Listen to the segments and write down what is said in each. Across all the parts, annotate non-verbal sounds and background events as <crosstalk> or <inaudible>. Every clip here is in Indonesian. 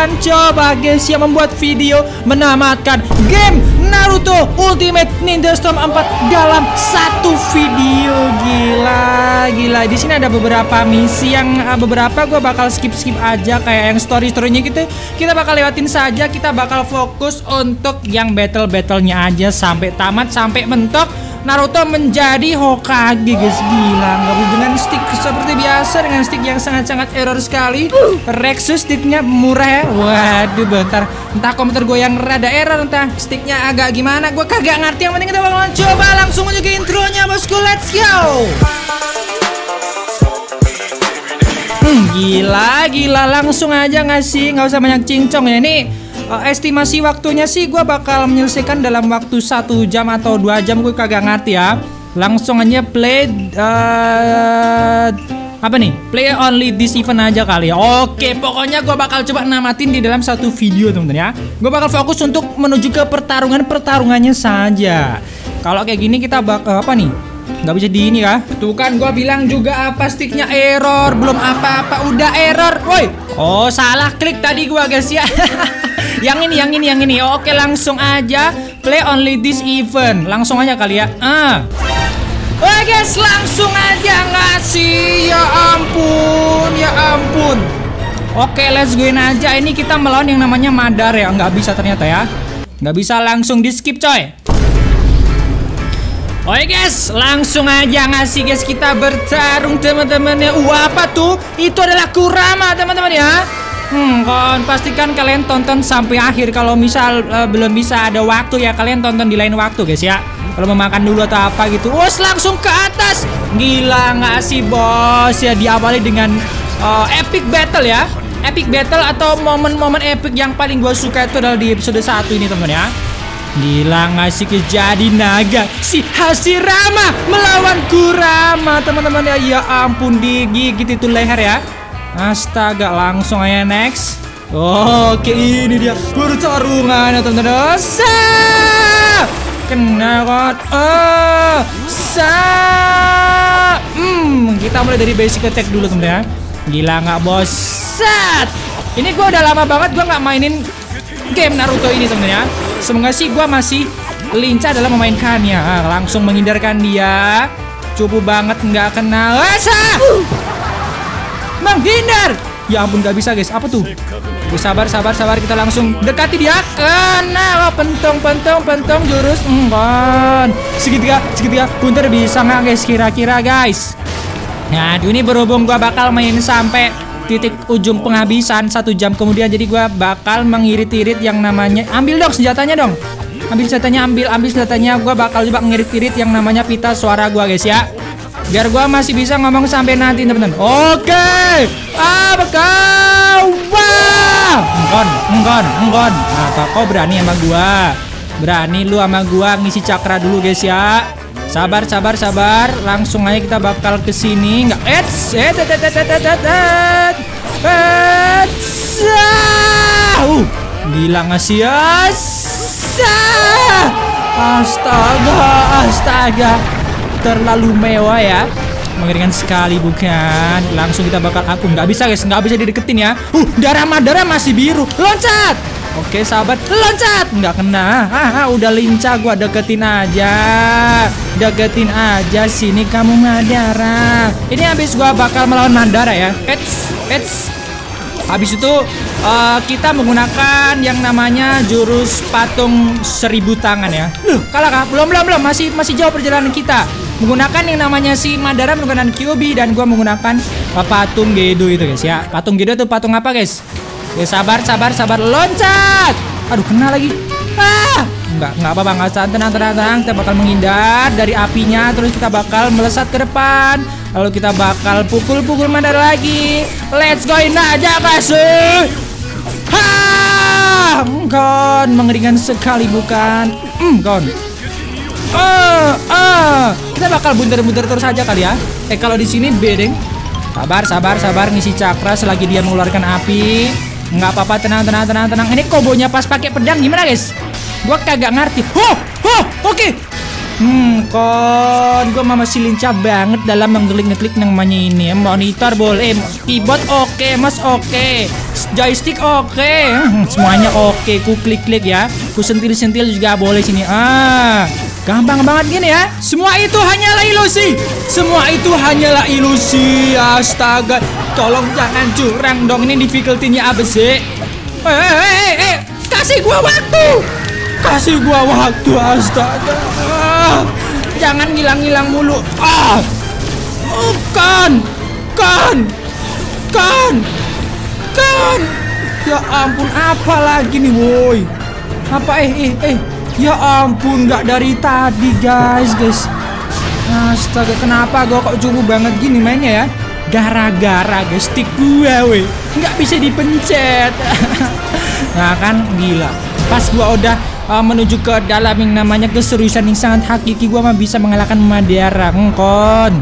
bakalan coba guys yang membuat video menamatkan game Naruto Ultimate Ninja Storm 4 dalam satu video. Gila gila. Di sini ada beberapa misi yang uh, beberapa gue bakal skip skip aja. Kayak yang story storynya gitu kita bakal lewatin saja. Kita bakal fokus untuk yang battle battlenya aja. Sampai tamat sampai mentok Naruto menjadi Hokage guys. Gila bisa dengan stick seperti biasa dengan stick yang sangat-sangat error sekali. Rexus sticknya murah ya. Waduh bentar. Entah komputer gue yang rada error entah sticknya agak gimana. Gue kagak ngerti yang penting kita bakalan coba. Langsung aja ke intronya bosku. Let's go! Hmm, gila, gila. Langsung aja nggak sih? Nggak usah banyak cincong ya. Ini uh, estimasi waktunya sih gue bakal menyelesaikan dalam waktu satu jam atau dua jam gue kagak ngerti ya. Langsung aja play uh, apa nih? Play only this event aja kali ya. Oke, pokoknya gue bakal coba namatin di dalam satu video teman-teman ya. Gue bakal fokus untuk menuju ke pertarungan pertarungannya saja. Kalau kayak gini kita bakal apa nih? nggak bisa di ini ya tuh kan gua bilang juga apa sticknya error belum apa-apa udah error woi oh salah klik tadi gua guys ya <laughs> yang ini yang ini yang ini. Oke langsung aja play only this event. Langsung aja kali ya. Ah. Oke guys langsung aja ngasih. Ya ampun ya ampun. Oke let's go aja. Ini kita melawan yang namanya Madar ya. Nggak bisa ternyata ya. Nggak bisa langsung di skip coy. Oke guys, langsung aja ngasih guys. Kita bertarung teman-teman ya. Wah apa tuh? Itu adalah Kurama teman-teman ya. Hmm, kon pastikan kalian tonton sampai akhir. Kalau misal uh, belum bisa ada waktu ya kalian tonton di lain waktu guys ya. Kalau mau makan dulu atau apa gitu. Wos langsung ke atas. Gila nggak sih bos ya diawali dengan uh, epic battle ya. Epic battle atau momen-momen epic yang paling gue suka itu adalah di episode 1 ini teman-teman ya. Gila ngasih kejadi naga Si Hashirama melawan Kurama Teman-teman ya Ya ampun digigit itu leher ya Astaga langsung aja next. Oke ini dia. Pertarungan ya teman-teman. Kena kan Oh Sa! Hmm Kita mulai dari basic attack dulu teman-teman. Gila nggak bos Set Ini gue udah lama banget gue nggak mainin game Naruto ini teman-teman. Semoga sih gue masih lincah dalam memainkannya. Ah, langsung menghindarkan dia. Cupu banget nggak kenal. Asa! Menghindar! Ya ampun nggak bisa guys. Apa tuh? Oke, sabar sabar sabar kita langsung dekati dia. Kena oh, pentong pentong pentong jurus enggak. Segitiga segitiga. Punter bisa nggak guys kira-kira guys? Nah, ini berhubung gua bakal main sampai titik ujung penghabisan satu jam kemudian jadi gua bakal mengirit-irit yang namanya ambil dong senjatanya dong ambil senjatanya ambil ambil senjatanya gua bakal coba mengirit-irit yang namanya pita suara gua guys ya biar gua masih bisa ngomong sampai nanti teman-teman oke apa kau wah engkon engkon engkon apa kau berani sama gua berani lu sama gua ngisi cakra dulu guys ya Sabar, sabar, sabar. Langsung aja kita bakal ke sini. Enggak. Ets, et, et, et, et, et, et, et. Uh, gila nggak sih Astaga, astaga. Terlalu mewah ya. Mengerikan sekali bukan? Langsung kita bakal aku nggak bisa guys, nggak bisa dideketin ya. Uh, darah darah masih biru. Loncat. Oke sahabat. Loncat! Nggak kena. Ah, udah lincah gua. Deketin aja. Deketin aja sini kamu Madara. Ini habis gua bakal melawan Mandara ya. Eits Eits. Habis itu uh, kita menggunakan yang namanya jurus patung seribu tangan ya. Loh, kalah kah? belum belum belum. Masih masih jauh perjalanan kita menggunakan yang namanya si Madara menggunakan Kyubi dan gua menggunakan patung Gedo itu guys ya. Patung Gedo itu patung apa guys? Oke sabar sabar sabar. Loncat! Aduh kena lagi. Ah! Enggak enggak apa-apa enggak tenang tenang tenang. Kita bakal menghindar dari apinya Terus kita bakal melesat ke depan. Lalu kita bakal pukul-pukul mandar lagi. Let's go aja kasih. Hah Kon mengerikan sekali bukan? Hmm kon Oh, oh. Kita bakal bunter-bunter terus aja kali ya. Eh kalau di sini bedeng. Sabar, sabar, sabar ngisi cakra selagi dia mengeluarkan api. Nggak apa-apa, tenang, tenang, tenang, tenang. Ini kobonya pas pakai pedang gimana, guys? Gua kagak ngerti. Oh, oh, oke. Okay. Hmm, kon, gue masih lincah banget dalam mengklik-ngeklik namanya ini. Monitor boleh, keyboard oke, mas oke, joystick oke, hmm, semuanya oke. Ku klik-klik ya, ku sentil-sentil juga boleh sini. Ah, gampang banget gini ya. Semua itu hanyalah ilusi. Semua itu hanyalah ilusi. Astaga, tolong jangan curang dong. Ini difficulty-nya apa sih? Eh, eh, eh, eh, kasih gua waktu. Kasih gua waktu astaga. Ah, jangan ngilang-ngilang mulu. Ah. Oh, kan. Kan. Kan. Kan. Ya ampun, apa lagi nih, woi? Apa eh eh eh. Ya ampun, nggak dari tadi, guys, guys. Astaga, kenapa gua kok cukup banget gini mainnya ya? Gara-gara guys, stick gua, woi. Nggak bisa dipencet. <laughs> nah kan, gila. Pas gua udah uh, menuju ke dalam yang namanya keseriusan yang sangat hakiki. Gue mah bisa mengalahkan Madara ngkon.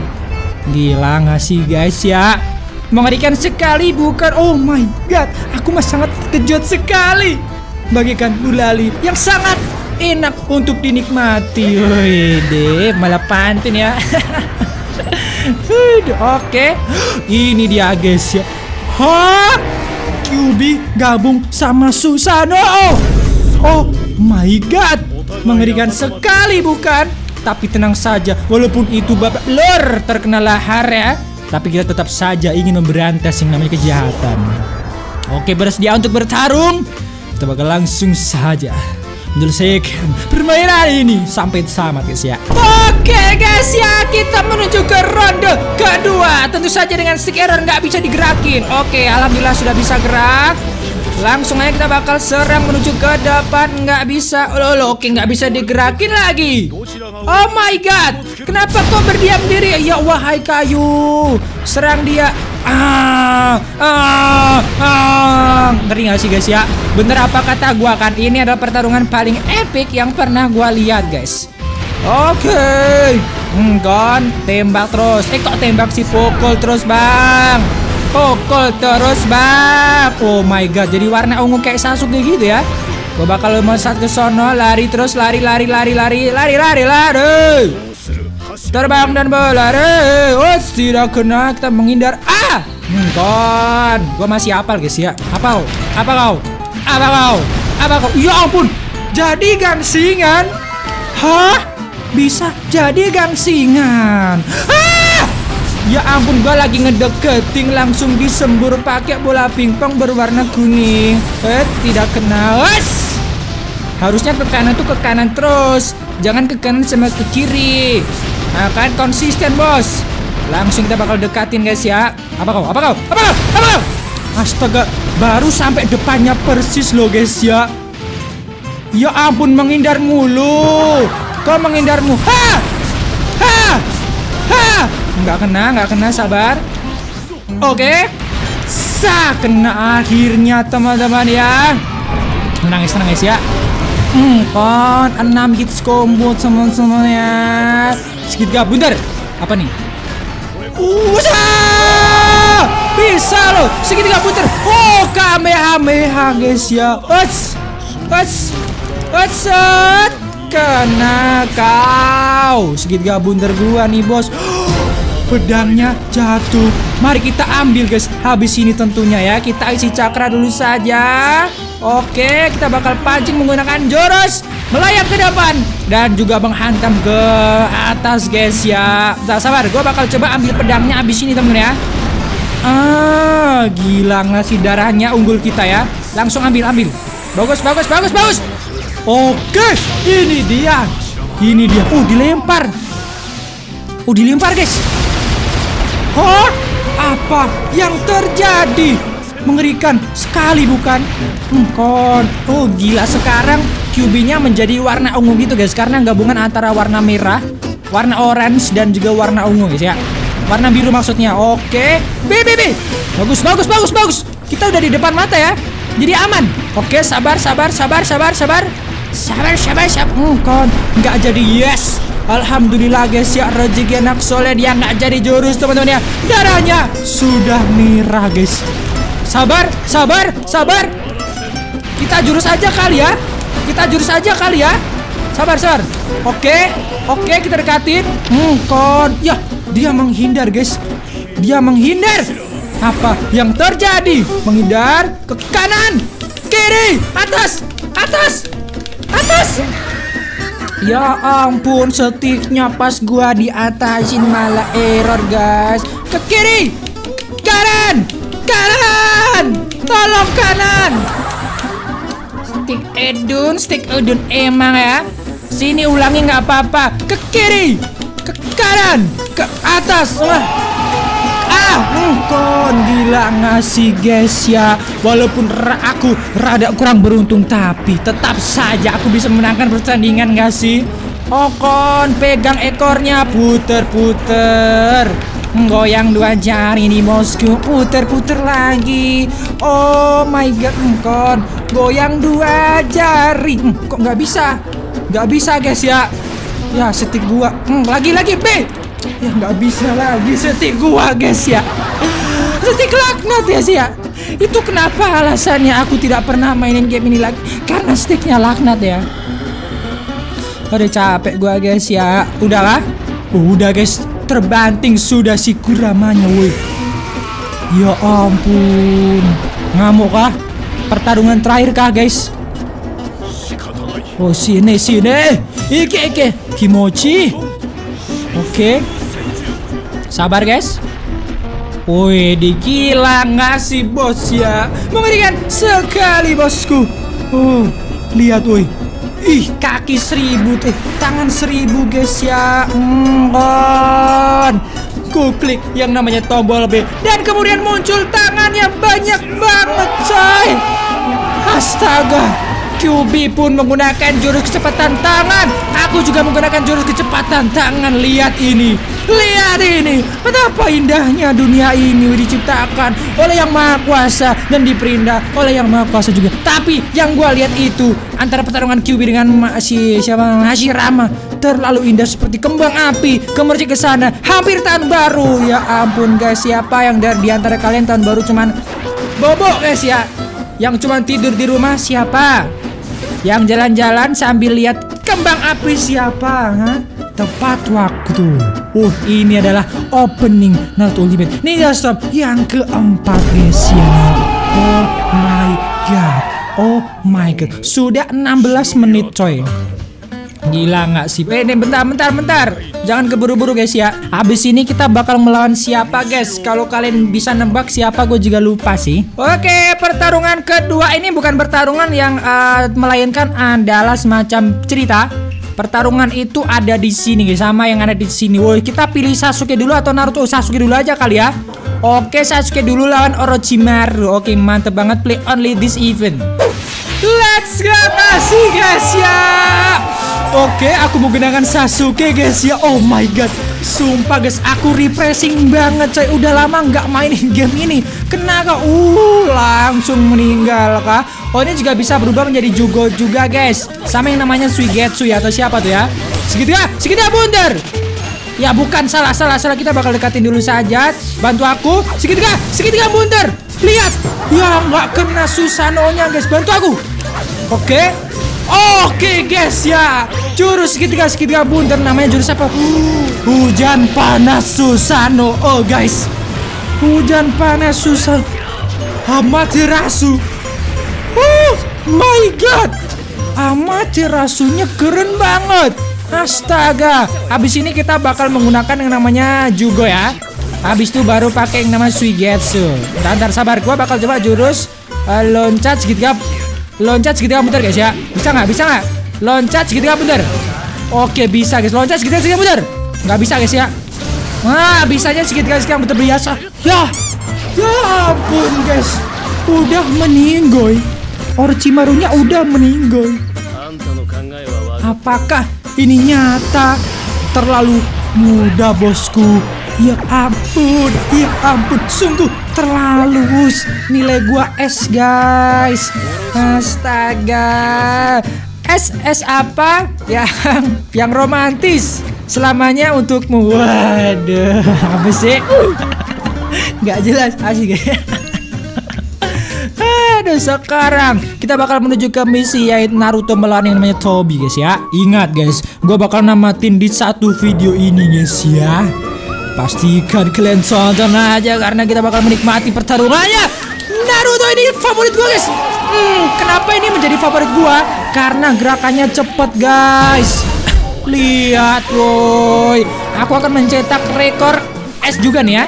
Gila gak sih guys ya? Mengerikan sekali bukan? Oh my god aku mah sangat terkejut sekali. Bagikan gulali yang sangat enak untuk dinikmati. Wih deh malah pantun ya. <laughs> Oke. Ini dia guys ya. Hah? QB gabung sama Susano. Oh my god. Mengerikan sekali bukan? Tapi tenang saja Walaupun itu babak lor terkena lahar ya Tapi kita tetap saja ingin memberantas yang namanya kejahatan. Oke bersedia untuk bertarung. Kita bakal langsung saja menyelesaikan permainan ini. Sampai tamat guys ya. Oke guys ya kita menuju ke ronde kedua. Tentu saja dengan stick error nggak bisa digerakin. Oke alhamdulillah sudah bisa gerak Langsung aja kita bakal serang menuju ke depan. Nggak bisa. Oh lo, oke nggak bisa digerakin lagi. Oh my god. Kenapa kau berdiam diri? Ya wahai kayu. Serang dia. Ah, ah, ah. Ngeri gak sih guys ya? Bener apa kata gua kan? Ini adalah pertarungan paling epic Yang pernah gua lihat guys. Oke. Okay. Hmm kan? Tembak terus. Eh kok tembak si pukul terus bang Pukul terus bang Oh my god Jadi warna ungu kayak Sasuke gitu ya? Gue bakal melesat ke sono Lari terus lari lari lari lari Lari lari lari. Terbang dan berlari. Oh tidak kena Kita menghindar. Ah! Hmm kon Gue masih apal guys ya. Apa kau? Apa kau? Apa kau? Apa kau? Ya ampun. Jadi gangsingan? Hah? Bisa jadi gangsingan? Ah Ya ampun, gua lagi ngedeketin langsung disembur pakai bola pingpong berwarna kuning. Eh, tidak kena. Wes! Harusnya ke kanan tuh ke kanan terus. Jangan ke kanan sama ke kiri. Nah, kan konsisten, Bos. Langsung kita bakal dekatin, guys ya. Apa kau? Apa kau? Apa kau? Apa kau? Astaga, baru sampai depannya persis loh, guys ya. Ya ampun, menghindar mulu. Kau menghindarmu. Ha! Ha! Ha! Nggak kena, nggak kena, sabar. Oke. Sa, kena akhirnya teman-teman ya. Tenang guys, tenang guys ya. 6 hits combo teman-teman ya. Sedikit gak bentar. Apa nih? Uh, bisa loh. Segitiga puter. Oh, kamehameha guys ya. What's, what's up? Kena kau. Segitiga bunter gua nih bos. Pedangnya jatuh. Mari kita ambil guys. Habis ini tentunya ya. Kita isi cakra dulu saja. Oke, kita bakal pancing menggunakan joros melayang ke depan dan juga menghantam ke atas guys ya. Tak sabar, gue bakal coba ambil pedangnya abis ini temen ya. Ah, gila ngasih darahnya unggul kita ya. Langsung ambil, ambil. Bagus, bagus, bagus, bagus. Oke, ini dia. Ini dia. Oh, dilempar. Oh, dilempar guys. Hah? Apa yang terjadi? Mengerikan sekali bukan? Hmm, kon. Oh gila sekarang QB-nya menjadi warna ungu gitu guys. Karena gabungan antara warna merah Warna orange dan juga warna ungu guys ya. Warna biru maksudnya. Oke. B B B. Bagus bagus bagus bagus. Kita udah di depan mata ya. Jadi aman. Oke sabar sabar sabar sabar sabar Sabar sabar sabar hmm, kon Nggak jadi yes Alhamdulillah guys ya rezeki anak soleh dia nggak jadi jurus teman-teman ya darahnya sudah merah guys sabar sabar sabar kita jurus aja kali ya kita jurus aja kali ya Sabar, sabar. Oke, oke kita dekatin. Hmm, kon. Ya, dia menghindar, guys. Dia menghindar. Apa yang terjadi? Menghindar ke kanan, kiri, atas, atas, atas. Ya ampun, setiknya pas gua di atasin malah error, guys. Ke kiri, kanan, kanan. Tolong kanan. Stick edun, stick edun emang ya. Sini ulangi nggak apa-apa. Ke kiri, ke kanan, ke atas. Wah. Kon gila ngasih guys ya. Walaupun aku rada kurang beruntung tapi tetap saja aku bisa memenangkan pertandingan gak sih? Kon pegang ekornya puter-puter. Goyang dua jari di bosku Puter-puter lagi. Oh my god kon Goyang dua jari. Hmm, Kok nggak bisa? Nggak bisa guys ya. Ya setik gua hmm, Lagi-lagi B Ya nggak bisa lagi. Setik gua guys ya. Setik laknat ya sih ya. Itu kenapa alasannya aku tidak pernah mainin game ini lagi? Karena sticknya laknat ya. Udah capek gua guys ya. Udahlah Udah guys. Terbanting sudah si Kuramanya woi. Ya ampun. Ngamuk kah Pertarungan terakhir kah guys? Oh sini sini. Ike ike. Kimochi Oke Sabar guys Woi dikila ngasih bos ya Mengerikan sekali bosku Oh lihat woi Ih, kaki seribu teh, tangan seribu guys ya. Hmm, kan. Ku klik yang namanya tombol B dan kemudian muncul tangannya banyak banget, coy. Astaga. QB pun menggunakan jurus kecepatan tangan. Aku juga menggunakan jurus kecepatan tangan. Lihat ini. Lihat ini. Betapa indahnya dunia ini diciptakan oleh yang maha kuasa dan diperindah oleh yang maha kuasa juga. Tapi yang gua lihat itu antara pertarungan QB dengan si siapa Hashirama terlalu indah seperti kembang api kemercik ke sana hampir tahun baru ya ampun guys siapa yang dari di antara kalian tahun baru cuman bobo guys ya yang cuma tidur di rumah siapa yang jalan-jalan sambil lihat kembang api siapa? Ha? Tepat waktu. Oh, ini adalah opening Naruto Ultimate Ninja Storm yang keempat, guys ya. Oh my god. Oh my god. Sudah 16 menit, coy. Gila nggak sih? Eh, nih bentar, bentar, bentar. Jangan keburu-buru guys ya. Habis ini kita bakal melawan siapa guys? Kalau kalian bisa nebak siapa, gue juga lupa sih. Oke, pertarungan kedua ini bukan pertarungan yang uh, melainkan adalah semacam cerita. Pertarungan itu ada di sini guys, sama yang ada di sini. Woi, kita pilih Sasuke dulu atau Naruto? Sasuke dulu aja kali ya. Oke, Sasuke dulu lawan Orochimaru. Oke, mantep banget play only this event. Let's go kasih guys ya. Oke, aku mau gunakan Sasuke guys ya. Oh my god. Sumpah guys, aku refreshing banget coy. Udah lama nggak mainin game ini. Kenapa? Uh, langsung meninggal kah? Oh, ini juga bisa berubah menjadi Jugo juga guys. Sama yang namanya Suigetsu ya atau siapa tuh ya? Segitiga, segitiga bundar. Ya bukan salah salah salah kita bakal dekatin dulu saja. Bantu aku. Segitiga, segitiga bundar. Lihat. Ya nggak kena Susanonya guys. Bantu aku. Oke. Oke guys ya. Jurus segitiga segitiga bundar namanya jurus apa? Hujan panas Susano. Oh guys. Hujan panas Susano. Amaterasu. Oh my god. Amaterasunya keren banget. Astaga, habis ini kita bakal menggunakan yang namanya Jugo ya. Habis itu baru pakai yang namanya Suigetsu. Bentar sabar, gua bakal coba jurus uh, loncat segitiga loncat segitiga bentar guys ya. Bisa nggak? Bisa nggak? Loncat segitiga bentar. Oke, bisa guys. Loncat segitiga segitiga bentar. Nggak bisa guys ya. Wah, bisanya segitiga segitiga bentar biasa. Ya. Ya ampun guys. Udah meninggoy. Orochimarunya udah meninggoy. Apakah ini nyata terlalu mudah bosku ya ampun ya ampun. Sungguh terlalu nilai gua S guys. Astaga. S S apa? Yang yang romantis selamanya untukmu. Waduh apa sih? Nggak jelas asik. Dan sekarang kita bakal menuju ke misi yaitu Naruto melawan yang namanya Tobi guys ya. Ingat guys, gue bakal namatin di satu video ini guys ya. Pastikan kalian tonton aja karena kita bakal menikmati pertarungannya. Naruto ini favorit gue guys. Hmm, kenapa ini menjadi favorit gue? Karena gerakannya cepet guys. <laughs> Lihat woi, aku akan mencetak rekor S juga nih ya.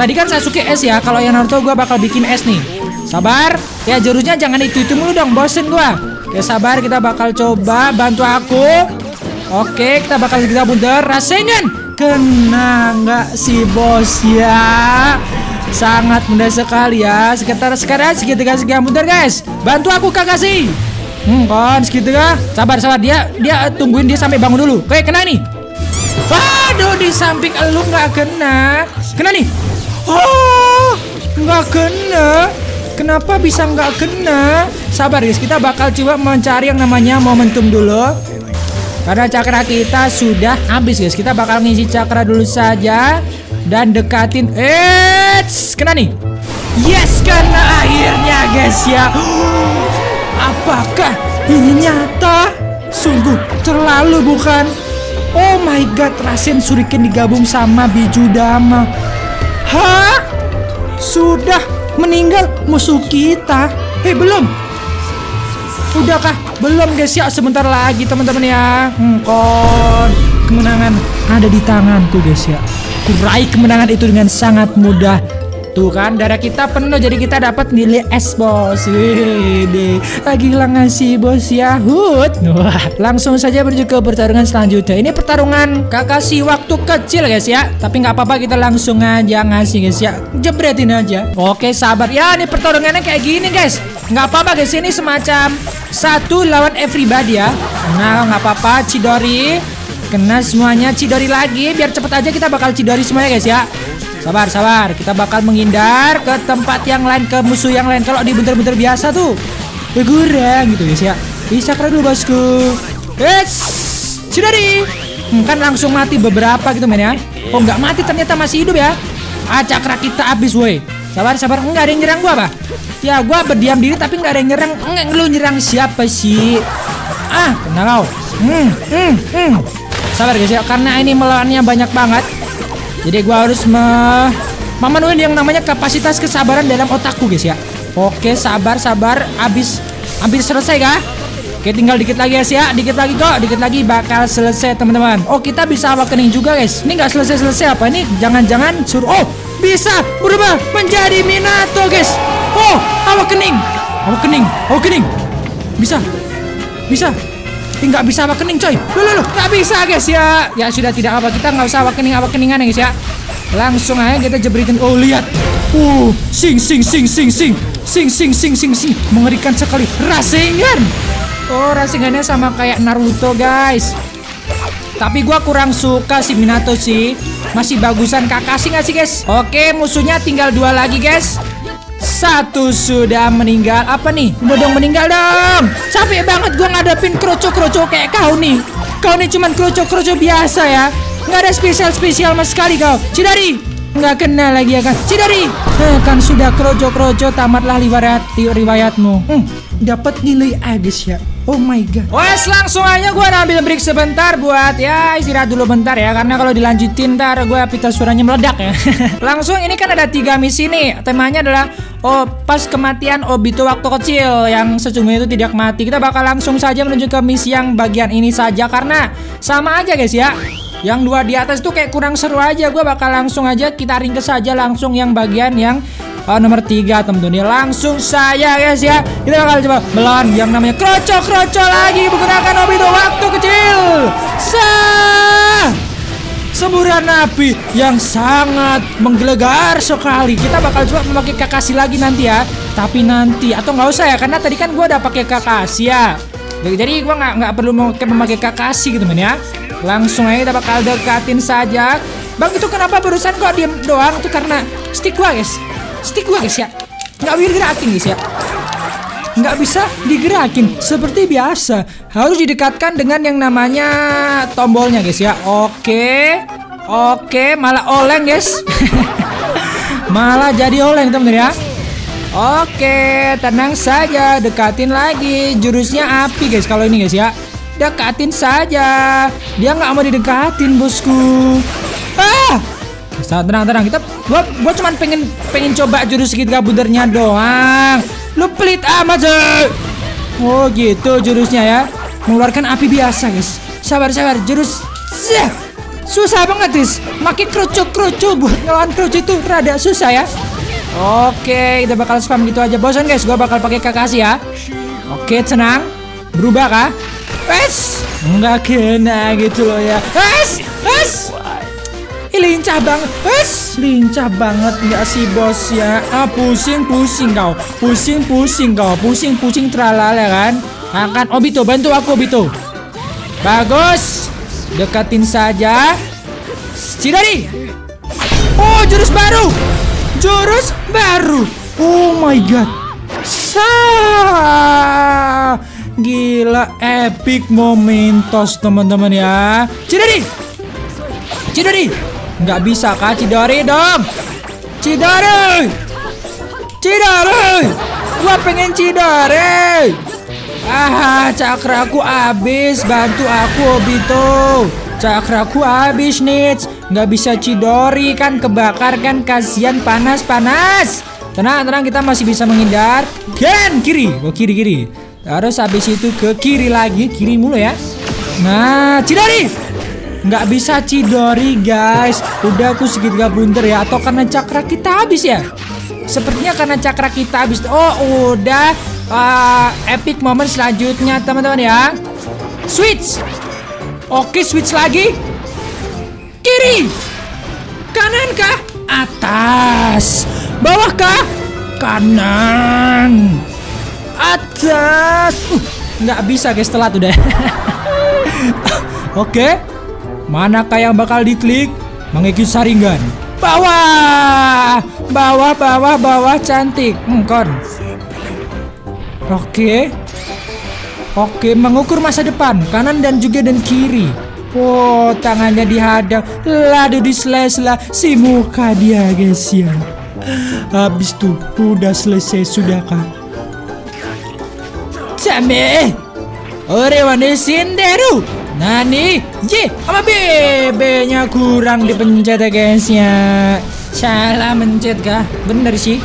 Tadi kan Sasuke S ya, kalau yang Naruto gue bakal bikin S nih. Sabar, ya jurusnya jangan itu itu mulu dong, bosen gue. Oke sabar, kita bakal coba bantu aku. Oke, kita bakal kita bundar Rasengan. Kena nggak sih bos ya? Sangat mudah sekali ya. Sekitar sekarang segitiga segitiga muter guys. Bantu aku kakak sih. Hmm, kan segitiga. Sabar sabar dia dia tungguin dia sampai bangun dulu. Oke kena nih. Waduh di samping lu nggak kena. Kena nih. Oh nggak kena. Kenapa bisa nggak kena? Sabar guys, kita bakal coba mencari yang namanya momentum dulu. Karena cakra kita sudah habis guys. Kita bakal ngisi cakra dulu saja dan dekatin. Eits, kena nih. Yes, kena akhirnya guys ya. Apakah ini nyata? Sungguh terlalu bukan? Oh my god, Rasen Suriken digabung sama Biju Dama. Hah? Sudah meninggal musuh kita? Eh belum. Udahkah? Belum guys ya sebentar lagi teman-teman ya. Kon kemenangan ada di tanganku guys ya. Kurai kemenangan itu dengan sangat mudah. Tuh kan darah kita penuh jadi kita dapat nilai S bos. Lagi ngasih bos ya. Hut. Wah, langsung saja menuju ke pertarungan selanjutnya. Ini pertarungan Kakashi waktu kecil guys ya. Tapi nggak apa-apa kita langsung aja ngasih guys ya. Jebretin aja. Oke sabar ya. Ini pertarungannya kayak gini guys. Nggak apa-apa guys. Ini semacam satu lawan everybody ya. Nah nggak apa-apa Cidori. Kena semuanya Cidori lagi. Biar cepet aja kita bakal Cidori semuanya guys ya. Sabar, sabar. Kita bakal menghindar ke tempat yang lain, ke musuh yang lain. Kalau di bentar-bentar biasa tuh, berkurang gitu guys ya. Bisa keren dulu bosku. Yes, Cidori. Hmm, kan langsung mati beberapa gitu men ya. Oh nggak mati ternyata masih hidup ya. Ah cakra kita habis woi. Sabar, sabar. Enggak ada yang nyerang gua, apa? Ya, gua berdiam diri tapi nggak ada yang nyerang. Enggak, lu nyerang siapa sih? Ah, kena kau. Hmm, hmm, hmm. Sabar guys ya, karena ini melawannya banyak banget. Jadi gua harus me memenuhi yang namanya kapasitas kesabaran dalam otakku guys ya. Oke, sabar, sabar. Abis, habis selesai kah? Oke, tinggal dikit lagi guys ya. Dikit lagi kok, dikit lagi bakal selesai teman-teman. Oh, kita bisa awakening juga guys. Ini nggak selesai-selesai apa? Ini jangan-jangan suruh. Oh, bisa berubah menjadi Minato guys. Oh, awakening. Awakening, awakening. Bisa, bisa. Tinggal bisa awakening coy. Loh loh loh. Gak bisa guys ya. Ya sudah tidak apa Kita nggak usah awakening awakeningan ya guys ya. Langsung aja kita jebritin. Oh lihat. Uh Sing sing sing sing sing. Sing sing sing sing sing. Mengerikan sekali. Rasengan Oh rasengannya sama kayak Naruto guys. Tapi gua kurang suka si Minato sih. Masih bagusan Kakashi nggak sih guys? Oke musuhnya tinggal dua lagi guys satu sudah meninggal. Apa nih? Udah dong meninggal dong. Capek banget gue ngadepin kroco-kroco kayak kau nih. Kau nih cuman kroco-kroco biasa ya. Nggak ada spesial-spesial mas sekali kau. Cidari. Nggak kenal lagi ya kan Cidari. Eh, Kan sudah kroco-kroco tamatlah riwayat riwayatmu. Hmm, Dapat nilai A guys ya Oh my god. Wes langsung aja gue ambil break sebentar buat ya istirahat dulu bentar ya karena kalau dilanjutin ntar gue pita suaranya meledak ya. <laughs> langsung ini kan ada tiga misi nih. Temanya adalah oh pas kematian Obito waktu kecil yang sesungguhnya itu tidak mati. Kita bakal langsung saja menuju ke misi yang bagian ini saja karena sama aja guys ya. Yang dua di atas tuh kayak kurang seru aja. Gue bakal langsung aja kita ringkes saja langsung yang bagian yang oh, nomor tiga temen-temen ya langsung saya guys ya. Kita bakal coba melawan yang namanya kroco kroco lagi menggunakan Obito waktu kecil. Sah semburan api yang sangat menggelegar sekali. Kita bakal coba memakai Kakashi lagi nanti ya. Tapi nanti atau nggak usah ya karena tadi kan gue udah pakai Kakashi ya. Jadi gue nggak nggak perlu memakai Kakashi gitu men ya. Langsung aja kita bakal dekatin saja. Bang itu kenapa barusan kok diem doang? Itu karena stick gua guys stick gua guys ya nggak bisa digerakin guys ya nggak bisa digerakin. Seperti biasa harus didekatkan dengan yang namanya tombolnya guys ya. Oke. Oke malah oleng guys. <laughs> Malah jadi oleng temen-temen ya. Oke, tenang saja, dekatin lagi. Jurusnya api guys, kalau ini guys ya. Dekatin saja. Dia nggak mau didekatin bosku. Ah, tenang tenang. Kita gua gua cuman pengen pengen coba jurus segitiga bundernya doang. Lu pelit amat sih oh gitu jurusnya ya. Mengeluarkan api biasa guys. Sabar sabar. Jurus Zah. susah banget guys. Makin kerucuk kerucuk buat ngelawan kerucuk itu rada susah ya. Oke kita bakal spam gitu aja. Bosan guys. Gua bakal pakai kakasi ya. Oke tenang. Berubah kah? Wes, nggak kena gitu loh ya. Wes, wes, lincah banget. Wes lincah banget. Nggak sih bos ya. Ah, pusing pusing kau. Pusing pusing kau. Pusing pusing tralala kan? Akan Obito bantu aku Obito bagus. Dekatin saja. Cidari oh jurus baru. Jurus baru. Oh my god. Sa. Gila epic momentos teman-teman ya. Cidari Cidari Nggak bisa kah Cidori dong? Cidori! Cidori! Gua pengen Cidori! Ah, cakraku habis. Bantu aku, Obito. Cakraku habis, Nits. Nggak bisa Cidori kan kebakar kan kasihan panas-panas. Tenang, tenang kita masih bisa menghindar. Gen kiri. Oh, kiri-kiri. Terus habis itu ke kiri lagi, kiri mulu ya. Nah, Cidori! Nggak bisa Cidori guys. Udah aku segitiga blunder ya. Atau karena cakra kita habis ya? Sepertinya karena cakra kita habis. Oh udah. Uh, epic moment selanjutnya teman-teman ya. Switch. Oke switch lagi. Kiri. Kanan kah? Atas. Bawah kah? Kanan. Atas. Uh, nggak bisa guys. Telat udah. <laughs> Oke. okay. Manakah yang bakal diklik? Mengikuti saringan. Bawah, bawah, bawah, bawah cantik. Engkon. Oke. Oke, mengukur masa depan kanan dan juga dan kiri. Oh, tangannya dihadang, lalu lah si muka dia guys ya. Habis tuh, udah selesai sudah kah? Sampai. Ore wane Nani? J sama B B-nya kurang dipencet ya guys ya Salah mencet kah? Bener sih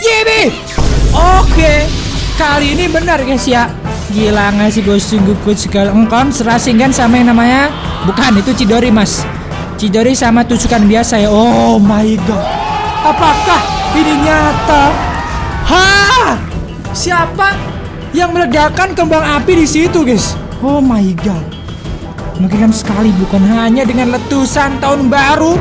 JB Oke Kali ini benar guys ya Gila nggak sih bos sungguh good sekali Engkau serasingkan sama yang namanya Bukan itu Cidori mas Cidori sama tusukan biasa ya Oh my god Apakah ini nyata? Hah? Siapa yang meledakkan kembang api di situ guys? Oh my god. Mengerikan sekali bukan hanya dengan letusan tahun baru.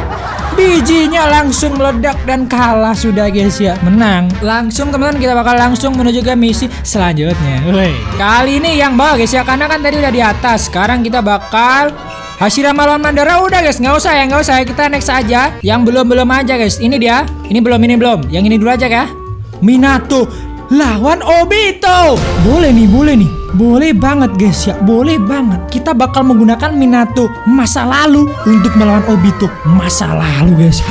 Bijinya langsung meledak dan kalah sudah guys ya. Menang. Langsung teman-teman kita bakal langsung menuju ke misi selanjutnya. Wey. Kali ini yang bawah guys ya Karena kan tadi udah di atas. Sekarang kita bakal Hashirama lawan Mandara udah guys nggak usah ya nggak usah. Ya kita next aja. Yang belum belum aja guys. Ini dia. Ini belum ini belum. Yang ini dulu aja ya. Minato lawan Obito. Boleh nih, boleh nih. Boleh banget guys ya, boleh banget. Kita bakal menggunakan Minato masa lalu untuk melawan Obito masa lalu guys. <gasps>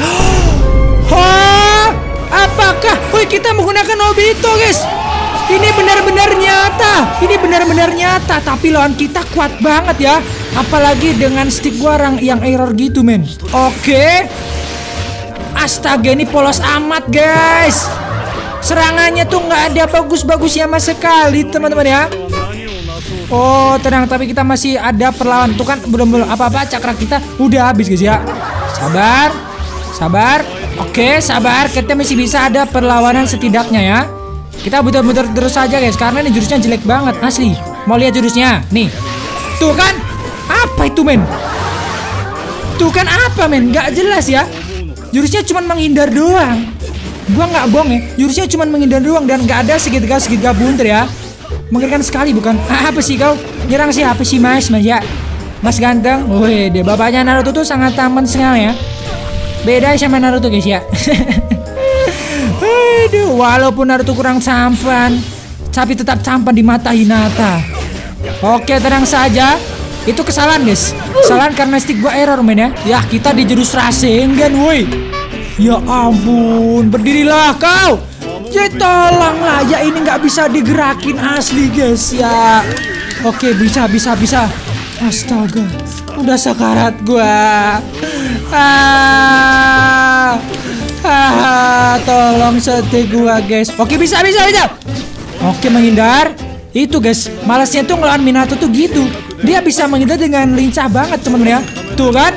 Apakah? Woi kita menggunakan Obito guys. Ini benar-benar nyata. Ini benar-benar nyata. Tapi lawan kita kuat banget ya. Apalagi dengan stick warang yang error gitu men. Oke. Astaga ini polos amat guys. Serangannya tuh nggak ada bagus-bagusnya sama sekali teman-teman ya. Oh tenang tapi kita masih ada perlawan tuh kan belum belum apa-apa cakra kita udah habis guys ya. Sabar, sabar. Oke sabar kita masih bisa ada perlawanan setidaknya ya. Kita butuh-butuh terus saja guys karena ini jurusnya jelek banget asli. Mau lihat jurusnya? Nih. Tuh kan? Apa itu men? Tuh kan apa men? Gak jelas ya. Jurusnya cuma menghindar doang. Gua nggak bohong ya, jurusnya cuma menghindar doang dan nggak ada segitiga segitiga bunter ya. Mengerikan sekali bukan? Ah, <laughs> apa sih kau? Nyerang sih apa sih mas? Mas ya? Mas ganteng? Wih, deh bapaknya Naruto tuh sangat tampan sekali ya. Beda sama Naruto guys ya. <laughs> Aduh, walaupun Naruto kurang tampan, tapi tetap tampan di mata Hinata. Oke, tenang saja. Itu kesalahan guys. Kesalahan karena stick gua error men ya. Ya, kita di jurus Rasengan woi. Ya ampun, berdirilah kau. Ya tolonglah ya ini nggak bisa digerakin asli guys ya. Oke bisa bisa bisa. Astaga, udah sekarat gua. Ah, ah, tolong setik gua guys. Oke bisa bisa bisa. Oke menghindar. Itu guys, malasnya tuh ngelawan Minato tuh gitu. Dia bisa menghindar dengan lincah banget teman-teman ya. Tuh kan?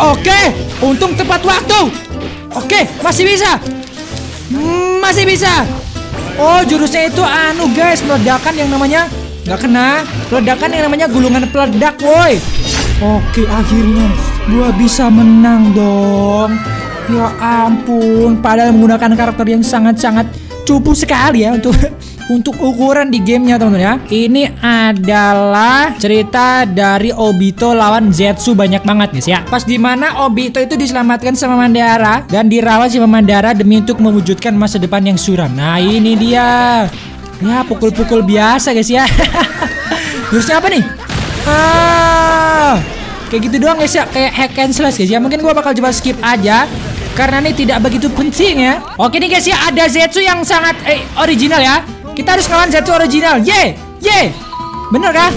Oke, untung tepat waktu. Oke, masih bisa. Hmm, masih bisa. Oh, jurusnya itu anu guys, meledakan yang namanya nggak kena. Ledakan yang namanya gulungan peledak, woi. Oke, akhirnya gua bisa menang dong. Ya ampun, padahal menggunakan karakter yang sangat-sangat cupu sekali ya untuk untuk ukuran di gamenya teman-teman ya. Ini adalah cerita dari Obito lawan Zetsu banyak banget guys ya. Pas di mana Obito itu diselamatkan sama Mandara dan dirawat sama Mandara demi untuk mewujudkan masa depan yang suram. Nah ini dia. Ya pukul-pukul biasa guys ya. <laughs> Terusnya apa nih? Ah, kayak gitu doang guys ya, kayak hack and slash guys ya. Mungkin gua bakal coba skip aja karena ini tidak begitu penting ya. Oke nih guys ya, ada Zetsu yang sangat eh, original ya. Kita harus lawan Zetsu original. Ye, ye. Bener kah?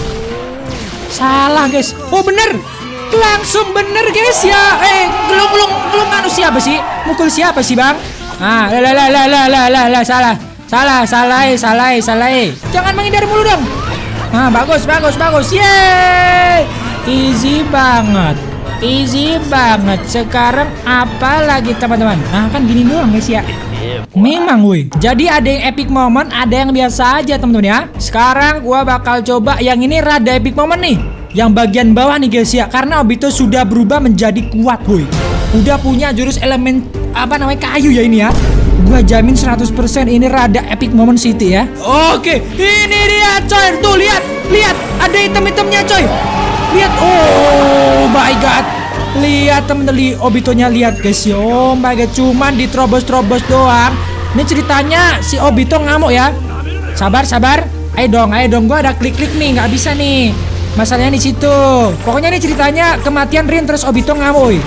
Salah guys. Oh bener. Langsung bener guys ya. Eh, belum belum belum anu siapa sih? Mukul siapa sih bang? Ah, lah lah lah lah lah lah lah salah. Salah, salah, salah, salah. Jangan menghindar mulu dong. Ah, bagus, bagus, bagus. Yeay. Easy banget. Easy banget. Sekarang apa lagi teman-teman? Nah, kan gini doang guys ya. Memang woi. Jadi ada yang epic moment, ada yang biasa aja teman-teman ya. Sekarang gua bakal coba yang ini rada epic moment nih. Yang bagian bawah nih guys ya. Karena Obito sudah berubah menjadi kuat woi. Udah punya jurus elemen apa namanya kayu ya ini ya. Gua jamin 100% ini rada epic moment city ya. Oke, ini dia coy. Tuh lihat, lihat ada item-itemnya coy. Lihat, oh my god. Lihat temen-temen Obitonya lihat guys. Oh my god, cuman diterobos-terobos doang. Ini ceritanya si Obito ngamuk ya. Sabar, sabar. Ayo dong, ayo dong. Gua ada klik-klik nih, nggak bisa nih. Masalahnya di situ. Pokoknya ini ceritanya kematian Rin terus Obito ngamuk.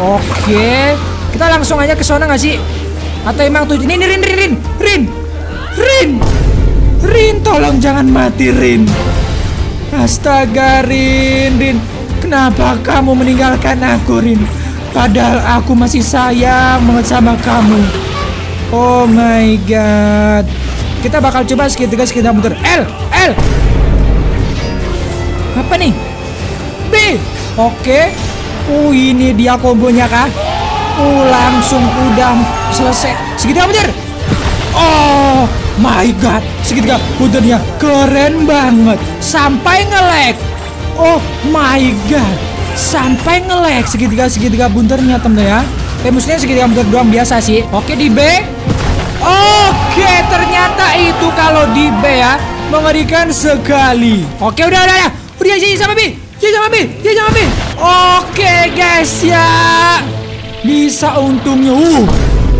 Oke, kita langsung aja ke sana nggak sih? Atau emang tuh ini, ini Rin, Rin, Rin, Rin, Rin, Rin, tolong jangan mati Rin. Astaga Rin, Rin, kenapa kamu meninggalkan aku Rin? Padahal aku masih sayang banget sama kamu. Oh my god. Kita bakal coba segitiga segitiga muter. L, L. Apa nih? B. Oke. Oh ini dia kombonya kah? Oh langsung udah selesai. Segitiga muter. Oh my god, segitiga puternya keren banget. Sampai ngelek. Oh my god, sampai ngelek segitiga segitiga bunternya temen ya. Eh maksudnya segitiga bunter doang biasa sih. Oke di B. Oke ternyata itu kalau di B ya mengerikan sekali. Oke udah udah udah. Udah jadi sama B. Jadi sama B. Jadi sama B. Oke guys ya. Bisa untungnya. Uh,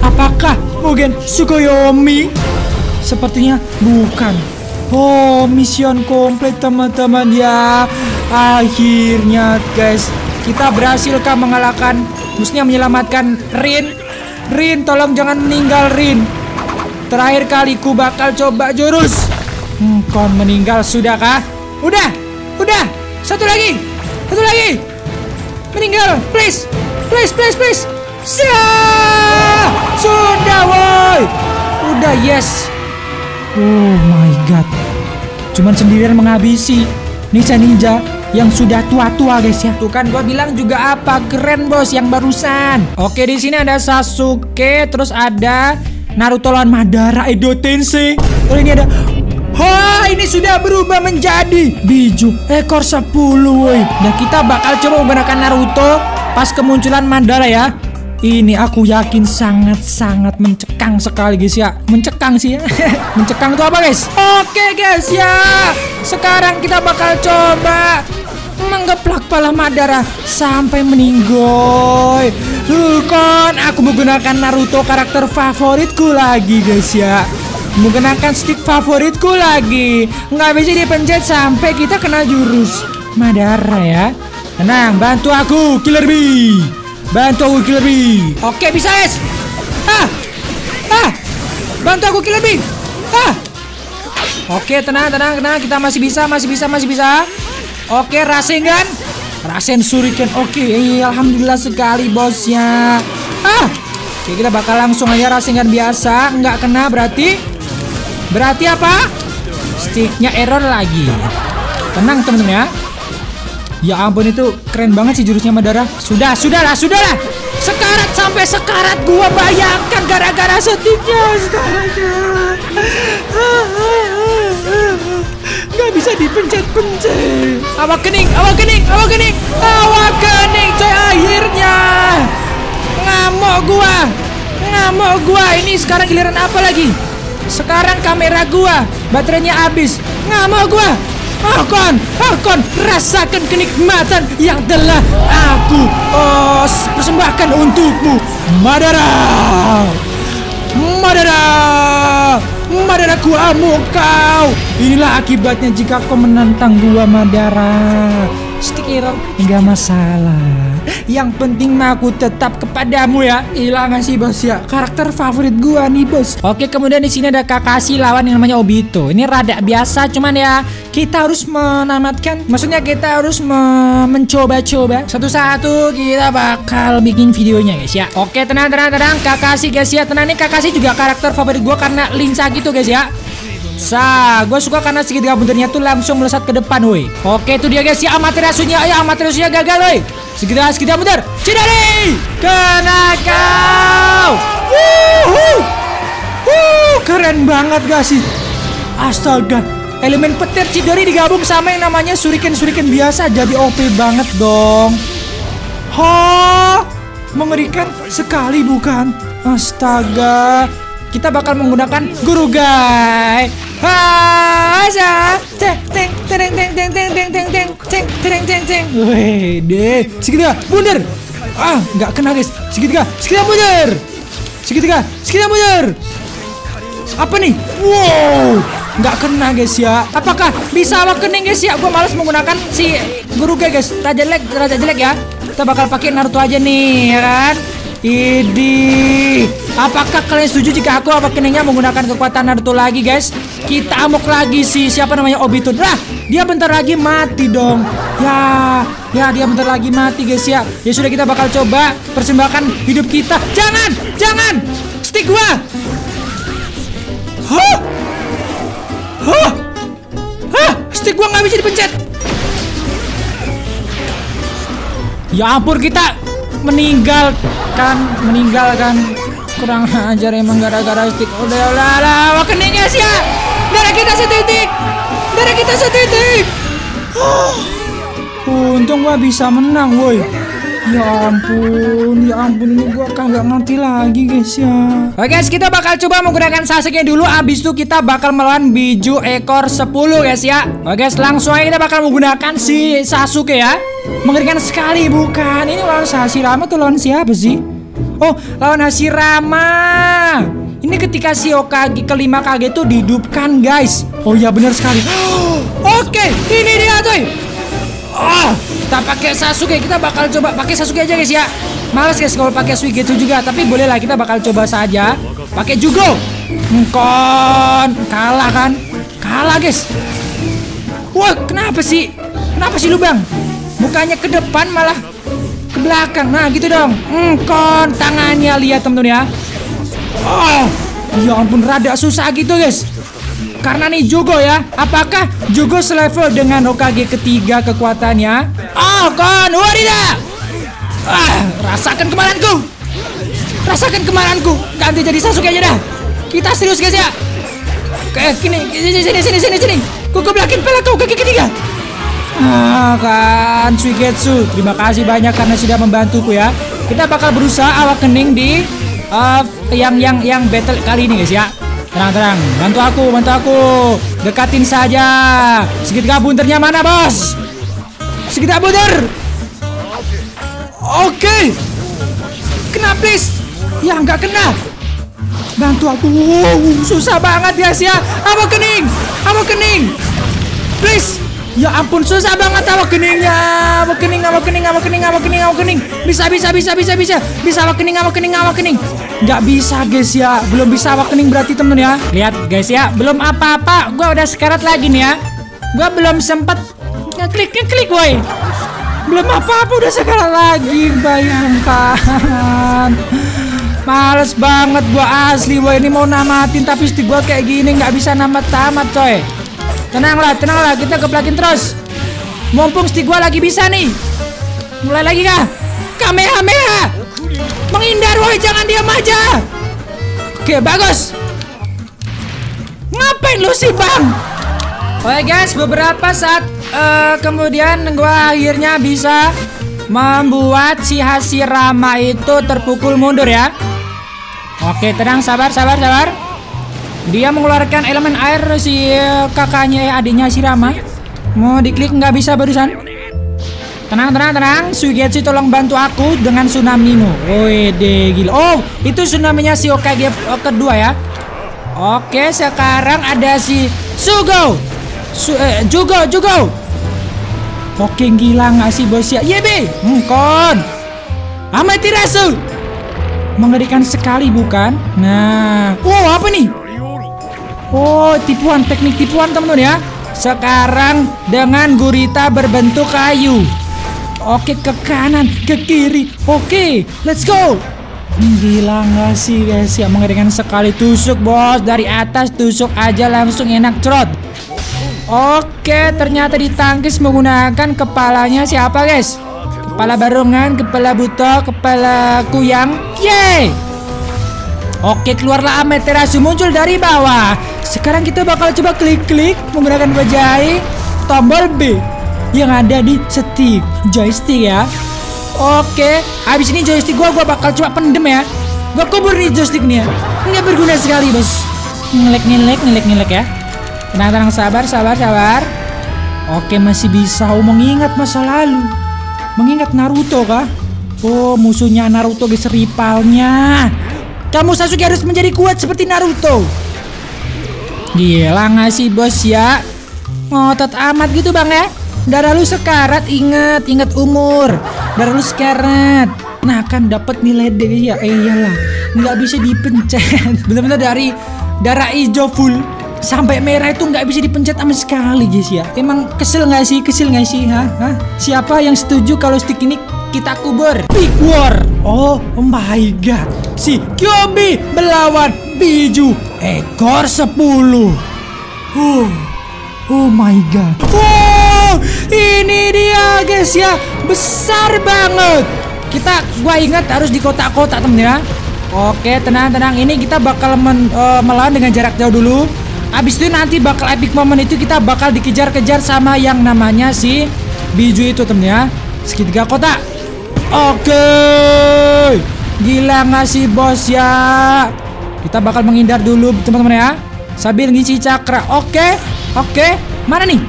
apakah mungkin Sukoyomi? Sepertinya bukan. Oh, mission komplit teman-teman ya. Akhirnya guys, kita berhasilkah mengalahkan, maksudnya menyelamatkan Rin? Rin, tolong jangan meninggal Rin. Terakhir kali ku bakal coba jurus. Hmm, kon meninggal sudah kah? Udah, udah. Satu lagi, satu lagi. Meninggal, please, please, please, please. Sia! Sudah, woi. Udah, yes. Oh my god. Cuman sendirian menghabisi ninja-ninja yang sudah tua-tua guys ya. Tuh kan gua bilang juga apa keren bos yang barusan. Oke di sini ada Sasuke, terus ada Naruto lawan Madara Edo Tensei. Oh ini ada Wah ini sudah berubah menjadi biju ekor 10 woi. Nah kita bakal coba menggunakan Naruto pas kemunculan Madara ya. Ini aku yakin sangat-sangat mencekang sekali guys ya. Mencekang sih ya. <laughs> Mencekang itu apa guys? Oke guys ya. Sekarang kita bakal coba Menggeplak pala Madara Sampai meninggoy. Tuh kan Aku menggunakan Naruto karakter favoritku lagi guys ya. Menggunakan stick favoritku lagi. Nggak bisa dipencet sampai kita kena jurus Madara ya. Tenang bantu aku Killer Bee Bantu aku Bee Oke bisa guys Ah Ah Bantu aku lebih. Ah. Oke, tenang, tenang, tenang. Kita masih bisa, masih bisa, masih bisa. Oke, Rasengan. Rasen Shuriken. Oke, iya, alhamdulillah sekali bosnya. Ah. Oke, kita bakal langsung aja Rasengan biasa. Nggak kena berarti. Berarti apa? Sticknya error lagi. Tenang teman-teman ya. Ya ampun itu keren banget sih jurusnya Madara. Sudah, sudahlah, sudahlah. Sekarat sampai sekarat gua bayangkan gara-gara sticknya astaga. Gak bisa dipencet-pencet. Awak kening, awak kening, awak kening, awak kening coy akhirnya. Ngamuk gua, ngamuk gua. Ini sekarang giliran apa lagi? Sekarang kamera gua baterainya habis. Ngamuk gua. Akon, Akon, rasakan kenikmatan yang telah aku oh, persembahkan untukmu, Madara. Madara, Madara ku amuk kau. Inilah akibatnya jika kau menantang gua Madara. Stick error enggak masalah. Yang penting mah aku tetap kepadamu ya. Hilang sih bos ya. Karakter favorit gua nih bos. Oke kemudian di sini ada Kakashi lawan yang namanya Obito. Ini rada biasa cuman ya kita harus menamatkan. Maksudnya kita harus me- mencoba-coba satu-satu kita bakal bikin videonya guys ya. Oke tenang tenang tenang Kakashi guys ya. Tenang nih Kakashi juga karakter favorit gua karena lincah gitu guys ya. Sa, gue suka karena segitiga bunternya tuh langsung melesat ke depan, woi. Oke, itu dia guys ya Amaterasunya, ya Amaterasunya gagal, woi. Segitiga segitiga bunter, Cidari, kena kau. Wuhu, Wuh, keren banget gak sih? Astaga, elemen petir Cidari digabung sama yang namanya Shuriken biasa jadi OP banget dong. Ha, mengerikan sekali bukan? Astaga, kita bakal menggunakan guru gai. Haza, teng teng teng teng teng teng teng teng teng teng teng teng teng. Wih, deh, segitiga, mundur. Ah, nggak kena guys. Segitiga, segitiga mundur. Segitiga, segitiga mundur. Apa nih? Wow, nggak kena guys ya. Apakah bisa guys ya? Malas menggunakan si guru guys. Raja jelek, raja jelek ya. Kita bakal pakai Naruto aja nih, ya kan? Idi, apakah kalian setuju jika aku apa keningnya menggunakan kekuatan Naruto lagi guys? Kita amuk lagi sih siapa namanya Obito. Lah, dia bentar lagi mati dong. Ya, ya dia bentar lagi mati guys ya. Ya sudah kita bakal coba persembahkan hidup kita. Jangan, jangan, stick gua. Hah? Hah? Hah? Stick gua nggak bisa dipencet. Ya ampun kita meninggalkan meninggalkan kurang ajar emang gara-gara stick. Udah lah wah keningnya sih ya. Darah kita setitik. Darah kita setitik. <gasps> Untung gua bisa menang woi ya ampun ya ampun ini gua nggak ngerti lagi guys ya. Oke guys kita bakal coba menggunakan Sasuke dulu. Abis itu kita bakal melawan biju ekor 10 guys ya. Oke guys langsung aja kita bakal menggunakan si Sasuke ya. Mengerikan sekali bukan? Ini lawan Hashirama tuh lawan siapa sih? Oh lawan Hashirama. Ini ketika si Okage kelima Kage tuh dihidupkan guys. Oh ya benar sekali. <gasps> Oke ini dia tuh Oh kita pakai Sasuke Kita bakal coba pakai Sasuke aja guys ya. Males guys kalau pakai Suigetsu juga Tapi boleh lah kita bakal coba saja. Pakai Jugo. Ngkon. Kalah kan? Kalah guys. Wah kenapa sih? Kenapa sih lu bang Bukannya ke depan malah ke belakang. Nah, gitu dong. Hmm, kon tangannya lihat teman-teman ya. Oh, ya ampun rada susah gitu, guys. Karena nih Jugo ya. Apakah Jugo selevel dengan Hokage ketiga kekuatannya? Oh, kon, wadidah. Ah, rasakan kemarahanku. Rasakan kemarahanku. Ganti jadi Sasuke aja dah. Kita serius guys ya. Oke, sini, sini, sini, sini, sini, sini. Kuku belakin pela kau kaki ketiga. Ah, kan Suigetsu. Terima kasih banyak karena sudah membantuku ya. Kita bakal berusaha awak kening di uh, yang yang yang battle kali ini guys ya. Tenang, bantu aku, bantu aku. Dekatin saja. Segitiga bunternya mana bos? Segitiga bunter. Oke. Kena please. Ya nggak kena. Bantu aku. Susah banget guys ya. Awak kening, awak kening. Please. Ya ampun susah banget awakeningnya. Awakening, awakening, awakening, awakening, awakening. Bisa, bisa, bisa, bisa, bisa. Bisa awakening, awakening, awakening. Nggak bisa guys ya. Belum bisa awakening berarti temen ya. Lihat guys ya. Belum apa-apa. Gua udah sekarat lagi nih ya. Gua belum sempet ngeklik ngeklik woi. Belum apa-apa udah sekarat lagi. Bayangkan. Males banget gua asli woi ini mau namatin tapi stick gua kayak gini nggak bisa namat tamat coy. Tenanglah, tenanglah, kita keplakin terus. Mumpung stick gua lagi bisa nih. Mulai lagi kah? Kamehameha. Menghindar woi, jangan diam aja. Oke, bagus. Ngapain lu sih, Bang? Oke guys, beberapa saat uh, kemudian gua akhirnya bisa membuat si Hashirama itu terpukul mundur ya. Oke, tenang, sabar, sabar, sabar. Dia mengeluarkan elemen air si kakaknya ya adiknya si Rama. Mau diklik nggak bisa barusan. Tenang, tenang, tenang. Sugetsu tolong bantu aku dengan tsunami-mu. Wede gila. Oh, itu tsunami-nya si Okage eh, kedua ya. Oke, sekarang ada si Sugo. Su eh, Jugo, Jugo. Oke, gila nggak sih bos ya? Yebe, ngkon. Amaterasu. Mengerikan sekali bukan? Nah, oh apa nih? Oh, tipuan, teknik tipuan teman-teman ya. Sekarang dengan gurita berbentuk kayu. Oke, ke kanan, ke kiri. Oke, let's go. Gila nggak sih guys ya mengerikan sekali tusuk bos dari atas tusuk aja langsung enak trot. Oke ternyata ditangkis menggunakan kepalanya siapa guys? Kepala barungan, kepala buto, kepala kuyang. Yeay! Oke keluarlah Amaterasu muncul dari bawah. Sekarang kita bakal coba klik-klik Menggunakan bajai Tombol B Yang ada di stick Joystick ya. Oke Habis ini joystick gua gua bakal coba pendem ya. Gua kubur nih joystick nih ya. Nggak berguna sekali bos. Ngelek ngelek ngelek ngelek ya. Tenang tenang sabar sabar sabar. Oke masih bisa. Oh, mengingat masa lalu. Mengingat Naruto kah? Oh musuhnya Naruto guys ripalnya kamu Sasuke harus menjadi kuat seperti Naruto. Gila ngasih bos ya. Ngotot amat gitu bang ya. Darah lu sekarat inget inget umur. Darah lu sekarat. Nah kan dapat nilai D ya. Eh iyalah. Nggak bisa dipencet. <laughs> Bener-bener dari darah hijau full sampai merah itu nggak bisa dipencet sama sekali guys ya. Emang kesel nggak sih? Kesel nggak sih? Hah? Hah? Siapa yang setuju kalau stick ini kita kubur? Big War. Oh, my god. Si Kyobi melawan Biju ekor 10 Oh, oh my god. Oh, ini dia guys ya. Besar banget. Kita, gua ingat harus di kota-kota temen ya. Oke, tenang-tenang. Ini kita bakal men, uh, melawan dengan jarak jauh dulu. Abis itu nanti bakal epic moment itu kita bakal dikejar-kejar sama yang namanya si Biju itu temen ya. Segitiga kota Oke Gila nggak sih bos ya? Kita bakal menghindar dulu teman-teman ya. Sambil ngisi cakra. Oke, oke. Mana nih?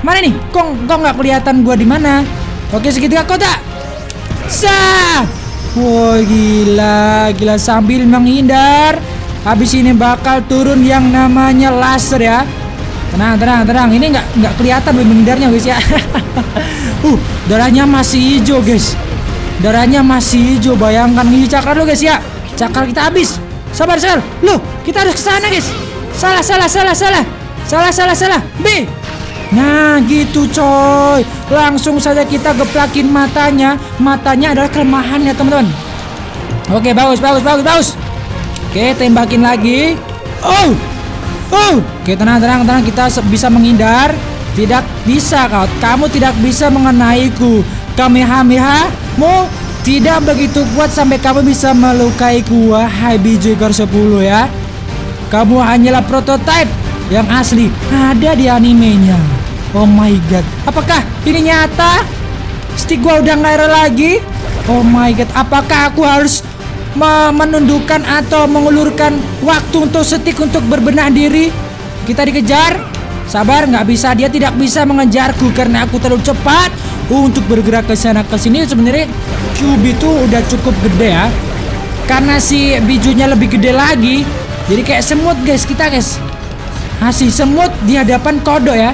Mana nih? Kok kok nggak kelihatan gua di mana? Oke segitiga kota. Sah. Woi gila, gila sambil menghindar. Habis ini bakal turun yang namanya laser ya. Tenang, tenang, tenang. Ini nggak nggak kelihatan menghindarnya guys ya. <laughs> uh, darahnya masih hijau guys. Darahnya masih hijau. Bayangkan ini cakar lo guys ya. Cakar kita habis. Sabar, sabar. Loh, kita harus ke sana guys. Salah, salah, salah, salah. Salah, salah, salah. B. Nah, gitu coy. Langsung saja kita geplakin matanya. Matanya adalah kelemahannya, teman-teman. Oke, bagus, bagus, bagus, bagus. Oke, tembakin lagi. Oh. Oh. Oke, tenang, tenang, tenang. Kita bisa menghindar. Tidak bisa kau. Kamu tidak bisa mengenaiku. Kamehameha Mu tidak begitu kuat sampai kamu bisa melukai gua Hai biju ekor 10 ya. Kamu hanyalah prototype yang asli ada di animenya. Oh my god Apakah ini nyata? Stick gua udah nggak ada lagi. Oh my god Apakah aku harus menundukkan atau mengulurkan waktu untuk stick untuk berbenah diri? Kita dikejar Sabar nggak bisa dia tidak bisa mengejarku karena aku terlalu cepat untuk bergerak ke sana ke sini sebenarnya cube itu udah cukup gede ya karena si bijunya lebih gede lagi jadi kayak semut guys kita guys masih semut di hadapan kodok ya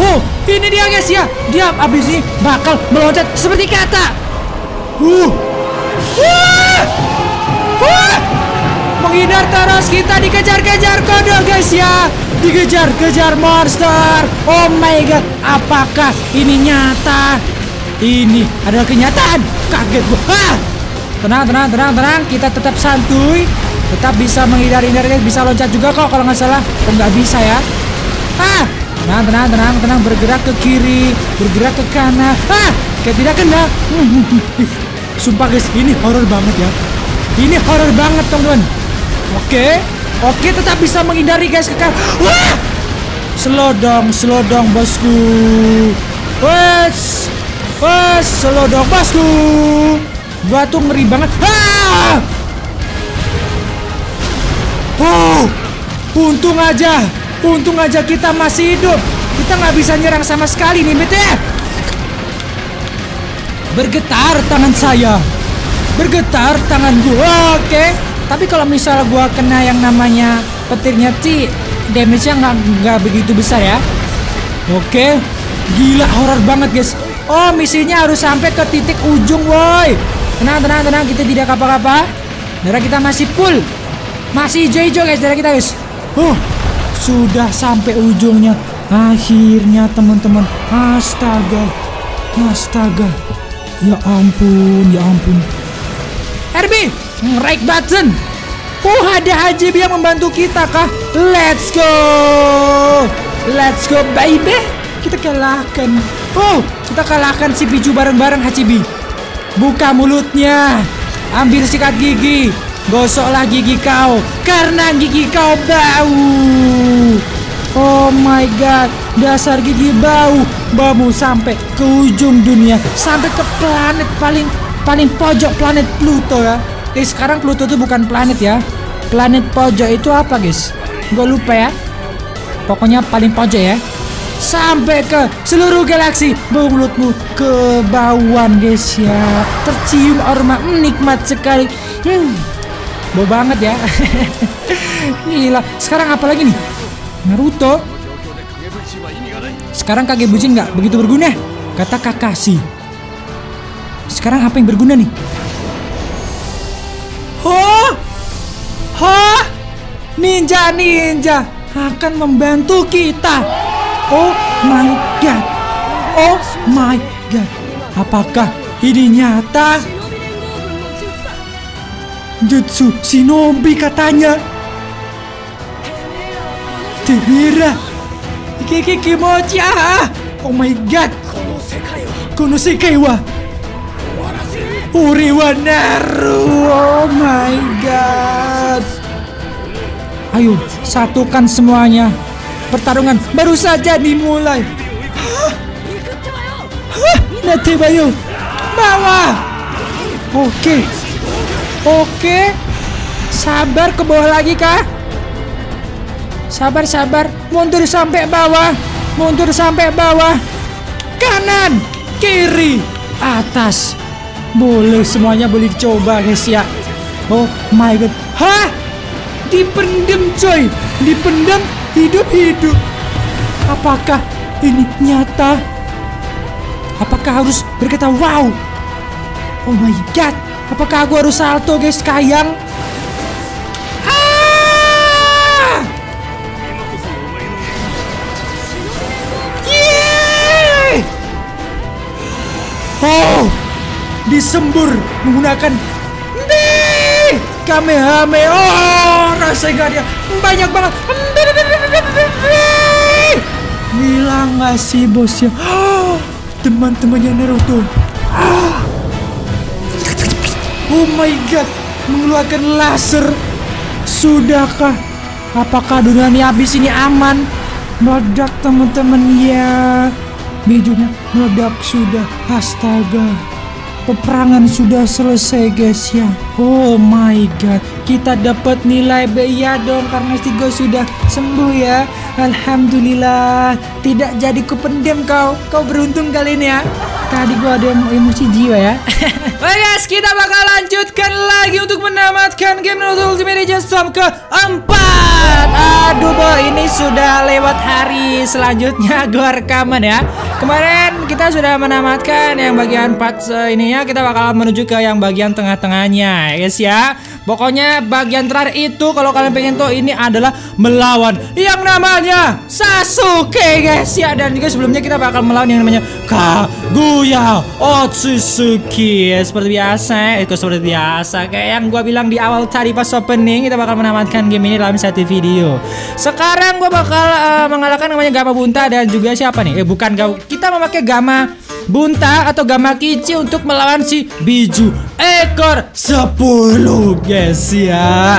Oh, ini dia guys ya. Dia abis ini bakal meloncat seperti kata. Uh. Wah! Wah! Menghindar terus kita dikejar-kejar kode guys ya. Dikejar-kejar monster. Oh my god, apakah ini nyata? Ini adalah kenyataan. Kaget gua. Ah! Tenang, tenang, tenang, tenang. Kita tetap santuy. Tetap bisa menghindar-hindar guys. Bisa loncat juga kok kalau nggak salah. Kok nggak bisa ya? Ah! Tenang, tenang, tenang, tenang. Bergerak ke kiri, bergerak ke kanan. Ah! Kayak tidak kena. <laughs> Sumpah guys, ini horor banget ya. Ini horor banget teman-teman. Oke, oke tetap bisa menghindari guys ke kanan. Wah! Slow dong, slow dong bosku. Wes, wes, slow dong bosku. Gua tuh ngeri banget. Ah! Oh, untung aja, untung aja kita masih hidup. Kita nggak bisa nyerang sama sekali nih, bete. Bergetar tangan saya, bergetar tangan gua. Oke, tapi kalau misal gua kena yang namanya petirnya Ci, damage-nya nggak nggak begitu besar ya. Oke, gila horor banget guys. Oh, misinya harus sampai ke titik ujung, woi. Tenang, tenang, tenang, kita tidak apa-apa. Darah kita masih full. Masih hijau-hijau guys darah kita guys. Oh, sudah sampai ujungnya. Akhirnya teman-teman. Astaga. Astaga. Ya ampun, ya ampun. Herbie, right button. Oh, ada Hajib yang membantu kita kah? Let's go. Let's go baby. Kita kalahkan. Oh, kita kalahkan si Piju bareng-bareng Hachibi. Buka mulutnya. Ambil sikat gigi. Gosoklah gigi kau karena gigi kau bau. Oh my god, dasar gigi bau. Bau sampai ke ujung dunia, sampai ke planet paling paling pojok planet Pluto ya. Eh sekarang Pluto itu bukan planet ya. Planet pojok itu apa, guys? Gue lupa ya. Pokoknya paling pojok ya. Sampai ke seluruh galaksi bau mulutmu ke bauan guys ya. Tercium aroma nikmat sekali. Hmm, bau banget ya. <laughs> Gila. Sekarang apa lagi nih? Naruto. Sekarang kakek bucin nggak? Begitu berguna. Kata Kakashi. Sekarang apa yang berguna nih Ninja ninja akan membantu kita. Oh my god. Oh my god. Apakah ini nyata? Jutsu Shinobi katanya. Temira. Kiki kimochi. Oh my god. Kono sekai wa Uri wa Naru. Oh my god. Ayo, satukan semuanya. Pertarungan baru saja dimulai. Hah? Nate bayo. Bawah. Oke. Oke. Sabar ke bawah lagi kah? Sabar, sabar. Mundur sampai bawah. Mundur sampai bawah. Kanan, kiri, atas. Boleh semuanya boleh dicoba guys ya. Oh my god. Hah? Dipendem coy. Dipendam hidup-hidup. Apakah ini nyata? Apakah harus berkata wow? Oh my god. Apakah aku harus salto guys kayang? Ah! Oh, disembur menggunakan Nih, Kamehame. Oh, rasanya dia banyak banget. Bilang gak sih bos ya? Teman-temannya Naruto. Oh my god, mengeluarkan laser. Sudahkah? Apakah dunia ini habis ini aman? Meledak teman-teman ya. Bijunya meledak sudah. Astaga. Peperangan sudah selesai guys ya. Oh my god. Kita dapat nilai B ya dong karena Tigo sudah sembuh ya. Alhamdulillah. Tidak jadi kupendam kau. Kau beruntung kali ini ya. Tadi gua ada emosi jiwa ya. <laughs> Oke guys, kita bakal lanjutkan lagi untuk menamatkan game Naruto Ultimate Ninja Storm keempat. Aduh bo ini sudah lewat hari selanjutnya gua rekaman ya Kemarin kita sudah menamatkan yang bagian part eh, ini ya. Kita bakal menuju ke yang bagian tengah-tengahnya. Ya guys ya Pokoknya bagian terakhir itu kalau kalian pengen tahu ini adalah melawan yang namanya Sasuke guys. Ya Dan juga sebelumnya kita bakal melawan yang namanya Kaguya Otsutsuki ya, Seperti biasa itu seperti biasa. Kayak yang gua bilang di awal tadi pas opening Kita bakal menamatkan game ini dalam satu video. Sekarang gua bakal uh, mengalahkan namanya Gama Bunta dan juga siapa nih? Eh bukan Gama Kita memakai Gama Bunta atau Gama Kici untuk melawan si Biju. Ekor 10 guys ya.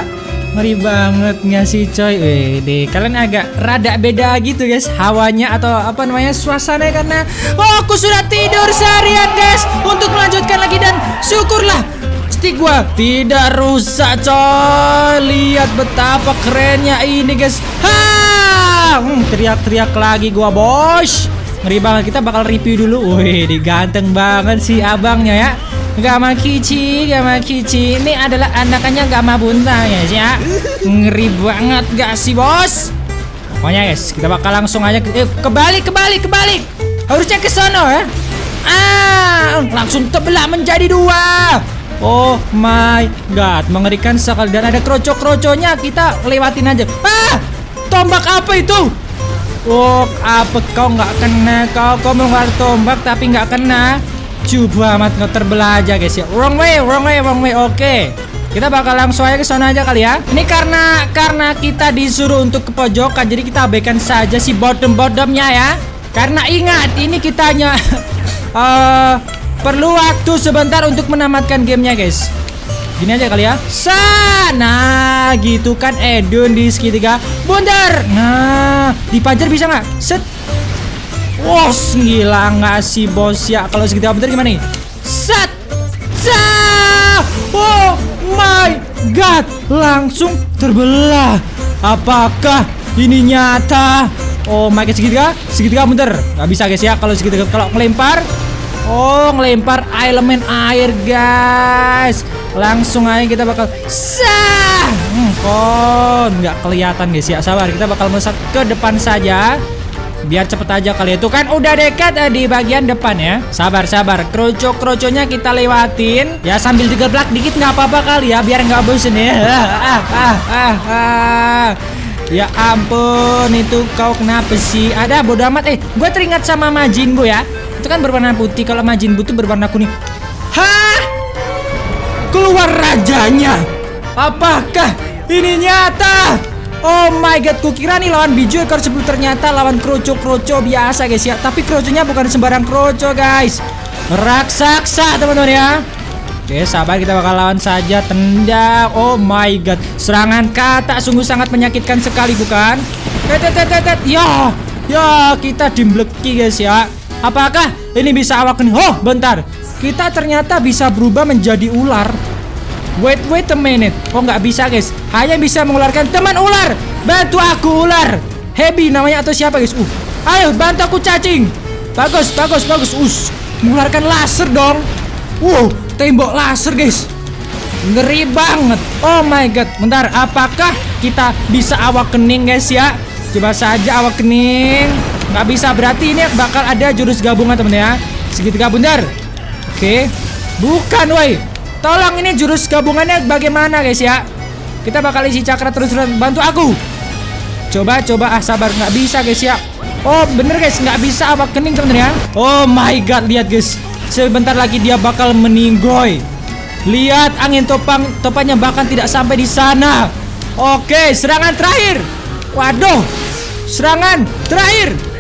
Ngeri banget nggak sih coy? Wede, kalian agak rada beda gitu guys. Hawanya atau apa namanya suasana karena Oh aku sudah tidur seharian guys. Untuk melanjutkan lagi dan syukurlah Stick gua tidak rusak coy. Lihat betapa kerennya ini guys. Ha! Hmm, Teriak-teriak lagi gua bos Ngeri banget kita bakal review dulu. Wih ganteng banget sih abangnya ya. Gama Kici, Gama Kici Ini adalah anakannya Gama Bunta guys ya. Ngeri banget gak sih bos? Pokoknya guys kita bakal langsung aja ke, eh, Kebalik, kebalik, kebalik. Harusnya ke sana ya. Ah, langsung terbelah menjadi dua. Oh my god Mengerikan sekali. Dan ada kroco-kroconya Kita lewatin aja. Ah, tombak apa itu Oh, apa kau nggak kena? Kau kau mengeluarkan tombak tapi nggak kena. Coba amat terbelah aja guys ya. Wrong way, wrong way, wrong way. Oke. Kita bakal langsung aja ke sana aja kali ya. Ini karena karena kita disuruh untuk ke pojokan, jadi kita abaikan saja si bottom bottomnya ya. Karena ingat, ini kita hanya uh, <laughs> perlu waktu sebentar untuk menamatkan gamenya guys. Gini aja kali ya. Sana gitu kan Edun di segitiga. Bundar. Nah, dipancar bisa nggak? Set. Wah, gila nggak sih bos ya? Kalau segitiga bundar gimana nih? Set. Zah. Oh my god, langsung terbelah. Apakah ini nyata? Oh my god segitiga, segitiga bundar. Gak bisa guys ya kalau segitiga kalau melempar Oh, ngelempar elemen air, guys. Langsung aja kita bakal sah. Hmm, kok nggak kelihatan guys ya. Sabar, kita bakal melesat ke depan saja. Biar cepet aja kali itu kan udah dekat eh, di bagian depan ya. Sabar, sabar. Kroco-kroconya kita lewatin. Ya sambil digeblak dikit nggak apa-apa kali ya, biar nggak bosen ya. <laughs> Ah, ah, ah, ah. Ya ampun, itu kau kenapa sih? Ada bodo amat. Eh, gue teringat sama Majin Bu ya. Itu kan berwarna putih, kalau Majin Bu itu berwarna kuning. Hah? Keluar rajanya. Apakah ini nyata? Oh my god, kukira nih lawan Biju ekor sebelum ternyata lawan kroco-kroco biasa guys ya. Tapi kroconya bukan sembarang kroco guys. Raksasa teman-teman ya. Oke, sabar kita bakal lawan saja tendang. Oh my god, serangan kata sungguh sangat menyakitkan sekali bukan? Tetetetet, ya, ya kita dimbleki guys ya. Apakah ini bisa awak nih? Oh, bentar. Kita ternyata bisa berubah menjadi ular. Wait, wait a minute. Oh, nggak bisa guys. Hanya bisa mengeluarkan teman ular. Bantu aku ular. Happy namanya atau siapa guys? Uh, ayo bantu aku cacing. Bagus, bagus, bagus. Us, mengeluarkan laser dong. Wow, tembok laser guys Ngeri banget Oh my god Bentar apakah kita bisa awak kening guys ya Coba saja awak kening Nggak bisa berarti ini bakal ada jurus gabungan temen ya. Segitiga bundar Oke. Bukan woi. Tolong ini jurus gabungannya bagaimana guys ya. Kita bakal isi cakra terus-terusan. Bantu aku. Coba coba. Ah sabar. Nggak bisa guys ya. Oh bener guys. Nggak bisa. Awak kening temen ya. Oh my god. Lihat guys. Sebentar lagi dia bakal meninggoy. Lihat angin topang topannya bahkan tidak sampai di sana. Oke, serangan terakhir. Waduh. Serangan terakhir.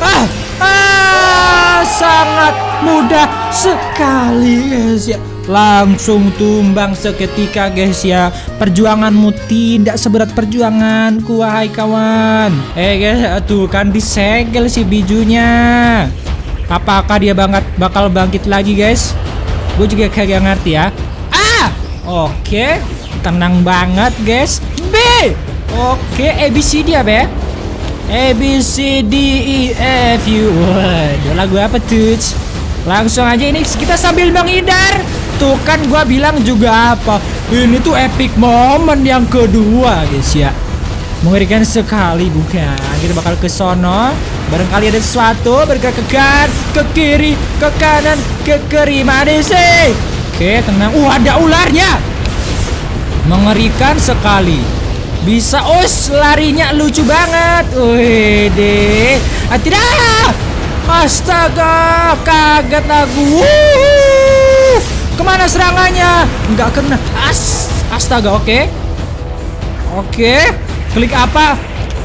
Ah, ah sangat mudah sekali guys ya. Langsung tumbang seketika guys ya. Perjuanganmu tidak seberat perjuanganku wahai kawan. Eh guys, tuh kan disegel si bijunya. Apakah dia banget bakal bangkit lagi guys? Gue juga kagak ngerti ya. Ah, oke, okay. tenang banget guys. B, oke, okay. ABCD apa ya? A B C D E F U. Waduh, lagu apa tuh? Langsung aja ini kita sambil menghindar. Tuh kan gue bilang juga apa? Ini tuh epic moment yang kedua guys ya. Mengerikan sekali bukan Kita bakal ke sono Barangkali ada sesuatu Bergerak ke kanan Ke kiri Ke kanan Ke kiri Mana sih Oke tenang Uh ada ularnya Mengerikan sekali Bisa us Larinya lucu banget. Wih deh. Ah, Tidak. Astaga Kaget aku. Ke mana serangannya? Enggak kena. As Astaga oke. Okay. Oke okay. Klik apa?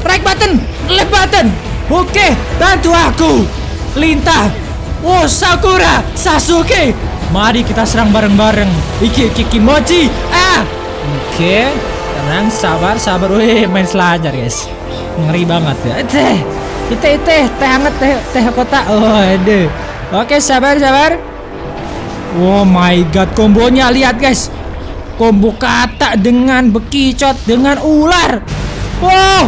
Right button Left button. Oke okay. Bantu aku. Lintah. Oh Sakura Sasuke. Mari kita serang bareng-bareng. Iki Iki Kimochi. Ah. Oke. okay. Tenang sabar sabar. Wih main selancar guys. Ngeri banget ya. Teh. Teh teh Teh hangat teh Teh kota Oh aduh Oke sabar sabar. Oh my god kombonya. Lihat guys. Combo kata dengan bekicot dengan ular. Wow.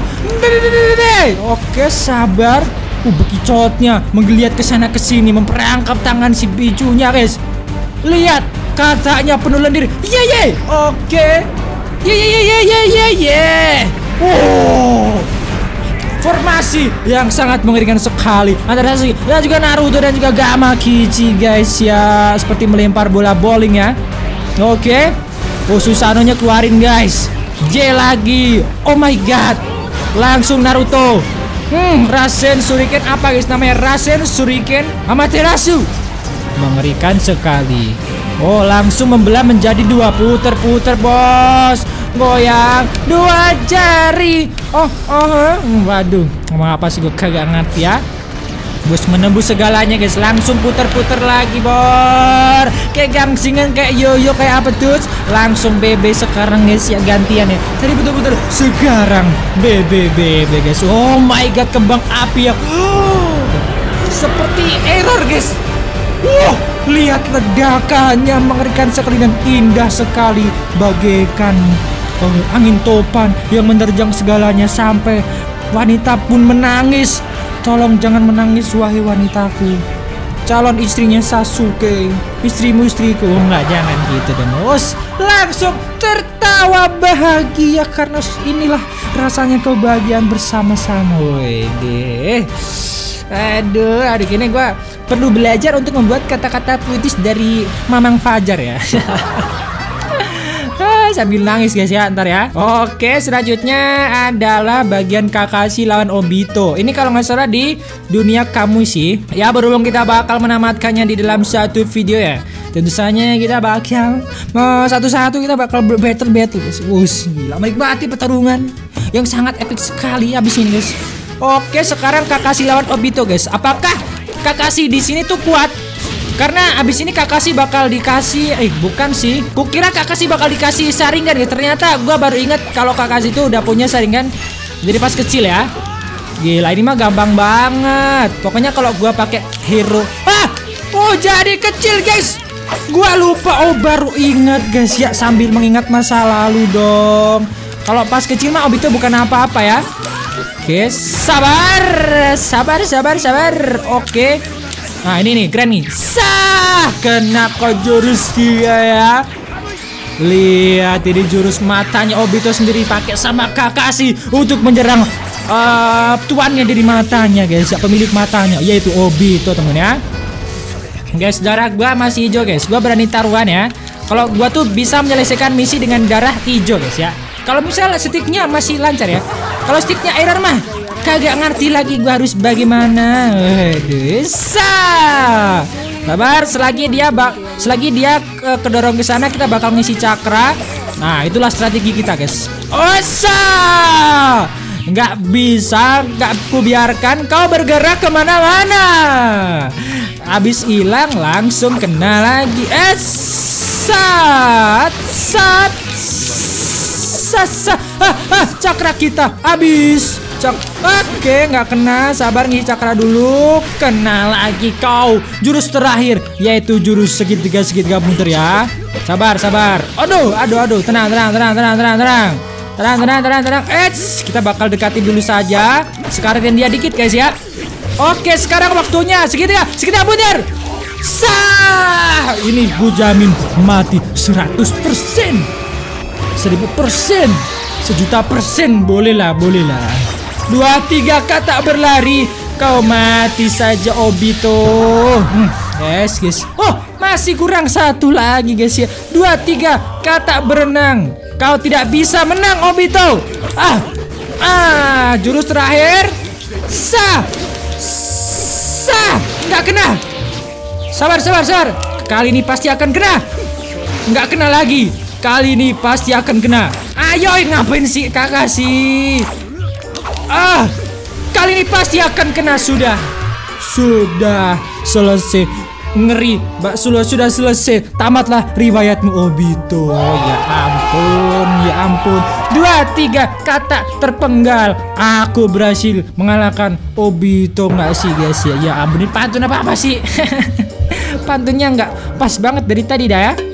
Oke sabar. Uh bekicotnya. Menggeliat ke sana ke sini. Memperangkap tangan si bijunya guys. Lihat katanya penuh lendir. Iya yeah, Oke Iya iya iya iya iya iya Wow formasi yang sangat mengerikan sekali. Antara Sasuke dan juga Naruto dan juga Gama Kichi guys ya. Seperti melempar bola bowling ya. Oke. Okay. oh keluarin guys. J lagi. Oh my god. Langsung Naruto. Hmm Rasen Shuriken apa guys? Namanya Rasen Shuriken Amaterasu. Mengerikan sekali oh langsung membelah menjadi dua puter-puter bos. Goyang dua jari. Oh oh waduh. Ngomong apa sih gue kagak ngerti ya. Bus menembus segalanya guys. Langsung puter-puter lagi bor. Kayak gangsingan kayak yoyo kayak apa tuh Langsung BB sekarang guys. Ya gantian ya. Tadi betul-betul sekarang BB BB guys. Oh my god kembang api ya. <gasps> Seperti error guys Wow Lihat ledakannya mengerikan sekali dan indah sekali Bagaikan oh, angin topan yang menerjang segalanya sampai wanita pun menangis. Tolong jangan menangis wahai wanitaku. Calon istrinya Sasuke, istrimu istriku. Oh, enggak jangan gitu dan bos. Langsung tertawa bahagia karena inilah rasanya kebahagiaan bersama-sama. Wede. Aduh, aduh ini gue perlu belajar untuk membuat kata-kata puitis dari Mamang Fajar ya. <laughs> sambil nangis guys ya ntar ya. Oke selanjutnya adalah bagian Kakashi lawan Obito. Ini kalau nggak salah di dunia kamu sih. Ya berhubung kita bakal menamatkannya di dalam satu video ya. Tentu saja kita bakal Satu-satu kita bakal battle-battle guys. Wus gila. Menikmati pertarungan Yang sangat epic sekali abis ini guys Oke sekarang Kakashi lawan Obito guys. Apakah Kakashi di sini tuh kuat? Karena abis ini Kakashi bakal dikasih Eh bukan sih. Kukira Kakashi bakal dikasih saringan ya. Ternyata gue baru inget kalau Kakashi itu udah punya saringan Jadi pas kecil ya. Gila ini mah gampang banget. Pokoknya kalau gue pakai hero. Ah! Oh jadi kecil guys. Gua lupa. Oh baru inget guys. Ya Sambil mengingat masa lalu dong. Kalau pas kecil mah Obito bukan apa-apa ya Oke sabar Sabar sabar sabar. Oke. Nah ini nih keren nih. Sah Kena kok jurus dia ya. Lihat ini jurus matanya. Obito sendiri pakai sama Kakashi Untuk menyerang uh, tuannya dari matanya guys. Pemilik matanya? Yaitu Obito temen ya. Guys darah gua masih hijau guys. Gua berani taruhan ya. Kalau gua tuh bisa menyelesaikan misi dengan darah hijau guys ya. Kalau misalnya sticknya masih lancar ya Kalau sticknya error mah kagak ngerti lagi gua harus bagaimana. Waduh, Sabar, selagi dia bak selagi dia ke kedorong ke sana kita bakal ngisi cakra. Nah, itulah strategi kita, guys. Osa! Nggak bisa, nggak ku biarkan kau bergerak ke mana-mana. Habis hilang langsung kena lagi. Eh, sat, sat. Ah, ah, cakra kita habis. Cak Oke nggak kena. Sabar nih cakra dulu. Kena lagi kau. Jurus terakhir Yaitu jurus segitiga segitiga bunter ya. Sabar sabar. Aduh aduh aduh. Tenang tenang tenang tenang tenang tenang. Tenang tenang tenang tenang. Eits Kita bakal dekati dulu saja. Sekarang dia dikit guys ya. Oke sekarang waktunya. Segitiga Segitiga bunter Sah! Ini gue jamin mati 100% 1000% Sejuta persen boleh lah, boleh lah. Dua tiga kata berlari, kau mati saja Obito. Hmm, yes guys. Oh masih kurang satu lagi guys ya. Dua tiga kata berenang, kau tidak bisa menang Obito. Ah ah jurus terakhir. Sa sa nggak kena. Sabar sabar sabar. Kali ini pasti akan kena. Nggak kena lagi. Kali ini pasti akan kena. Ayo ngapain sih kakak sih? Ah, kali ini pasti akan kena sudah. Sudah selesai. Ngeri, Mbak Sulo sudah selesai. Tamatlah riwayatmu Obito. Ya ampun, ya ampun. Dua tiga kata terpenggal. Aku berhasil mengalahkan Obito nggak sih guys ya? Ya ampun, ini pantun apa apa sih? <laughs> Pantunnya nggak pas banget dari tadi dah ya.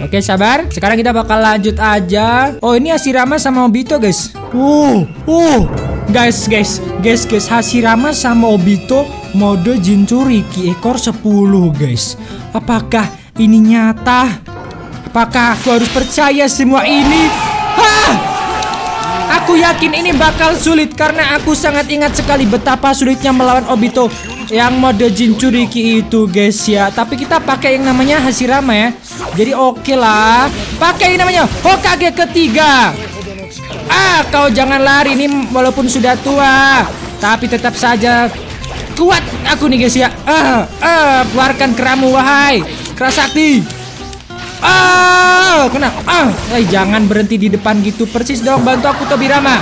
Oke sabar, sekarang kita bakal lanjut aja. Oh ini Hashirama sama Obito guys. Uh, uh, guys guys, guys guys Hashirama sama Obito mode Jinchuriki ekor 10 guys. Apakah ini nyata? Apakah aku harus percaya semua ini? Hah! Aku yakin ini bakal sulit karena aku sangat ingat sekali betapa sulitnya melawan Obito yang mode Jinchuriki itu guys ya. Tapi kita pakai yang namanya Hashirama ya. Jadi oke okay lah. Pakai yang namanya Hokage ketiga. Ah, kau jangan lari nih walaupun sudah tua, tapi tetap saja kuat aku nih guys ya. Ah, ah, keluarkan keramu wahai. Kerasakti. Ah, kena. Ah, eh, jangan berhenti di depan gitu persis dong. Bantu aku Tobirama.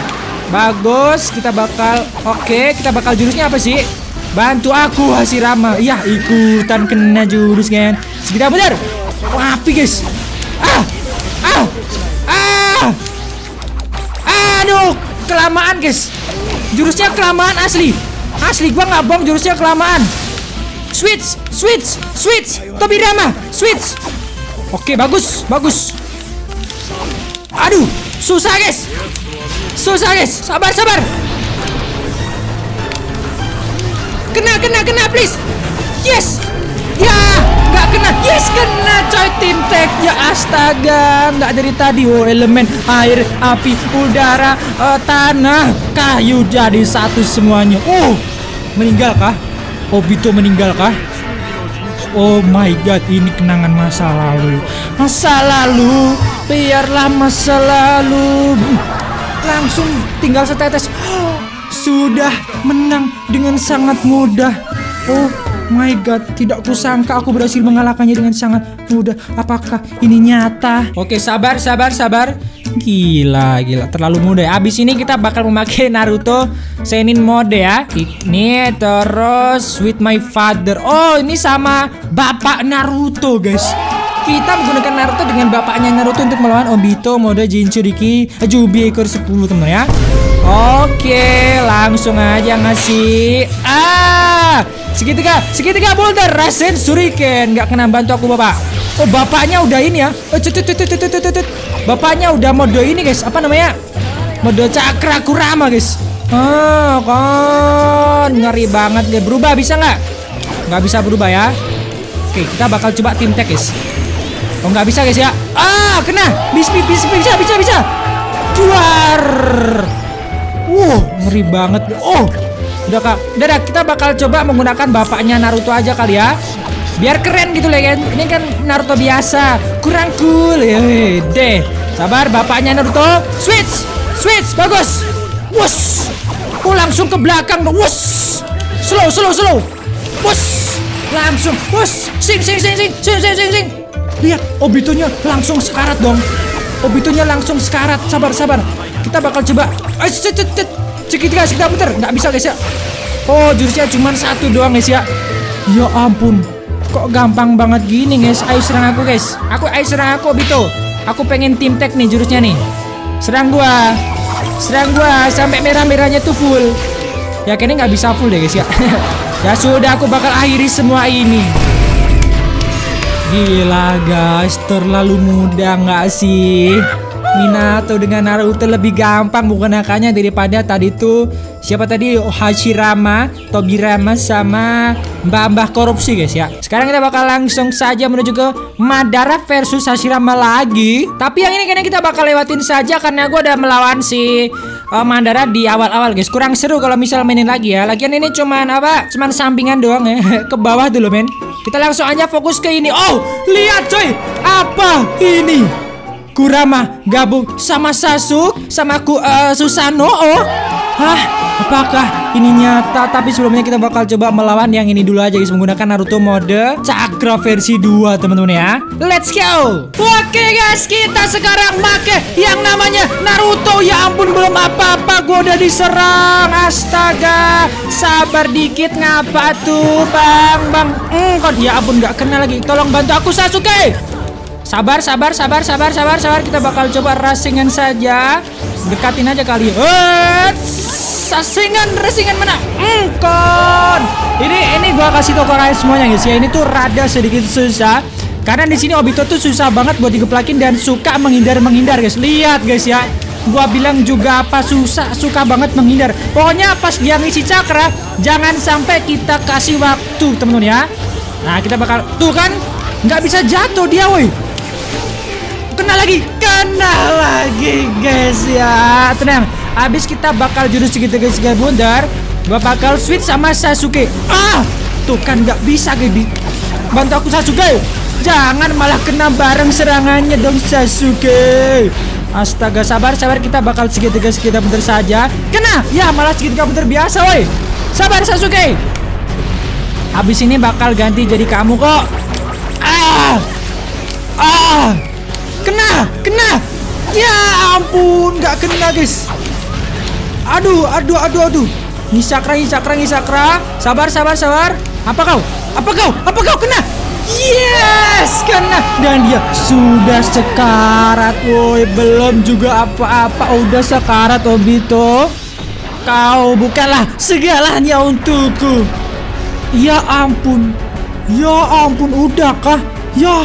Bagus, kita bakal oke, okay, kita bakal jurusnya apa sih? Bantu aku Hashirama. Ya, ikutan kena jurus kan. Segera benar. Api guys. Ah, ah, ah. Aduh, kelamaan guys. Jurusnya kelamaan asli. Asli gua nggak bohong jurusnya kelamaan. Switch, switch, switch. Tobirama, switch. Oke, bagus, bagus. Aduh, susah guys. Susah guys. Sabar, sabar. Kena, kena, kena, please. Yes. Ya, nggak kena. Yes, kena coy tim tag. Ya astaga, nggak dari tadi. Oh, elemen air, api, udara, uh, tanah, kayu jadi satu semuanya. Oh, meninggal kah? Obito meninggal kah? Oh my god, ini kenangan masa lalu. Masa lalu, biarlah masa lalu. Langsung tinggal setetes. Sudah menang dengan sangat mudah. Oh my god, tidak kusangka aku berhasil mengalahkannya dengan sangat mudah. Apakah ini nyata? Oke, sabar, sabar, sabar. Gila, gila, terlalu mudah. ya. Abis ini kita bakal memakai Naruto Senin mode ya. Ini terus with my father. Oh, ini sama bapak Naruto, guys. Kita menggunakan Naruto dengan bapaknya Naruto untuk melawan Obito mode Jinchuriki Jubi ekor 10 teman ya. Oke, langsung aja ngasih. Ah, segitiga, segitiga boulder Rasen Shuriken. Nggak kena bantu aku bapak. Oh bapaknya udah ini ya. Oh. Bapaknya udah mode ini guys. Apa namanya? Mode cakra kurama guys. Oh kan ngeri banget deh. Berubah bisa nggak? Nggak bisa berubah ya. Oke kita bakal coba tim tag guys. Oh nggak bisa guys ya. Ah kena. Bisa bisa bisa bisa bisa. Duar. Wow ngeri banget. Oh udah kak. Udah dah, kita bakal coba menggunakan bapaknya Naruto aja kali ya. Biar keren gitu lah kan. Ini kan Naruto biasa. Kurang cool ya. Deh. Sabar bapaknya Naruto. Switch. Switch bagus. Wush. Oh langsung ke belakang. Wush. Slow slow slow. Wush. Langsung. Wush. Sing sing sing sing sing sing sing sing. Lihat Obitonya langsung sekarat dong. Obitonya langsung sekarat. Sabar sabar. Kita bakal coba. Cekit guys kita putar. Nggak bisa guys ya. Oh jurusnya cuma satu doang guys ya. Ya ampun. Kok gampang banget gini guys. Ayo serang aku guys. Aku ayo serang aku Obito. Aku pengen tim tag nih jurusnya nih. Serang gua. Serang gua sampai merah-merahnya tuh full. Ya kayaknya nggak bisa full deh guys ya. <laughs> ya sudah aku bakal akhiri semua ini. Gila guys, terlalu mudah nggak sih? Minato dengan Naruto lebih gampang menggunakannya daripada tadi tuh siapa tadi Hashirama, Tobirama sama Mbah-mbah korupsi guys ya. Sekarang kita bakal langsung saja menuju ke Madara versus Hashirama lagi. Tapi yang ini kayaknya kita bakal lewatin saja karena gue udah melawan si uh, Mandara di awal-awal guys. Kurang seru kalau misal mainin lagi ya. Lagian ini cuman apa? Cuman sampingan doang ya. <laughs> ke bawah dulu men. Kita langsung aja fokus ke ini. Oh, lihat coy. Apa ini? Kurama gabung sama Sasuk sama ku uh, Susano. Oh. Hah? Apakah ini nyata? Tapi sebelumnya kita bakal coba melawan yang ini dulu aja guys menggunakan Naruto mode Cakra versi 2 teman-teman ya. Let's go. Oke guys, kita sekarang make yang namanya Naruto. Ya ampun belum apa-apa gua udah diserang. Astaga. Sabar dikit ngapa tuh, Bang? Bang. Hmm, kok ya ampun nggak kena lagi. Tolong bantu aku Sasuke. Sabar, sabar, sabar, sabar, sabar, sabar. Kita bakal coba rasingan saja. Dekatin aja kali. Eh, rasingan, rasingan mana? Engkon. Ini, ini gua kasih tau semuanya guys ya. Ini tuh rada sedikit susah. Karena di sini Obito tuh susah banget buat digeplakin dan suka menghindar menghindar guys. Lihat guys ya. Gua bilang juga apa susah suka banget menghindar. Pokoknya pas dia ngisi cakra, jangan sampai kita kasih waktu temen-temen ya. Nah kita bakal tuh kan nggak bisa jatuh dia woi kena lagi kena lagi guys ya tenang habis kita bakal jurus segitiga segitiga bundar gua bakal switch sama Sasuke. Ah! Tuh kan nggak bisa gitu bantu aku Sasuke. Jangan malah kena bareng serangannya dong Sasuke. Astaga sabar sabar. Kita bakal segitiga segitiga bentar saja. Kena! Ya malah segitiga bentar biasa woi. Sabar Sasuke. Habis ini bakal ganti jadi kamu kok. Ah! Ah! Kena, kena. Ya ampun, nggak kena guys. Aduh, aduh, aduh, aduh. Nisakra, nisakra, nisakra. Sabar, sabar, sabar. Apa kau? Apa kau? Apa kau kena? Yes, kena. Dan dia sudah sekarat, woi. Belum juga apa-apa, udah sekarat, Obito. Kau bukanlah segalanya untukku. Ya ampun. Ya ampun, udah kah? Ya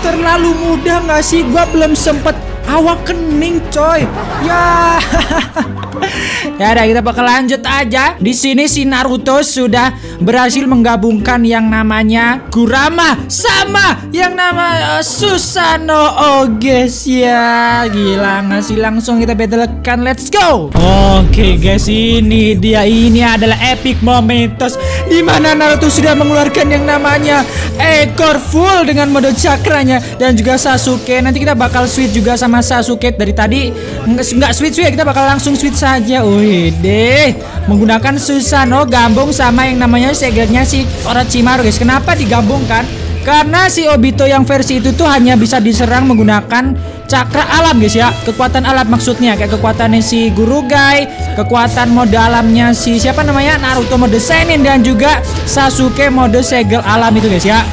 terlalu mudah nggak sih? Gua belum sempet awak kening coy. Ya. <laughs> ya udah kita bakal lanjut aja. Di sini si Naruto sudah berhasil menggabungkan yang namanya Kurama sama yang nama uh, Susano. Oh guys ya, gila ngasih langsung kita battlekan. Let's go. Oke okay, guys, ini dia ini adalah epic momentos di mana Naruto sudah mengeluarkan yang namanya ekor full dengan mode cakranya dan juga Sasuke. Nanti kita bakal switch juga sama Sasuke dari tadi. Nggak switch ya kita bakal langsung switch saja. Wih deh, menggunakan Susano gabung sama yang namanya segelnya si Orochimaru guys. Kenapa digabungkan? Karena si Obito yang versi itu tuh hanya bisa diserang menggunakan cakra alam guys ya. Kekuatan alam maksudnya Kayak kekuatannya si Guru Gai Kekuatan mode alamnya si siapa namanya? Naruto mode Senin dan juga Sasuke mode segel alam itu guys ya.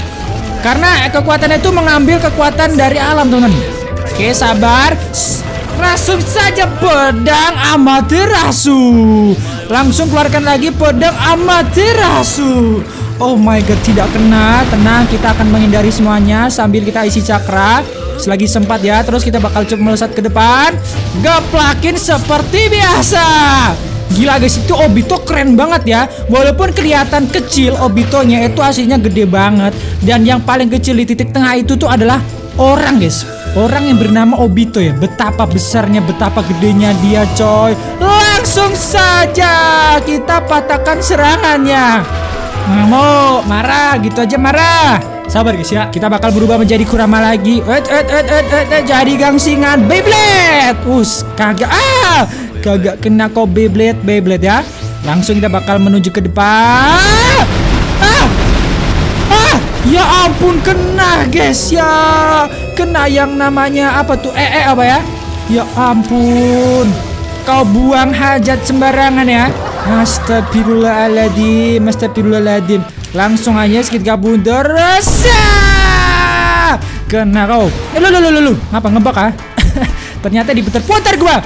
Karena kekuatannya itu mengambil kekuatan dari alam teman-teman Oke sabar Langsung saja pedang Amaterasu Langsung keluarkan lagi pedang Amaterasu Oh my god, tidak kena. Tenang, kita akan menghindari semuanya sambil kita isi cakra. Selagi sempat ya, terus kita bakal coba melesat ke depan. Gaplakin seperti biasa. Gila guys, itu Obito keren banget ya. Walaupun kelihatan kecil, Obitonya itu aslinya gede banget. Dan yang paling kecil di titik tengah itu tuh adalah orang guys. Orang yang bernama Obito ya. Betapa besarnya, betapa gedenya dia coy. Langsung saja kita patahkan serangannya. Mau, marah, gitu aja marah. Sabar guys ya, kita bakal berubah menjadi Kurama lagi. Et, et, et, et, et, et, jadi gangsingan Beyblade. Us, kagak ah, kagak kena kok Beyblade, Beyblade ya. Langsung kita bakal menuju ke depan. Ya ampun kena guys. Ya, kena yang namanya apa tuh? Eh, eh apa ya? Ya ampun, kau buang hajat sembarangan ya. Astagfirullahaladzim Astagfirullahaladzim. Langsung aja sedikit bundar Rasa Kena kau. Eh lu lu lu lu Ngapa ngebak ah? <laughs> Ternyata diputar-putar gua.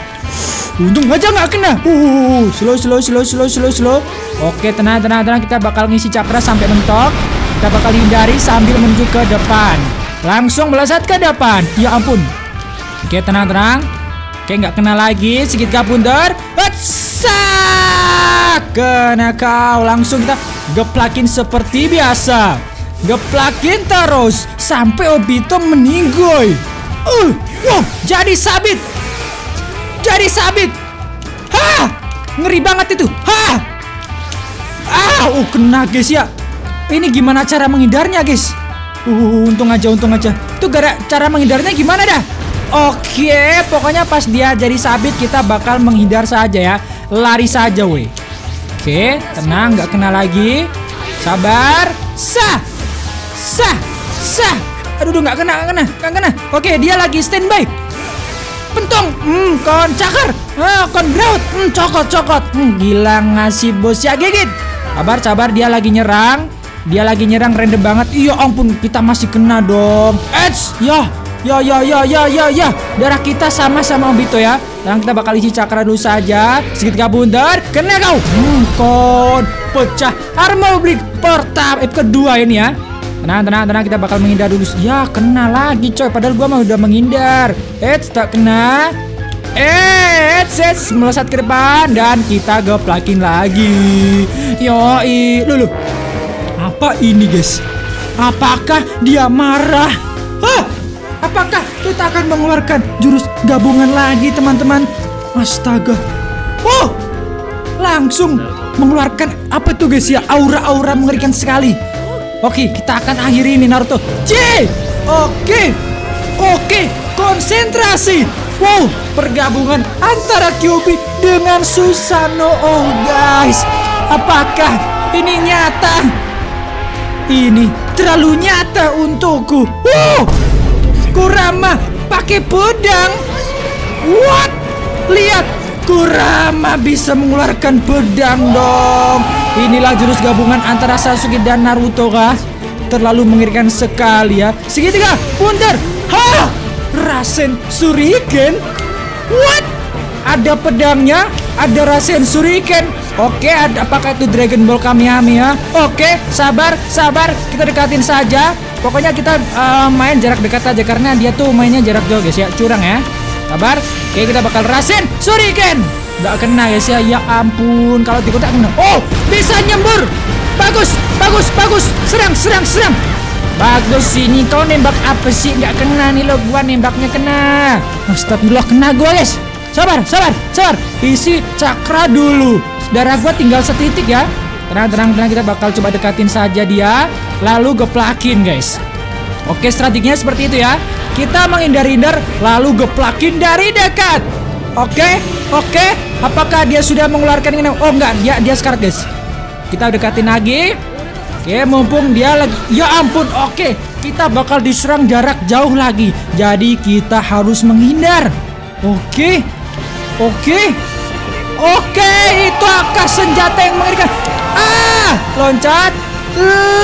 Untung aja nggak kena. Uh, Slow slow slow slow slow slow. Oke tenang tenang tenang. Kita bakal ngisi cakra sampai mentok Kita bakal hindari sambil menuju ke depan Langsung melesat ke depan Ya ampun Oke, tenang-tenang. Oke, nggak kena lagi. Sedikit kabundar. Hetsa! Kena kau. Langsung kita geplakin seperti biasa. Geplakin terus sampai Obito meninggoy. Uh, wow, jadi sabit. Jadi sabit. Hah! Ngeri banget itu. Hah! Ah, uh, kena guys ya. Ini gimana cara menghindarnya, guys? Uh, untung aja, untung aja. Itu gara cara menghindarnya gimana dah? Oke, pokoknya pas dia jadi sabit kita bakal menghindar saja ya. Lari saja, weh. Oke, tenang, nggak kena lagi. Sabar. Sah. Sah. Sah. Aduh, aduh nggak kena, nggak kena, nggak kena. Oke, dia lagi standby. Pentung, hmm, kon cakar, ah, kon grout, hmm, cokot, cokot, hmm, gila ngasih bos ya gigit. Sabar, sabar, dia lagi nyerang, dia lagi nyerang random banget. Iya ampun, kita masih kena dong. Eits, ya, Ya ya ya ya ya ya. Darah kita sama sama Obito ya. Sekarang kita bakal isi cakra dulu saja. Sedikit kabundar Kena kau. Hmm kon. Pecah. Armor break pertama Eh kedua ini ya. Tenang tenang tenang. Kita bakal menghindar dulu. Ya kena lagi coy. Padahal gua mah udah menghindar. Eits tak kena. Eits Eits Melesat ke depan Dan kita geplakin lagi. Yoi. Lulu Apa ini guys Apakah dia marah Hah Apakah kita akan mengeluarkan jurus gabungan lagi teman-teman? Astaga. Oh! Langsung mengeluarkan apa tuh guys ya? Aura-aura mengerikan sekali. Oke, kita akan akhiri ini Naruto. C. Oke. Oke, konsentrasi. Wow, pergabungan antara Kyuubi dengan Susano. Oh guys, apakah ini nyata? Ini terlalu nyata untukku. Wow! Kurama pakai pedang. What? Lihat, Kurama bisa mengeluarkan pedang dong. Inilah jurus gabungan antara Sasuke dan Naruto kah? Terlalu mengerikan sekali ya. Segitiga, punter. Ha! Rasen Shuriken? What? Ada pedangnya, ada Rasen Shuriken. Oke, ada apakah itu Dragon Ball Kamehameha? Oke, sabar, sabar, kita dekatin saja. Pokoknya kita uh, main jarak dekat aja karena dia tuh mainnya jarak jauh guys ya, curang ya. Sabar. Oke, kita bakal rasin Shuriken. Gak kena guys ya. Ya ampun, kalau tidak kena. Oh, bisa nyembur. Bagus, bagus, bagus. Serang, serang, serang. Bagus ini kau nembak apa sih? Gak kena nih lo gua nembaknya kena. Astagfirullah kena gua guys. Sabar, sabar, sabar. Isi cakra dulu. Darah gua tinggal setitik ya. Tenang, tenang, tenang. Kita bakal coba dekatin saja dia. Lalu geplakin, guys. Oke, strateginya seperti itu ya. Kita menghindar-hindar, lalu geplakin dari dekat. Oke, oke. Apakah dia sudah mengeluarkan ini? Oh, enggak. Dia dia sekarat, guys. Kita dekatin lagi. Oke, mumpung dia lagi. Ya ampun, oke. Kita bakal diserang jarak jauh lagi. Jadi kita harus menghindar. Oke. Oke. Oke, itu akas senjata yang mengerikan. Ah, loncat,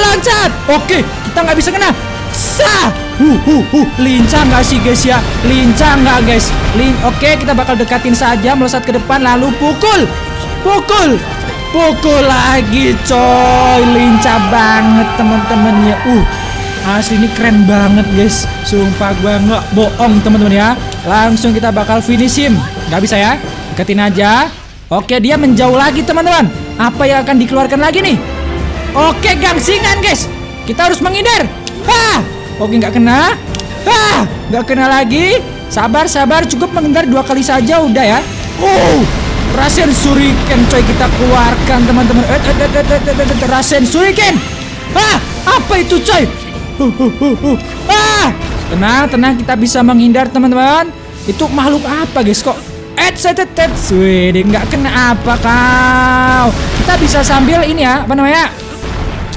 loncat. Oke, kita nggak bisa kena. Sah. Uh, uh, uh, lincah nggak sih guys ya? Lincah nggak guys? Lin Oke, kita bakal dekatin saja, melesat ke depan, lalu pukul, pukul, pukul lagi, coy. Lincah banget teman-teman ya. Uh, Asli ini keren banget guys Sumpah gue nggak bohong teman-teman ya Langsung kita bakal finish him Gak bisa ya Deketin aja Oke dia menjauh lagi teman-teman. Apa yang akan dikeluarkan lagi nih? Oke gangsingan guys. Kita harus menghindar. Hah? Oke nggak kena. Hah? Nggak kena lagi. Sabar sabar. Cukup menghindar dua kali saja udah ya. Oh Rasen Suriken coy kita keluarkan teman-teman. Eh, eh, eh, Rasen Suriken Hah? Apa itu coy? Uh, Tenang tenang. Kita bisa menghindar teman-teman. Itu makhluk apa guys? Kok Et set et Wih, nggak kena apa kau. Kita bisa sambil ini ya, apa namanya?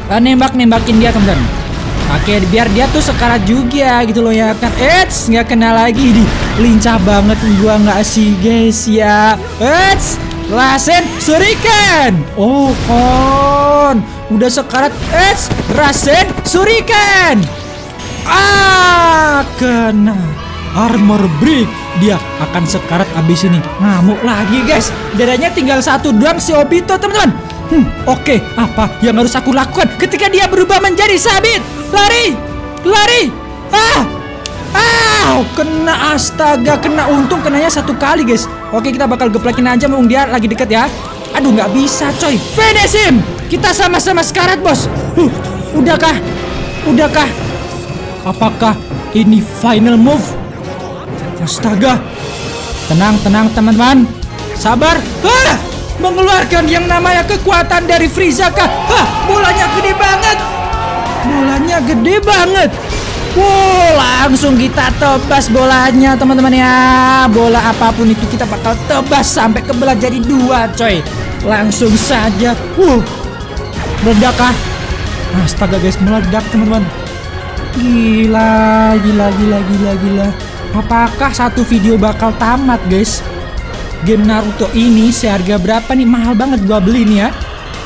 Uh, nembak-nembakin dia teman-teman. Oke, biar dia tuh sekarat juga gitu loh ya kan. Eits, nggak kena lagi di lincah banget gua nggak sih guys ya. Eits, Rasen Suriken. Oh, kon. Udah sekarat. Eits, Rasen Suriken. Ah, kena armor break dia akan sekarat abis ini ngamuk lagi guys dadanya tinggal satu doang si Obito teman-teman hmm, oke okay. apa yang harus aku lakukan ketika dia berubah menjadi sabit lari lari ah Ah, kena astaga, kena untung kenanya satu kali guys. Oke kita bakal geplekin aja mumpung dia lagi deket ya. Aduh nggak bisa coy. Finish him. Kita sama-sama sekarat bos. Huh, udahkah? Udahkah? Apakah ini final move? Astaga. Tenang, tenang teman-teman. Sabar. Ah! Mengeluarkan yang namanya kekuatan dari Frieza kah? Hah, bolanya gede banget. Bolanya gede banget. Wow, langsung kita tebas bolanya teman-teman ya. Bola apa pun itu kita bakal tebas sampai kebelah jadi dua coy. Langsung saja. Wow. Meledak kah? Astaga guys, meledak teman-teman. Gila, gila, gila, gila, gila. Apakah satu video bakal tamat guys? game Naruto ini seharga berapa nih? Mahal banget gua beli nih ya.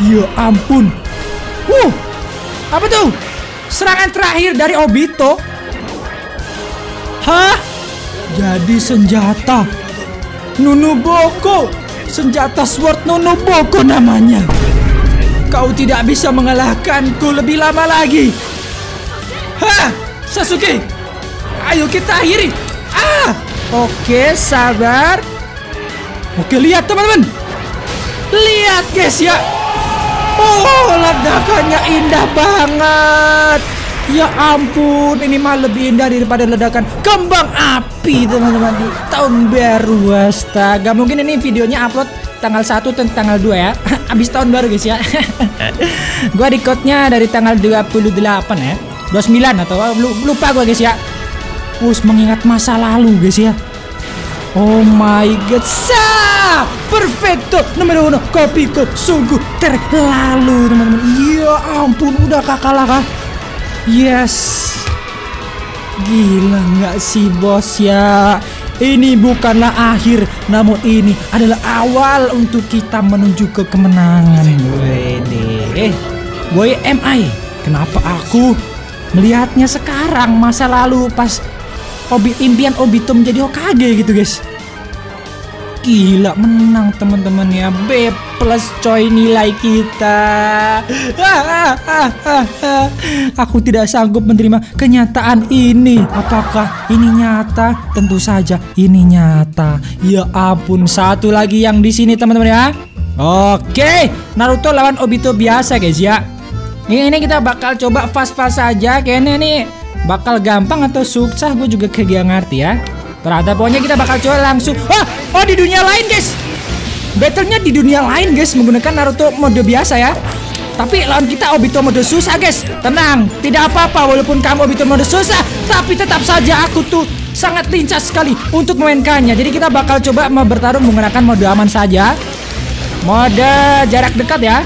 Ya ampun. Uh. Apa tuh? Serangan terakhir dari Obito. Hah? Jadi senjata. Nunuboko. Senjata Sword Nunuboko namanya. Kau tidak bisa mengalahkanku lebih lama lagi. Hah? Sasuke. Ayo kita akhiri. Ah. Oke, sabar. Oke lihat teman-teman. Lihat guys ya. Oh ledakannya indah banget. Ya ampun ini mah lebih indah daripada ledakan kembang api teman-teman di tahun baru. Astaga mungkin ini videonya upload tanggal 1 dan tanggal 2 ya. <laughs> Abis tahun baru guys ya. <laughs> Gua di code-nya dari tanggal 28 ya. 29 atau lupa gua guys ya Us mengingat masa lalu guys ya Oh my god, sa perfecto nomor uno kopiku sungguh terlalu teman-teman. Ya ampun, udah kakak lah kah? Yes, gila nggak sih bos ya? Ini bukanlah akhir, namun ini adalah awal untuk kita menuju ke kemenangan. Wede, eh, boy MI, kenapa aku melihatnya sekarang masa lalu pas Obi impian Obito menjadi Hokage gitu guys. Gila menang teman-teman ya. B plus coy nilai kita. <laughs> Aku tidak sanggup menerima kenyataan ini. Apakah ini nyata? Tentu saja ini nyata. Ya ampun satu lagi yang di sini teman-teman ya. Oke Naruto lawan Obito biasa guys ya. Ini, kita bakal coba fast-fast saja Kayaknya nih bakal gampang atau sukses gue juga kayak gak ngerti ya. Ternyata pokoknya kita bakal coba langsung. Oh, oh di dunia lain guys. Battlenya di dunia lain guys Menggunakan Naruto mode biasa ya. Tapi lawan kita Obito mode susah guys. Tenang, tidak apa-apa Walaupun kamu Obito mode susah Tapi tetap saja aku tuh sangat lincah sekali Untuk memainkannya. Jadi kita bakal coba bertarung menggunakan mode aman saja. Mode jarak dekat ya.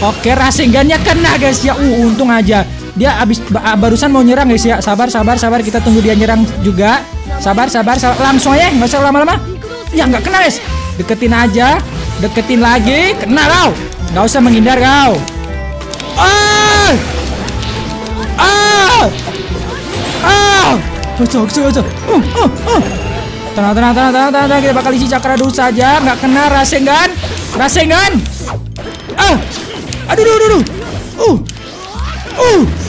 Oke, Rasengannya kena guys. Ya Uh, untung aja dia abis barusan mau nyerang guys ya. Sabar sabar sabar. Kita tunggu dia nyerang juga. Sabar sabar, sabar. langsung aja nggak usah lama-lama. Ya nggak kena guys. Deketin aja. Deketin lagi. Kena kau nggak usah menghindar kau ah! Ah! Ah! Cocok cocok uh, uh, uh. tenang tenang tenang tenang tenang kita bakal isi cakra dulu saja. Nggak kena rasengan. Rasengan. Ah! Aduh aduh aduh. Uh. Uh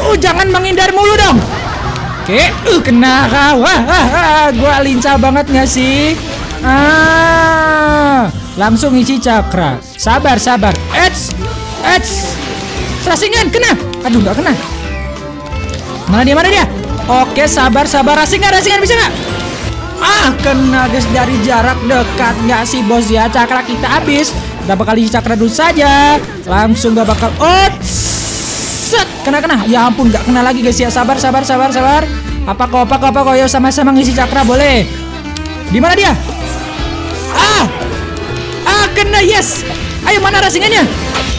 uh jangan menghindar mulu dong. Oke uh kena kau wah, gua lincah banget nggak sih? Ah langsung isi cakra. Sabar sabar. Eits Eits rasengan kena. Aduh nggak kena. Mana dia mana dia? Oke sabar sabar. Rasengan rasengan bisa nggak? Ah kena guys dari jarak dekat. Nggak sih bos ya? Cakra kita habis. Kita bakal isi cakra dulu saja. Langsung gak bakal oh set kena kena ya ampun nggak kena lagi guys ya sabar sabar sabar sabar apa kok apa kok apa kok yo sama-sama ngisi cakra boleh di mana dia ah ah kena yes ayo mana rasingannya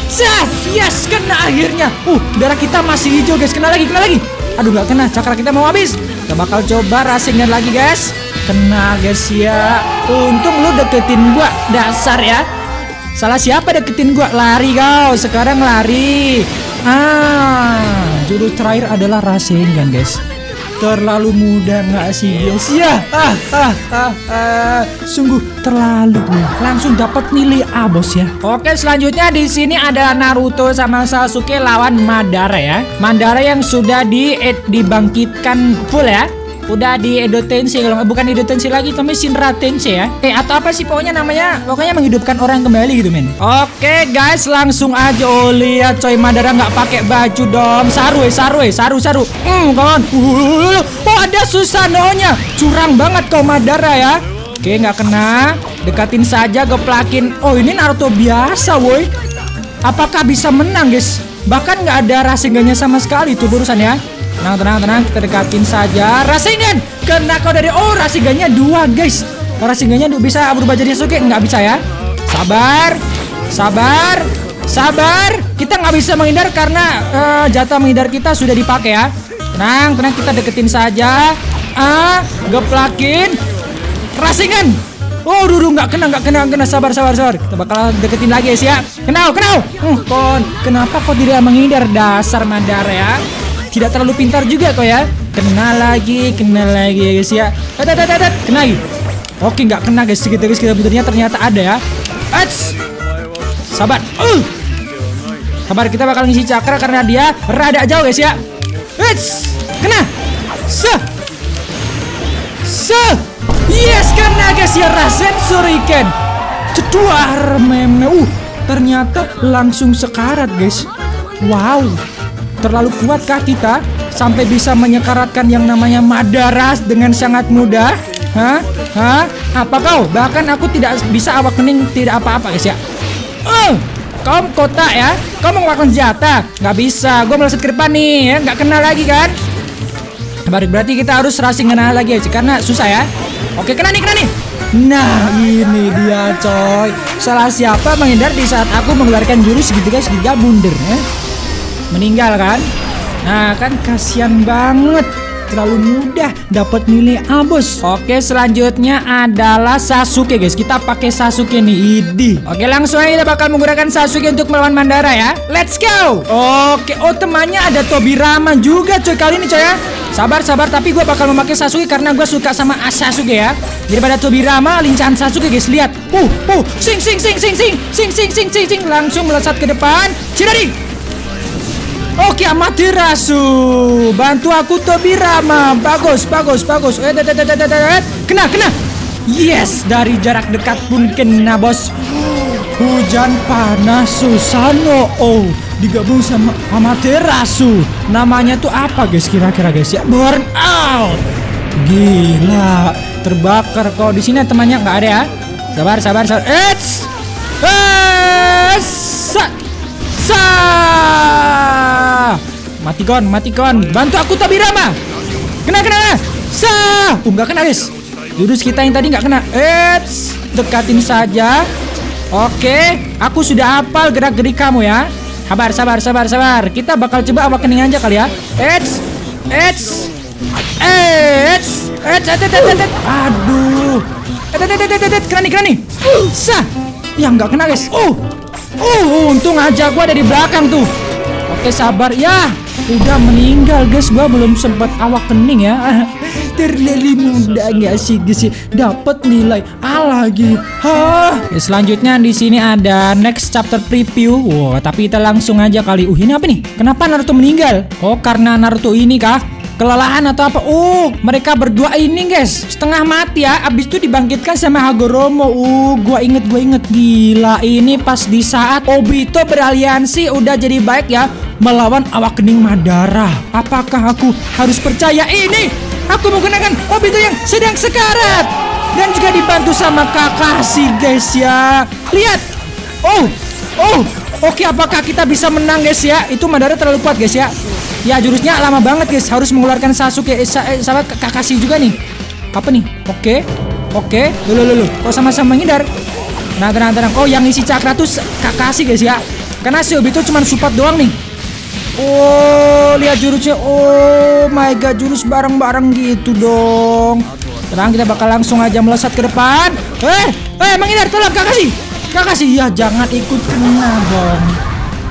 Sas, yes, kena akhirnya. Uh, darah kita masih hijau guys. Kena lagi, kena lagi. Aduh, nggak kena. Cakra kita mau habis. Kita bakal coba rasingan lagi guys. Kena guys ya. Untung lu deketin gua. Dasar ya. Salah siapa deketin gua? Lari kau. Sekarang lari. Ah, jurus terakhir adalah Rasengan guys. terlalu mudah nggak sih guys? Ya, ah, ah, ah, ah, sungguh terlalu mudah. Langsung dapat nilai A bos ya. Oke, selanjutnya di sini ada Naruto sama Sasuke lawan Madara ya. Madara yang sudah di eh, dibangkitkan full ya. Udah di Edo Tensei kalau bukan Edo Tensei lagi tapi Shinra Tensei ya. Eh atau apa sih pokoknya namanya pokoknya menghidupkan orang kembali gitu men. Oke guys langsung aja oh lihat coy Madara nggak pakai baju dong. Saru eh saru eh saru saru. Hmm kawan. Oh ada Susanonya. Curang banget kau Madara ya. Oke nggak kena. Dekatin saja geplakin. Oh ini Naruto biasa woi. Apakah bisa menang guys? Bahkan nggak ada Rasengannya sama sekali tuh urusan ya. Tenang, tenang, tenang. Kita dekatin saja. Rasengan. Kena kau dari oh Rasengannya dua guys. Rasengannya bisa berubah jadi Sasuke nggak bisa ya? Sabar, sabar, sabar. Kita nggak bisa menghindar karena eh, jatah menghindar kita sudah dipakai ya. Tenang, tenang. Kita deketin saja. Ah, geplakin. Rasengan. Oh, dulu nggak kena, nggak kena, kena. Sabar, sabar, sabar. Kita bakal deketin lagi guys ya. Kenal, kenal. Hmm, kon, kenapa kau tidak menghindar dasar Mandara ya? Tidak terlalu pintar juga kau ya. Kena lagi, kena lagi ya guys ya. Tet, tet, tet. Kena lagi. Oke, nggak kena guys. Segitu guys, kita butuhnya ternyata ada ya. Ats. Sabar. Uh. Sabar, kita bakal ngisi cakra karena dia rada jauh guys ya. Ats. Kena. Seh. Se Yes kena guys ya Rasen Suriken Ceduar meme Uh ternyata langsung sekarat guys Wow Terlalu kuatkah kita Sampai bisa menyekaratkan yang namanya Madaras dengan sangat mudah Hah? Hah? Apa kau? Bahkan aku tidak bisa awak kening tidak apa-apa guys ya Eh, Kau kota ya Kau mau melakukan senjata Nggak bisa Gue melesat ke depan nih ya Nggak kenal lagi kan Baru berarti kita harus racing kena lagi aja karena susah ya. Oke, kena nih, kena nih. Nah, ini dia coy. Salah siapa menghindar di saat aku mengeluarkan jurus segitiga segitiga bunder ya? Meninggal kan? Nah, kan kasihan banget. Terlalu mudah dapat nilai A bos. Oke, selanjutnya adalah Sasuke guys. Kita pakai Sasuke nih, idi. Oke, langsung aja kita bakal menggunakan Sasuke untuk melawan Mandara ya. Let's go. Oke, oh temannya ada Tobirama juga coy kali ini coy ya. Sabar, sabar, tapi gue bakal memakai Sasuke karena gue suka sama Sasuke ya. Daripada Tobirama, lincahan Sasuke guys, lihat. Uh, uh, sing, sing, sing, sing, sing, sing, sing, sing, sing, sing, langsung melesat ke depan. Chidori. Oke, Amaterasu. Bantu aku Tobirama. Bagus, bagus, bagus. Eh. Kena, kena. Yes, dari jarak dekat pun kena, bos. Hujan panas Susano. Oh, digabung sama Amaterasu. Namanya tuh apa, guys? Kira-kira, guys ya? Burn out. Gila, terbakar kok. Di sini temannya nggak ada ya? Sabar, sabar, sabar. Eits. Eits. Sa. Sa. Mati kon, mati kon. Bantu aku Tabirama. Kena, kena. Sa. Uh, kena, guys. Jurus kita yang tadi nggak kena. Eits. Dekatin saja. Oke, aku sudah hafal gerak-gerik kamu ya. Sabar, sabar, sabar, sabar. Kita bakal coba awak kening aja kali ya. Eits. Eits. Eits. Eits, eits, eits, eits. Aduh. Eits, eits, eits, eits. Kena nih, kena nih. Sah. Ya nggak kena, guys. Oh. Oh, untung aja gua ada di belakang tuh. Oke, sabar. Ya, udah meninggal, guys. Gua belum sempat awak kening ya. <laughs> Terlalu mudah nggak sih, guys? Dapat nilai A lagi. Hah. Oke, selanjutnya di sini ada next chapter preview. Wah, tapi kita langsung aja kali. Uh, ini apa nih? Kenapa Naruto meninggal? Oh, karena Naruto ini kah? Kelelahan atau apa? Uh, mereka berdua ini guys setengah mati ya. Abis itu dibangkitkan sama Hagoromo. Uh, gua inget, gua inget. Gila, ini pas di saat Obito beraliansi udah jadi baik ya melawan awak kening Madara. Apakah aku harus percaya ini? Aku menggunakan Obito yang sedang sekarat dan juga dibantu sama Kakashi guys ya. Lihat. Oh, oh, oke apakah kita bisa menang guys ya? Itu Madara terlalu kuat guys ya. Ya jurusnya lama banget guys, harus mengeluarkan Sasuke eh, eh, sama Kakashi juga nih. Apa nih? Oke, oke, dulu dulu, kok sama-sama menghindar? Nah tenang tenang. Oh yang isi cakra tuh Kakashi guys ya. Karena si Obito cuma support doang nih. Oh lihat jurusnya. Oh my god jurus bareng-bareng gitu dong. Tenang kita bakal langsung aja melesat ke depan. Eh, eh menghindar tolong Kakashi. Kakashi ya jangan ikut kena dong.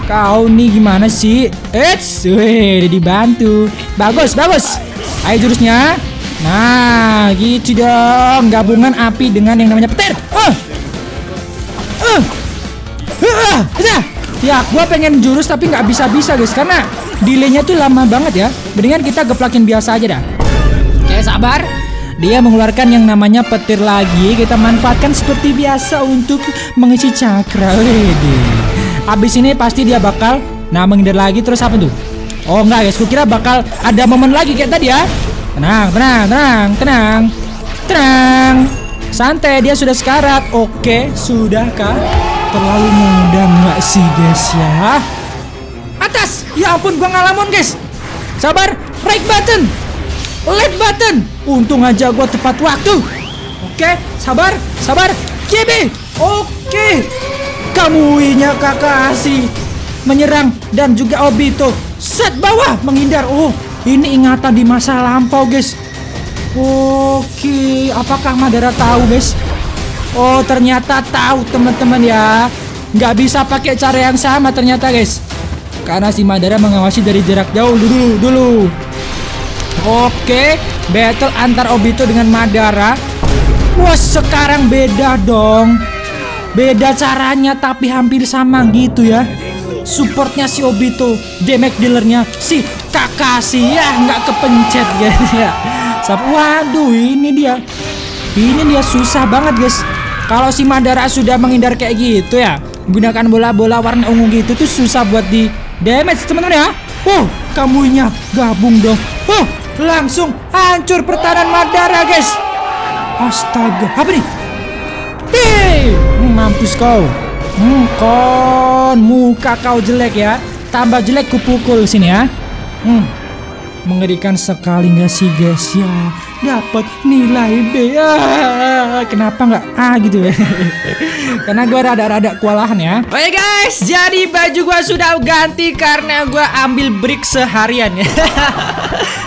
Kau nih gimana sih? Eits, udah dibantu. Bagus, bagus. Ayo jurusnya. Nah, gitu dong. Gabungan api dengan yang namanya petir. Uh. Uh. Uh. Ya, gua pengen jurus tapi nggak bisa-bisa guys karena delaynya tuh lama banget ya. Mendingan kita geplakin biasa aja dah. Oke, sabar. Dia mengeluarkan yang namanya petir lagi. Kita manfaatkan seperti biasa untuk mengisi cakra. Wede. Abis ini pasti dia bakal nah menghindar lagi terus apa tuh? Oh enggak guys, kukira bakal ada momen lagi kayak tadi ya. Tenang, tenang, tenang, tenang, tenang. Santai, dia sudah sekarat. Oke, sudahkah? Terlalu mudah nggak sih guys ya? Atas, ya ampun gua ngalamun guys. Sabar, right button, left button. Untung aja gua tepat waktu. Oke, sabar, sabar. KB, oke. Kamu inya kakak asih menyerang dan juga Obito set bawah menghindar. Oh, ini ingatan di masa lampau, guys. Oke, apakah Madara tahu, guys? Oh, ternyata tahu teman-teman ya. Nggak bisa pakai cara yang sama ternyata, guys. Karena si Madara mengawasi dari jarak jauh dulu, dulu. Oke, battle antar Obito dengan Madara. Wah, sekarang beda dong. Beda caranya tapi hampir sama gitu ya supportnya si Obito, damage dealernya si Kakashi ya nggak kepencet <laughs> guys ya. Waduh ini dia, ini dia susah banget guys. Kalau si Madara sudah menghindar kayak gitu ya, gunakan bola-bola warna ungu gitu tuh susah buat di damage teman-teman ya. Oh, kamunya gabung dong. Oh, langsung hancur pertahanan Madara guys. Astaga, apa nih? Hei, mampus kau. Hmm, kon muka kau jelek ya. Tambah jelek kupukul sini ya. Hmm. Mengerikan sekali nggak sih guys ya Dapat nilai B. Ah, Kenapa nggak A gitu ya? <laughs> Karena gue rada-rada kewalahan ya. Oke guys. Jadi baju gue sudah ganti Karena gue ambil break seharian ya. <laughs>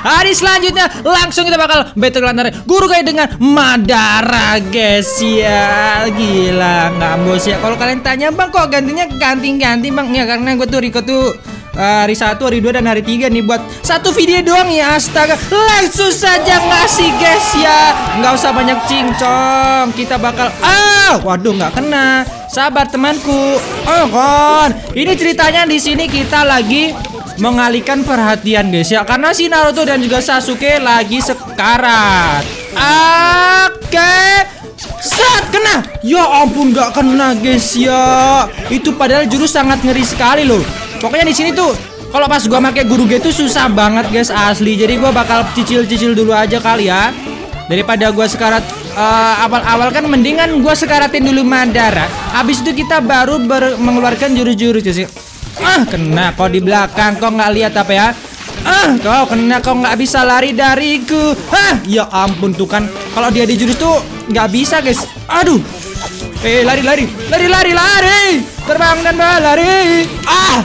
Hari selanjutnya Langsung kita bakal battle lantar Guru kayak dengan Madara guys. Ya Gila. Nggak bos ya. Kalau kalian tanya bang kok gantinya ganti-ganti bang? Ya karena gue tuh Riko tuh hari satu, hari dua dan hari tiga nih buat satu video doang ya astaga. Langsung saja ngasih guys ya. Nggak usah banyak cincong. Kita bakal ah waduh nggak kena. Sabar temanku. Oh kon ini ceritanya di sini kita lagi mengalihkan perhatian guys ya. Karena si Naruto dan juga Sasuke lagi sekarat. Oke. Saat kena. Ya ampun gak kena guys ya. Itu padahal jurus sangat ngeri sekali loh Pokoknya di sini tuh kalau pas gua pakai guru G itu susah banget guys asli. Jadi gua bakal cicil-cicil dulu aja kali ya. Daripada gua sekarat eh, awal-awal uh, kan mendingan gua sekaratin dulu Madara. Habis itu kita baru mengeluarkan jurus-jurus sih. Ah, kena kok di belakang kok nggak lihat apa ya? Ah, kau kena kau nggak bisa lari dariku. Ah, ya ampun tuh kan. Kalau dia di jurus tuh nggak bisa guys. Aduh. Eh, lari lari. Lari lari lari. Terbang dan berlari. Ah,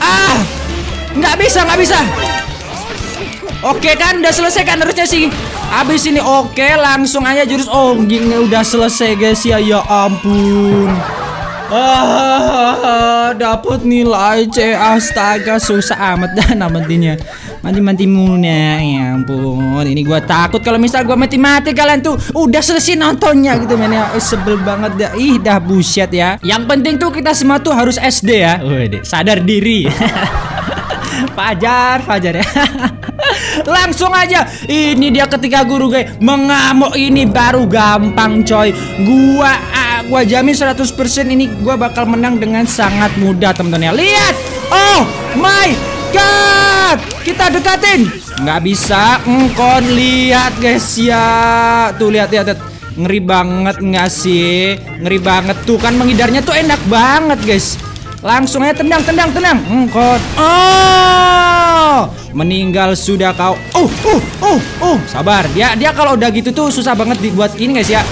Ah, nggak bisa, nggak bisa. Oke kan, udah selesai kan harusnya sih. Habis ini oke, langsung aja jurus. Oh, gini udah selesai guys ya. Ya ampun. Ah, dapat nilai C. Astaga, susah amat dah namanya. Mati-mati muna ya ampun. Ini gua takut kalau misal gua mati-mati kalian tuh udah selesai nontonnya gitu men ya. Eh, sebel banget dah. Ih, dah buset ya. Yang penting tuh kita semua tuh harus SD ya. Wede, sadar diri. <laughs> Fajar, Fajar ya. <laughs> Langsung aja. Ini dia ketika guru gue mengamuk ini baru gampang coy. Gua ah, gua jamin 100% ini gua bakal menang dengan sangat mudah teman-teman ya. Lihat. Oh my god Kita dekatin! Nggak bisa Engkon lihat guys ya. Tuh lihat lihat, lihat. Ngeri banget nggak sih? Ngeri banget. Tuh kan menghidarnya tuh enak banget guys. Langsung aja tendang tendang tendang. Engkon. Oh! Meninggal sudah kau. Oh oh oh oh. Sabar. Dia dia kalau udah gitu tuh susah banget dibuat ini guys ya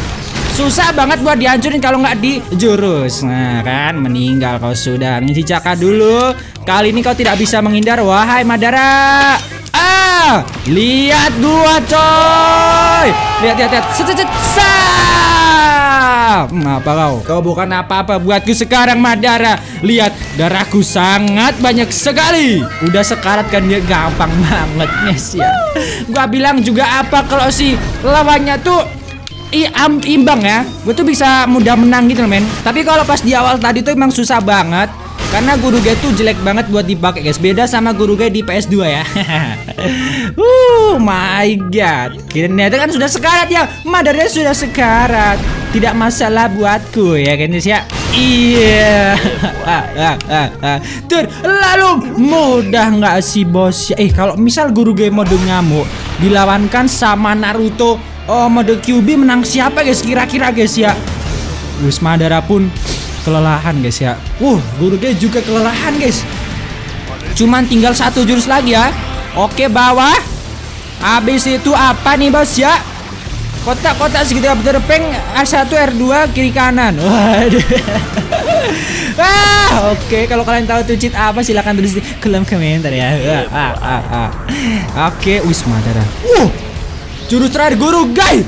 Susah banget buat dihancurin kalau nggak di jurus. Nah kan meninggal kau sudah. Ngisi caka dulu. Kali ini kau tidak bisa menghindar. Wahai Madara. Ah, lihat gua coy. Lihat lihat lihat. Set set set. Hmm, apa kau? Kau bukan apa-apa buatku sekarang Madara. Lihat, darahku sangat banyak sekali. Udah sekarat kan dia gampang banget, Nes ya. Gua bilang juga apa kalau si lawannya tuh imbang ya. Gue tuh bisa mudah menang gitu men. Tapi kalau pas di awal tadi tuh emang susah banget. Karena guru gue tuh jelek banget buat dipakai guys. Beda sama guru gue di PS2 ya. <laughs> uh, my god. Ternyata kan sudah sekarat ya. Madarnya sudah sekarat. Tidak masalah buatku ya kan guys ya. Iya. <laughs> Tur, lalu mudah nggak sih bos? Eh kalau misal guru gue mode ngamuk dilawankan sama Naruto Oh mode QB menang siapa guys? Kira-kira guys ya. Wis Madara pun kelelahan guys ya. Wuh guru gue juga kelelahan guys. Cuman tinggal satu jurus lagi ya. Oke bawah. Habis itu apa nih bos ya? Kotak-kotak segitiga terpeng A1 R2 kiri kanan. <laughs> Waduh. <laughs> Ah, Oke. Kalau kalian tahu tuh cheat apa silahkan tulis di kolom komentar ya. Ah, ah, ah, ah. Oke Wis Madara uh, Jurus terakhir guru guys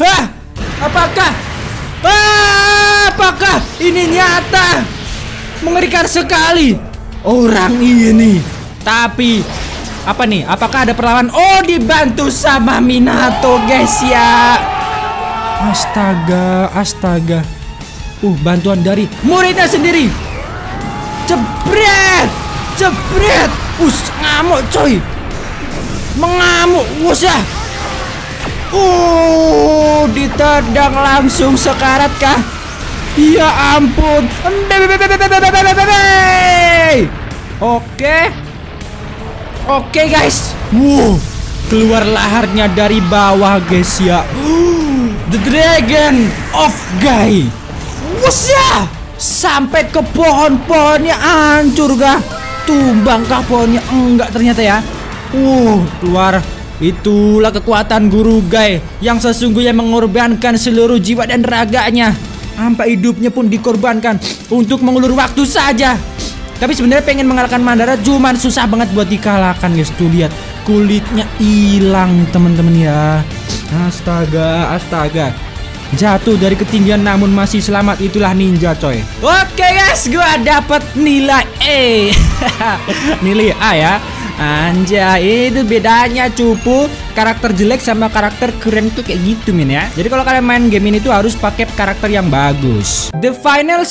Hah Apakah Ah, apakah ini nyata? Mengerikan sekali. Orang ini. Tapi apa nih? Apakah ada perlawan? Oh, dibantu sama Minato, guys ya. Astaga, astaga. Uh, bantuan dari muridnya sendiri. Jebret! Jebret! Us, ngamuk coy. Mengamuk, usah. Uh, ditendang langsung sekarat kah? Ya ampun. Oke. Oke guys. Wow. Keluar laharnya dari bawah guys ya. The Dragon of Guy. Wusya. Sampai ke pohon-pohonnya hancur kah? Tumbang kah pohonnya? Enggak ternyata ya. Uh, keluar Itulah kekuatan guru Gai yang sesungguhnya mengorbankan seluruh jiwa dan raganya. Sampai hidupnya pun dikorbankan untuk mengulur waktu saja. Tapi sebenarnya pengen mengalahkan Mandara cuman susah banget buat dikalahkan guys. Tuh lihat kulitnya hilang teman-teman ya. Astaga, astaga. Jatuh dari ketinggian namun masih selamat itulah ninja coy. Oke guys, gua dapat nilai E. <laughs> nilai A ya. Anjay, itu bedanya cupu karakter jelek sama karakter keren tuh kayak gitu min ya. Jadi kalau kalian main game ini tuh harus pakai karakter yang bagus. The final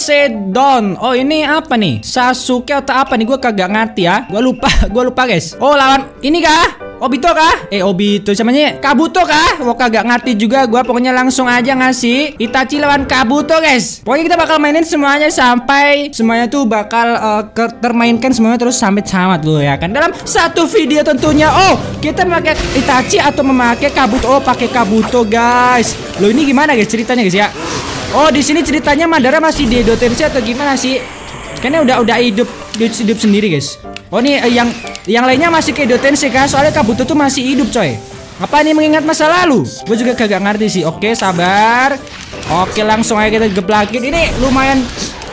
Dawn. Oh ini apa nih? Sasuke atau apa nih? Gue kagak ngerti ya. Gue lupa, <laughs> gue lupa guys. Oh lawan ini kah? Obito kah? Eh Obito namanya Kabuto kah? Gua kagak ngerti juga gua pokoknya langsung aja ngasih Itachi lawan Kabuto guys. Pokoknya kita bakal mainin semuanya sampai semuanya tuh bakal uh, termainkan semuanya terus sampai tamat dulu ya kan. Dalam satu video tentunya. Oh, kita memakai Itachi atau memakai Kabuto? Oh, pakai Kabuto guys. Lo ini gimana guys ceritanya guys ya? Oh, di sini ceritanya Madara masih di Dotenshi atau gimana sih? Kayaknya udah udah hidup hidup sendiri guys. Oh nih eh, yang yang lainnya masih kayak Dotense kan soalnya Kabuto tuh masih hidup coy. Apa ini mengingat masa lalu? Gue juga kagak ngerti sih. Oke sabar. Oke langsung aja kita geplakin. Ini lumayan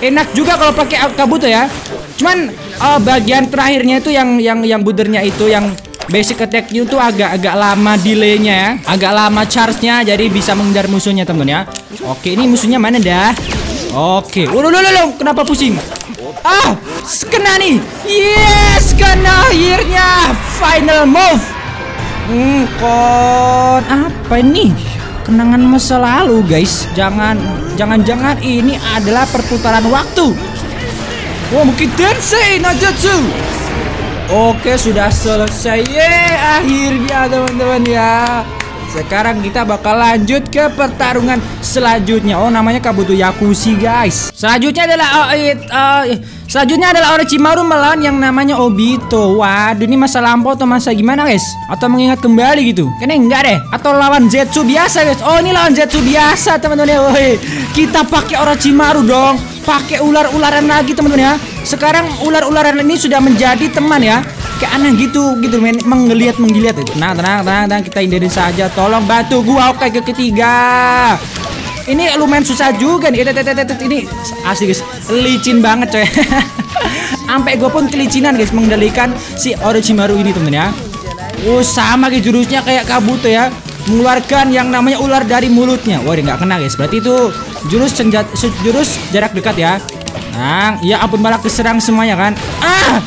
enak juga kalau pakai Kabuto ya. Cuman uh, bagian terakhirnya itu yang yang yang budernya itu yang basic attack itu agak-agak lama delaynya ya. Agak lama charge-nya jadi bisa menghindar musuhnya temen ya. Oke ini musuhnya mana dah? Oke. Waduh, kenapa pusing? Ah, kena nih. Yes, kena akhirnya. Final move. Hmm, kon apa ini? Kenangan masa lalu, guys. Jangan, jangan-jangan ini adalah perputaran waktu. Wah, mungkin Tensei Najutsu. Oke, sudah selesai. Ye, akhirnya teman-teman ya. Sekarang kita bakal lanjut ke pertarungan selanjutnya. Oh, namanya Kabuto Yakushi, guys. Selanjutnya adalah oh, it, uh, selanjutnya adalah Orochimaru melawan yang namanya Obito. Waduh, ini masa lampau atau masa gimana, guys? Atau mengingat kembali gitu? Kayaknya enggak deh. Atau lawan Zetsu biasa, guys. Oh, ini lawan Zetsu biasa, teman-teman ya. Woi, kita pakai Orochimaru dong. Pakai ular-ularan lagi, teman-teman ya. Sekarang ular-ularan ini sudah menjadi teman ya kayak aneh gitu gitu men. Menggeliat menggeliat tenang tenang tenang tenang. Kita hindarin saja. Tolong bantu gua oke ke ketiga. Ini lumayan susah juga nih. Ini asik guys. Licin banget coy. <laughs> Sampai gue pun kelicinan guys mengendalikan si Orochimaru ini temen ya. Oh sama guys jurusnya kayak Kabuto ya. Mengeluarkan yang namanya ular dari mulutnya. Wah nggak kena guys. Berarti itu jurus jurus jarak dekat ya. Nah, ya ampun malah keserang semuanya kan. Ah,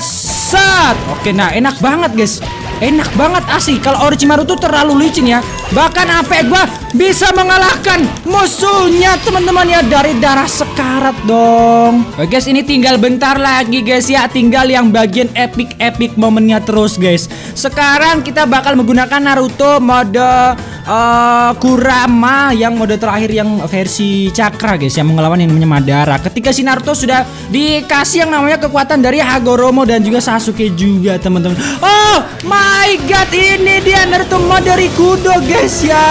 sat. Oke, nah enak banget guys. Enak banget asli. Kalau Orochimaru tuh terlalu licin ya. Bahkan apa gua bisa mengalahkan musuhnya teman-teman ya dari darah sekarat dong. Oke guys, ini tinggal bentar lagi guys ya. Tinggal yang bagian epic-epic momennya terus guys. Sekarang kita bakal menggunakan Naruto mode uh, Kurama yang mode terakhir yang versi Cakra guys yang mengelawan yang namanya Madara. Ketika si Naruto sudah dikasih yang namanya kekuatan dari Hagoromo dan juga Sasuke juga teman-teman. Oh my god, ini dia Naruto mode Rikudo guys ya.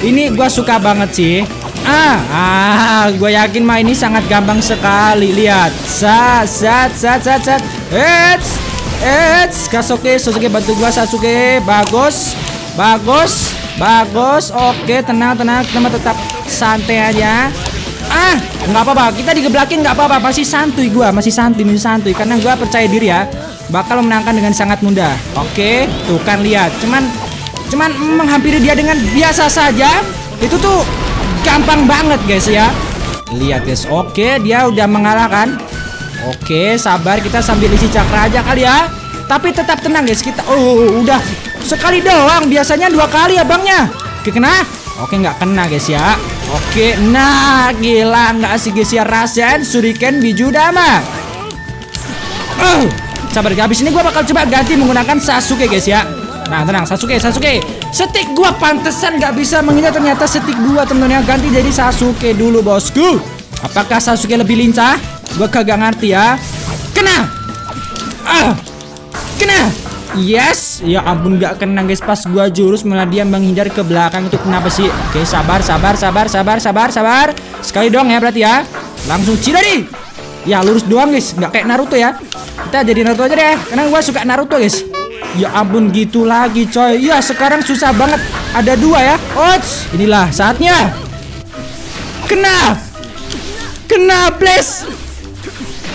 Ini gue suka banget sih. Ah, ah, gue yakin mah ini sangat gampang sekali. Lihat, sat, sat, sat, sat, sat. Eits, eits, Sasuke, Sasuke bantu gue Sasuke. Bagus, bagus, bagus. Oke, tenang, tenang. Kita tetap santai aja. Ah, nggak apa-apa. Kita digeblakin nggak apa-apa. Masih santuy gue, masih santuy, masih santuy. Karena gue percaya diri ya, bakal memenangkan dengan sangat mudah. Oke, tuh kan lihat. Cuman, cuman menghampiri dia dengan biasa saja. Itu tuh gampang banget guys ya. Lihat guys. Oke dia udah mengalahkan. Oke sabar. Kita sambil isi cakra aja kali ya. Tapi tetap tenang guys. Kita Oh udah. Sekali doang. Biasanya dua kali abangnya. Oke kena? Oke nggak kena guys ya. Oke nah gila. Nggak sih guys ya. Rasen Suriken Biju Dama. Uh, Sabar habis ini gue bakal coba ganti menggunakan Sasuke guys ya Nah tenang Sasuke Sasuke. Setik gua pantesan nggak bisa mengingat ternyata setik gua temen-temen ganti jadi Sasuke dulu bosku. Apakah Sasuke lebih lincah? Gua kagak ngerti ya. Kena! Ah! Kena! Yes! Ya ampun nggak kena guys. Pas gua jurus malah dia menghindar ke belakang Itu. Kenapa sih? Oke sabar sabar sabar sabar sabar sabar. Sekali dong ya berarti ya. Langsung Chidori Ya lurus doang guys. Nggak kayak Naruto ya. Kita jadi Naruto aja deh. Karena gua suka Naruto guys Ya ampun gitu lagi coy. Ya sekarang susah banget. Ada dua ya. Ots Inilah saatnya. Kena. Kena please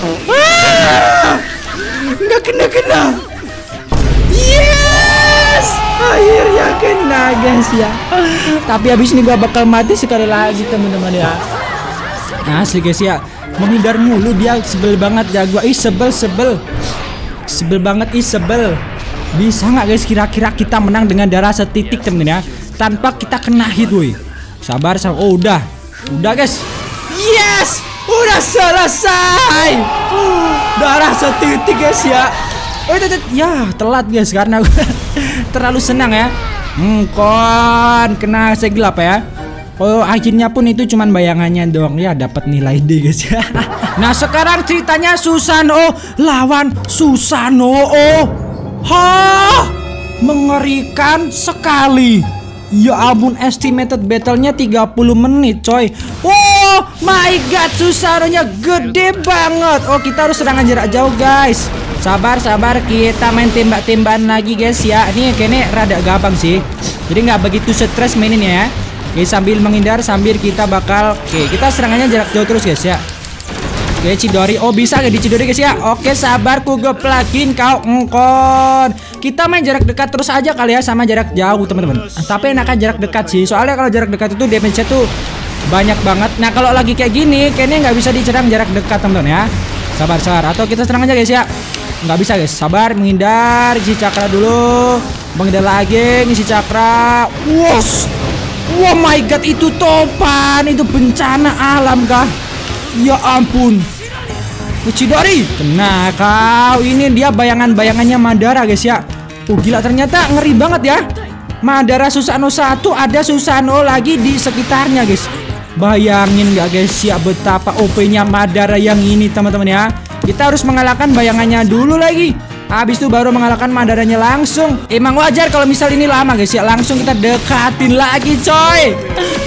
ah! Nggak kena-kena Yes! Akhirnya kena guys ya. Tapi habis ini gua bakal mati sekali lagi teman-teman ya. Nah asli guys ya. Menghindar mulu dia sebel banget ya. Gua ih sebel sebel. Sebel banget ih sebel bisa nggak guys kira-kira kita menang dengan darah setitik temen ya? Tanpa kita kena hit woi. Sabar sabar. Oh udah. Udah guys. Yes! Udah selesai. Darah setitik guys ya. Oh itu, Ya telat guys Karena <laughs> terlalu senang ya. Hmm kon Kena segel apa ya. Oh akhirnya pun itu cuman bayangannya doang. Ya dapat nilai D guys ya. <laughs> nah sekarang ceritanya Susano lawan Susano. oh Hah? Mengerikan sekali. Ya ampun estimated battle-nya 30 menit coy. Oh my god Susaronya gede banget. Oh kita harus serangan jarak jauh guys. Sabar sabar kita main tembak-tembakan lagi guys ya. Ini kayaknya rada gampang sih. Jadi nggak begitu stres maininnya ya. Oke sambil menghindar sambil kita bakal Oke kita serangannya jarak jauh terus guys ya Oke Cidori. Oh bisa gak di Cidori guys ya? Oke sabar ku geplakin kau engkon. Kita main jarak dekat terus aja kali ya Sama jarak jauh teman-teman. Tapi enakan jarak dekat sih. Soalnya kalau jarak dekat itu damage-nya tuh banyak banget. Nah kalau lagi kayak gini Kayaknya nggak bisa diserang jarak dekat teman-teman ya. Sabar sabar. Atau kita serang aja guys ya. Nggak bisa guys. Sabar menghindar. Isi cakra dulu. Menghindar lagi Ngisi cakra. Wos. Oh my god itu topan. Itu bencana alam kah? Ya ampun Ucidori Kena kau Ini dia bayangan-bayangannya Madara guys ya. Oh gila ternyata ngeri banget ya. Madara Susano 1 Ada Susano lagi di sekitarnya guys. Bayangin gak guys ya Betapa OP-nya Madara yang ini teman-teman ya. Kita harus mengalahkan bayangannya dulu lagi. Habis itu baru mengalahkan Madaranya langsung. Emang wajar kalau misal ini lama guys ya. Langsung kita dekatin lagi coy.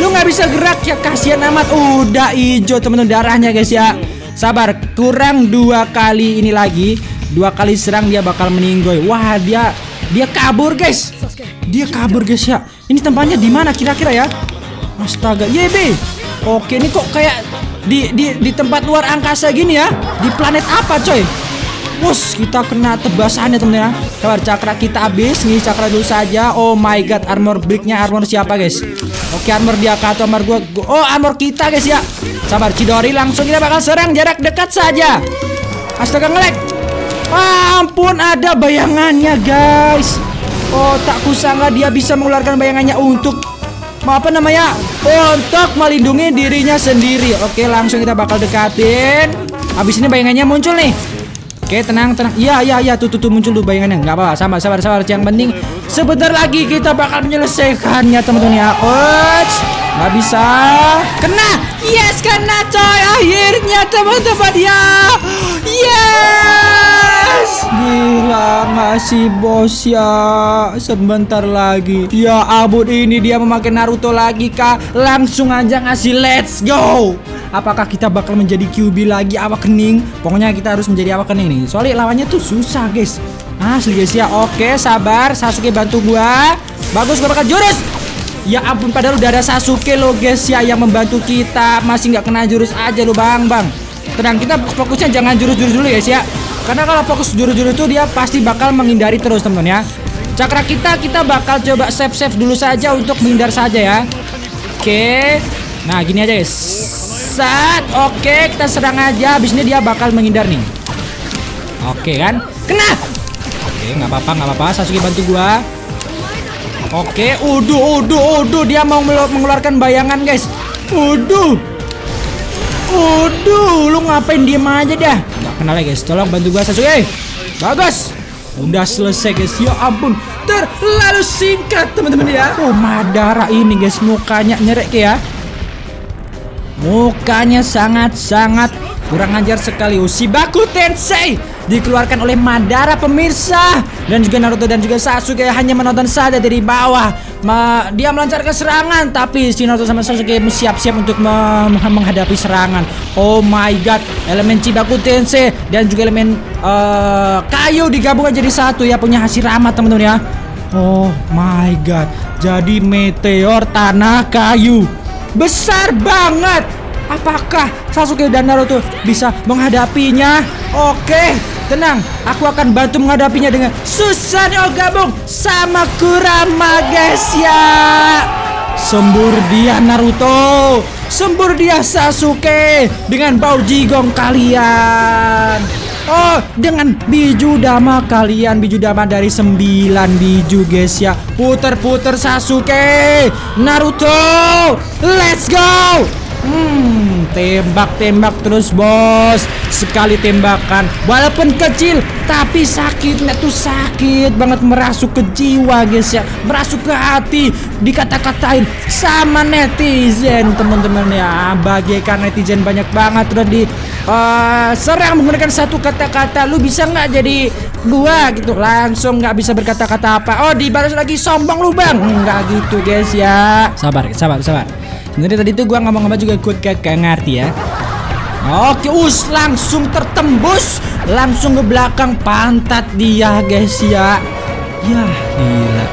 Lu nggak bisa gerak ya. Kasihan amat. Udah hijau temen-temen darahnya guys ya Sabar kurang dua kali ini lagi Dua kali serang dia bakal meninggoy. Wah dia dia kabur guys. Dia kabur guys ya. Ini tempatnya di mana kira-kira ya? Astaga YB Oke ini kok kayak di, di, di tempat luar angkasa gini ya? Di planet apa coy Bos, kita kena tebasannya temen ya. Sabar cakra kita habis, nih cakra dulu saja. Oh my god, armor breaknya armor siapa guys? Oke armor dia kata armor gua. Oh armor kita guys ya. Sabar Cidori langsung kita bakal serang jarak dekat saja. Astaga ngelek. Ampun ada bayangannya guys. Oh tak kusangka dia bisa mengeluarkan bayangannya untuk apa namanya? Untuk melindungi dirinya sendiri. Oke langsung kita bakal dekatin. Habis ini bayangannya muncul nih. Oke tenang tenang. Iya iya iya. Tuh tuh, tuh muncul tuh bayangannya. Nggak apa-apa. Sabar sabar sabar. Yang penting sebentar lagi kita bakal menyelesaikannya teman-teman ya. Ouch. Nggak bisa. Kena. Yes kena coy. Akhirnya teman-teman ya yes gila masih bos ya sebentar lagi ya ampun ini dia memakai Naruto lagi kah langsung aja ngasih let's go Apakah kita bakal menjadi QB lagi awak kening? Pokoknya kita harus menjadi awak kening nih. Soalnya lawannya tuh susah, guys. Asli guys ya. Oke, sabar. Sasuke bantu gua. Bagus gua bakal jurus. Ya ampun padahal udah ada Sasuke lo guys ya yang membantu kita. Masih nggak kena jurus aja lo, Bang, Bang. Tenang, kita fokusnya jangan jurus-jurus dulu guys ya. Karena kalau fokus jurus-jurus itu dia pasti bakal menghindari terus, teman-teman ya. Cakra kita kita bakal coba save-save dulu saja untuk menghindar saja ya. Oke. Nah, gini aja guys. Saat oke kita serang aja. Habis ini dia bakal menghindar nih. Oke kan? Kena. Oke, nggak apa-apa, nggak apa-apa. Sasuke bantu gua. Oke, uduh, uduh, uduh. Dia mau mengeluarkan bayangan, guys. Uduh. Uduh, lu ngapain diem aja dah? Nggak kenal ya, guys. Tolong bantu gua Sasuke. Bagus. Udah selesai guys Ya ampun Terlalu singkat teman-teman ya Oh Madara ini guys Mukanya nyerek ya Mukanya sangat-sangat kurang ajar sekali Ushibaku Tensei dikeluarkan oleh Madara pemirsa. Dan juga Naruto dan juga Sasuke hanya menonton saja dari bawah. Ma- dia melancarkan serangan tapi si Naruto sama Sasuke siap-siap untuk me- menghadapi serangan. Oh my god elemen Chibaku Tensei dan juga elemen eh, kayu digabungkan jadi satu. Ya punya Hashirama teman-teman ya. Oh my god jadi meteor tanah kayu besar banget. Apakah Sasuke dan Naruto bisa menghadapinya? Oke, tenang. Aku akan bantu menghadapinya dengan Susanoo gabung sama Kurama, guys ya. Sembur dia Naruto, sembur dia Sasuke dengan bau jigong kalian. Oh, dengan biju dama kalian Biju dama dari 9 biju guys ya Puter-puter Sasuke Naruto Let's go Hmm, tembak-tembak terus bos. Sekali tembakan. Walaupun kecil Tapi sakitnya tuh sakit banget. Merasuk ke jiwa guys ya. Merasuk ke hati. Dikata-katain sama netizen teman-teman ya. Bagaikan netizen banyak banget. Terus di eh, serang menggunakan satu kata-kata. Lu bisa nggak jadi gua gitu? Langsung nggak bisa berkata-kata apa. Oh dibalas lagi sombong lu bang. Nggak gitu guys ya. Sabar sabar sabar Sebenarnya tadi tuh gua ngomong-ngomong juga gue kagak ngerti ya. Oke, us langsung tertembus, langsung ke belakang pantat dia, guys ya. Ya, gila.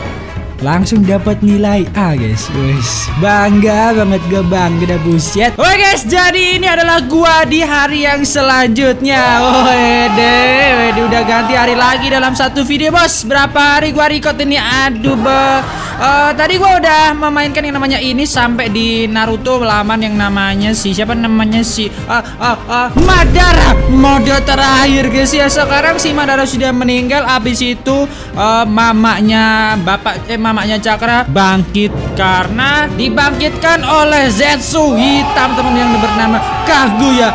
Langsung dapat nilai A, guys. Wes, bangga banget gue bangga dah buset. Oke, guys, jadi ini adalah gua di hari yang selanjutnya. Wede, wede udah ganti hari lagi dalam satu video, Bos. Berapa hari gua record ini? Aduh, be. Eh, tadi gua udah memainkan yang namanya ini sampai di Naruto laman yang namanya si siapa namanya si ah ah ah Madara. Mode terakhir guys ya. Sekarang si Madara sudah meninggal. Abis itu eh, mamanya bapak eh mamanya Cakra bangkit karena dibangkitkan oleh Zetsu hitam teman yang bernama Kaguya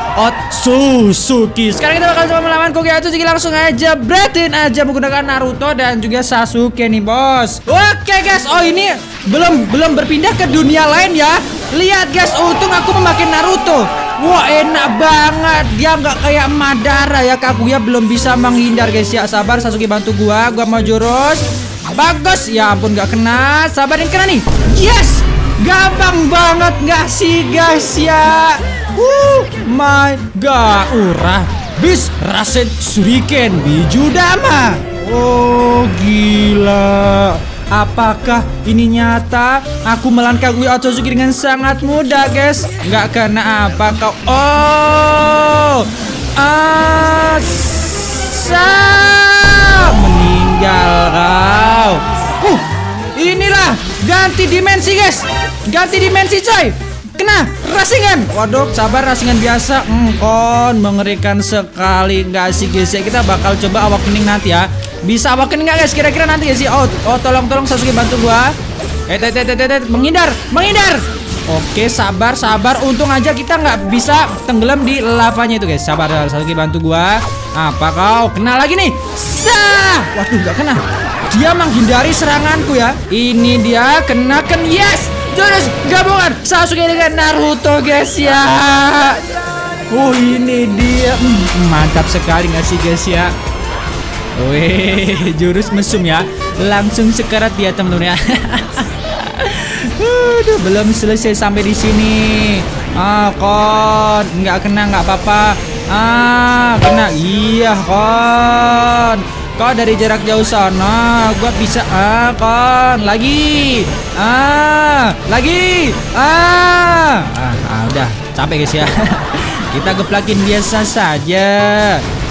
Otsutsuki sekarang kita bakal coba melawan Kaguya Otsutsuki langsung aja beretin aja menggunakan Naruto dan juga Sasuke nih bos. Oke guys. Oh ini belum belum berpindah ke dunia lain ya. Lihat guys. Untung aku memakai Naruto. Wah enak banget. Dia nggak kayak Madara ya Kaguya belum bisa menghindar guys. Ya Sabar. Sasuke bantu gua. Gua mau jurus. Bagus. Ya ampun nggak kena. Sabarin kena nih. Yes! Gampang banget. Nggak sih guys ya Uh my god Urah Bis Rasen Shuriken Biju Dama Oh gila Apakah ini nyata? Aku melawan Kaguya Otsutsuki dengan sangat mudah, guys. Nggak kena apa kau. Oh, asa meninggal kau. Inilah ganti dimensi, guys. Ganti dimensi coy Kena rasingan Waduh sabar rasingan biasa hmm, Kon mengerikan sekali Gak sih guys ya Kita bakal coba awakening nanti ya Bisa awakening gak guys Kira-kira nanti ya Oh, oh tolong tolong Sasuke bantu gua eh, eh, eh, menghindar, menghindar. Oke, sabar, sabar. Untung aja kita nggak bisa tenggelam di lavanya itu, guys. Sabar, Sasuke bantu gua. Apa kau? Kena lagi nih. Sah! Waduh, nggak kena. Dia menghindari seranganku ya. Ini dia kenakan. Yes! Jurus gabungan Sasuke dengan Naruto, guys ya. Oh, ini dia. Hmm, mantap sekali nggak sih, guys ya? Wih, jurus mesum ya. Langsung sekarat dia, teman-teman ya. <laughs> Aduh, belum selesai sampai di sini. Ah, kon, nggak kena nggak apa-apa. Ah, kena. Iya, kon. Kau dari jarak jauh sana, gua bisa. Ah, lagi. Ah, lagi. Ah, ah, ah udah, capek guys ya. <laughs> Kita geplakin biasa saja.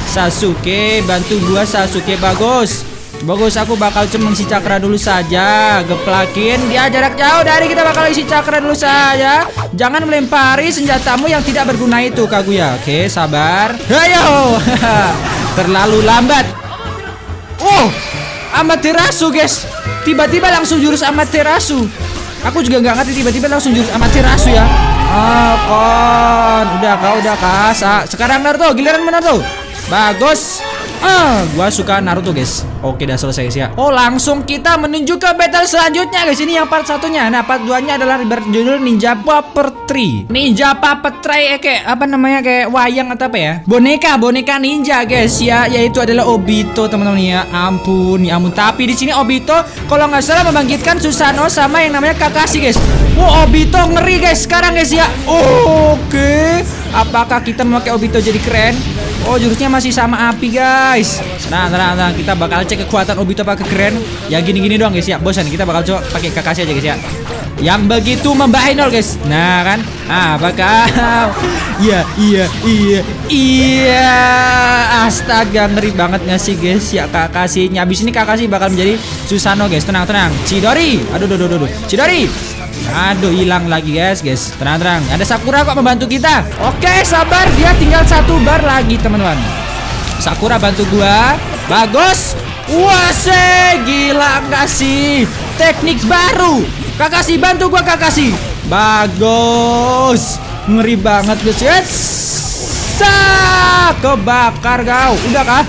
Sasuke, bantu gua Sasuke bagus. Bagus aku bakal cemeng si cakra dulu saja Geplakin dia jarak jauh dari kita bakal isi cakra dulu saja Jangan melempari senjatamu yang tidak berguna itu Kaguya Oke sabar Ayo <laughs> Terlalu lambat Oh Amaterasu guys. Tiba-tiba langsung jurus Amaterasu Aku juga nggak ngerti tiba-tiba langsung jurus Amaterasu ya. Ah kon. Udah kau udah kas Sekarang Naruto. Giliran mana tuh Bagus Ah, gua suka Naruto guys. Oke, udah selesai guys ya. Oh, langsung kita menuju ke battle selanjutnya guys. Ini yang part satunya. Nah, part 2-nya adalah berjudul Ninja Puppetry. Ninja Puppetry eh, kayak apa namanya kayak wayang atau apa ya? Boneka, boneka ninja guys ya, yaitu adalah Obito teman-teman ya. Ampun, ya ampun. Tapi di sini Obito kalau nggak salah membangkitkan Susano sama yang namanya Kakashi guys. Wow, Obito ngeri guys sekarang guys ya. Oke. Okay. Apakah kita memakai Obito jadi keren? Oh jurusnya masih sama api guys. Nah tenang tenang. Kita bakal cek kekuatan Obito pakai keren. Ya gini-gini doang guys. Ya Bosan. Kita bakal coba pakai Kakashi aja guys ya. Yang begitu membahayai guys. Nah kan? Ah, Apakah? <laughs> Iya iya iya Iya. Astaga ngeri banget gak sih guys? Ya Kakashinya Abis ini Kakashi bakal menjadi Susano guys. Tenang tenang. Chidori. Aduh aduh aduh, aduh. Chidori Aduh hilang lagi guys guys. Tenang Ada Sakura kok membantu kita? Oke sabar. Dia tinggal satu bar lagi teman-teman. Sakura bantu gua. Bagus. Wah Gila gak sih? Teknik baru. Kakasi bantu gua Kakasi Bagus. Ngeri banget guys. Yes. Sa Kebakar kau. Udah kah?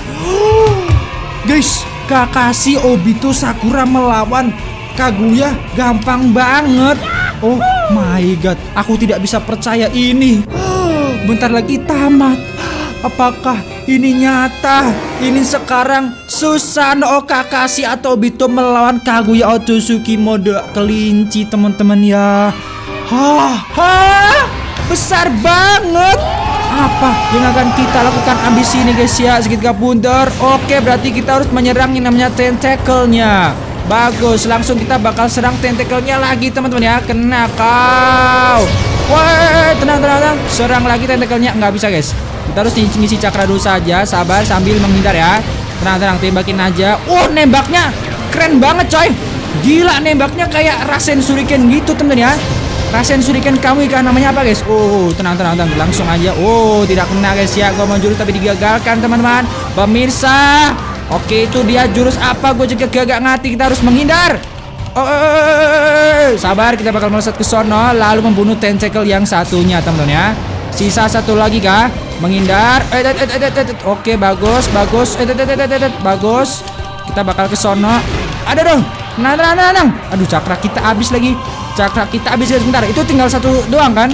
Guys Kakashi Obito Sakura melawan Kaguya gampang banget. Oh my god, aku tidak bisa percaya ini. Bentar lagi tamat. Apakah ini nyata? Ini sekarang Susano Kakashi atau Bito melawan Kaguya Otsutsuki mode kelinci teman-teman ya. Hah, hah, besar banget. Apa yang akan kita lakukan ambis ini guys ya Sedikit punter Oke berarti kita harus menyerang yang namanya tentacle-nya Bagus, langsung kita bakal serang tentakelnya lagi teman-teman ya. Kena kau. Wah, tenang, tenang, tenang. Serang lagi tentakelnya nggak bisa guys. Kita harus ngisi cakra dulu saja, sabar sambil menghindar ya. Tenang, tenang, tembakin aja. Oh, nembaknya keren banget coy. Gila nembaknya kayak Rasen Shuriken gitu teman-teman ya. Rasen Shuriken kamu ikan namanya apa guys? Oh, tenang, tenang, tenang. Langsung aja. Oh, tidak kena guys ya. Gua mau jurus tapi digagalkan teman-teman. Pemirsa, Oke itu dia jurus apa gue juga gak ngerti kita harus menghindar Oh, sabar kita bakal melesat ke sono lalu membunuh tentacle yang satunya teman-teman ya. Sisa satu lagi kah? Menghindar. Oke bagus bagus. Bagus. Kita bakal ke sono. Ada dong. Nah, nah, nah, nah. Aduh cakra kita habis lagi. Cakra kita habis sebentar. Itu tinggal satu doang kan?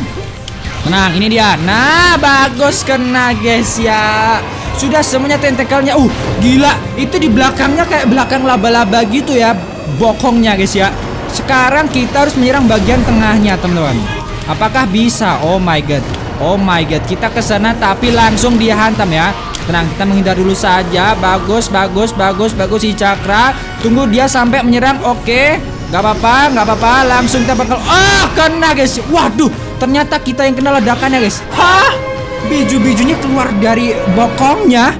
Tenang, ini dia. Nah, bagus kena guys ya. Sudah semuanya tentakelnya. Uh, gila. Itu di belakangnya kayak belakang laba-laba gitu ya. Bokongnya guys ya. Sekarang kita harus menyerang bagian tengahnya, teman-teman. Apakah bisa? Oh my god. Oh my god. Kita ke sana tapi langsung dia hantam ya. Tenang, kita menghindar dulu saja. Bagus, bagus, bagus, bagus si Cakra. Tunggu dia sampai menyerang. Oke. Gak apa-apa, gak apa-apa. Langsung kita bakal Oh, kena guys. Waduh, ternyata kita yang kena ledakannya guys. Hah? Biju-bijunya keluar dari bokongnya?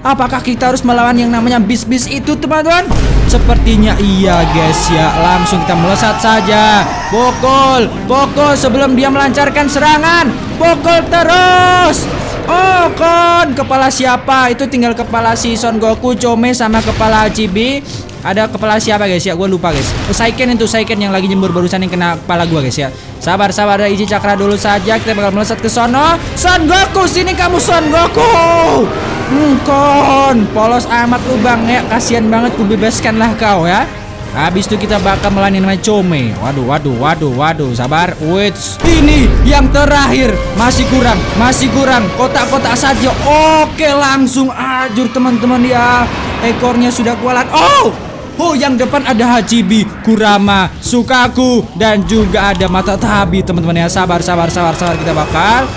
Apakah kita harus melawan yang namanya bis-bis itu teman-teman? Sepertinya iya guys ya. Langsung kita melesat saja. Pukul Pukul sebelum dia melancarkan serangan. Pukul terus. Oh kon. Kepala siapa? Itu tinggal kepala si Son Goku Chome sama kepala Chibi ada kepala siapa guys ya? Gue lupa guys. Oh, Saiken itu Saiken yang lagi nyembur barusan yang kena kepala gue guys ya. Sabar sabar ada isi cakra dulu saja. Kita bakal melesat ke sono. Son Goku sini kamu Son Goku. Hmm, kon polos amat lu bang ya. Kasihan banget ku bebaskanlah kau ya. Habis itu kita bakal melanin namanya Chome. Waduh, waduh, waduh, waduh. Sabar. Wait. Ini yang terakhir. Masih kurang, masih kurang. Kotak-kotak saja. Oke, langsung ajur teman-teman ya. Ekornya sudah kualat. Oh, Oh, yang depan ada Hajibi, Kurama, Sukaku, dan juga ada Mata Tabi, teman-teman ya. Sabar, sabar, sabar, sabar. Kita bakal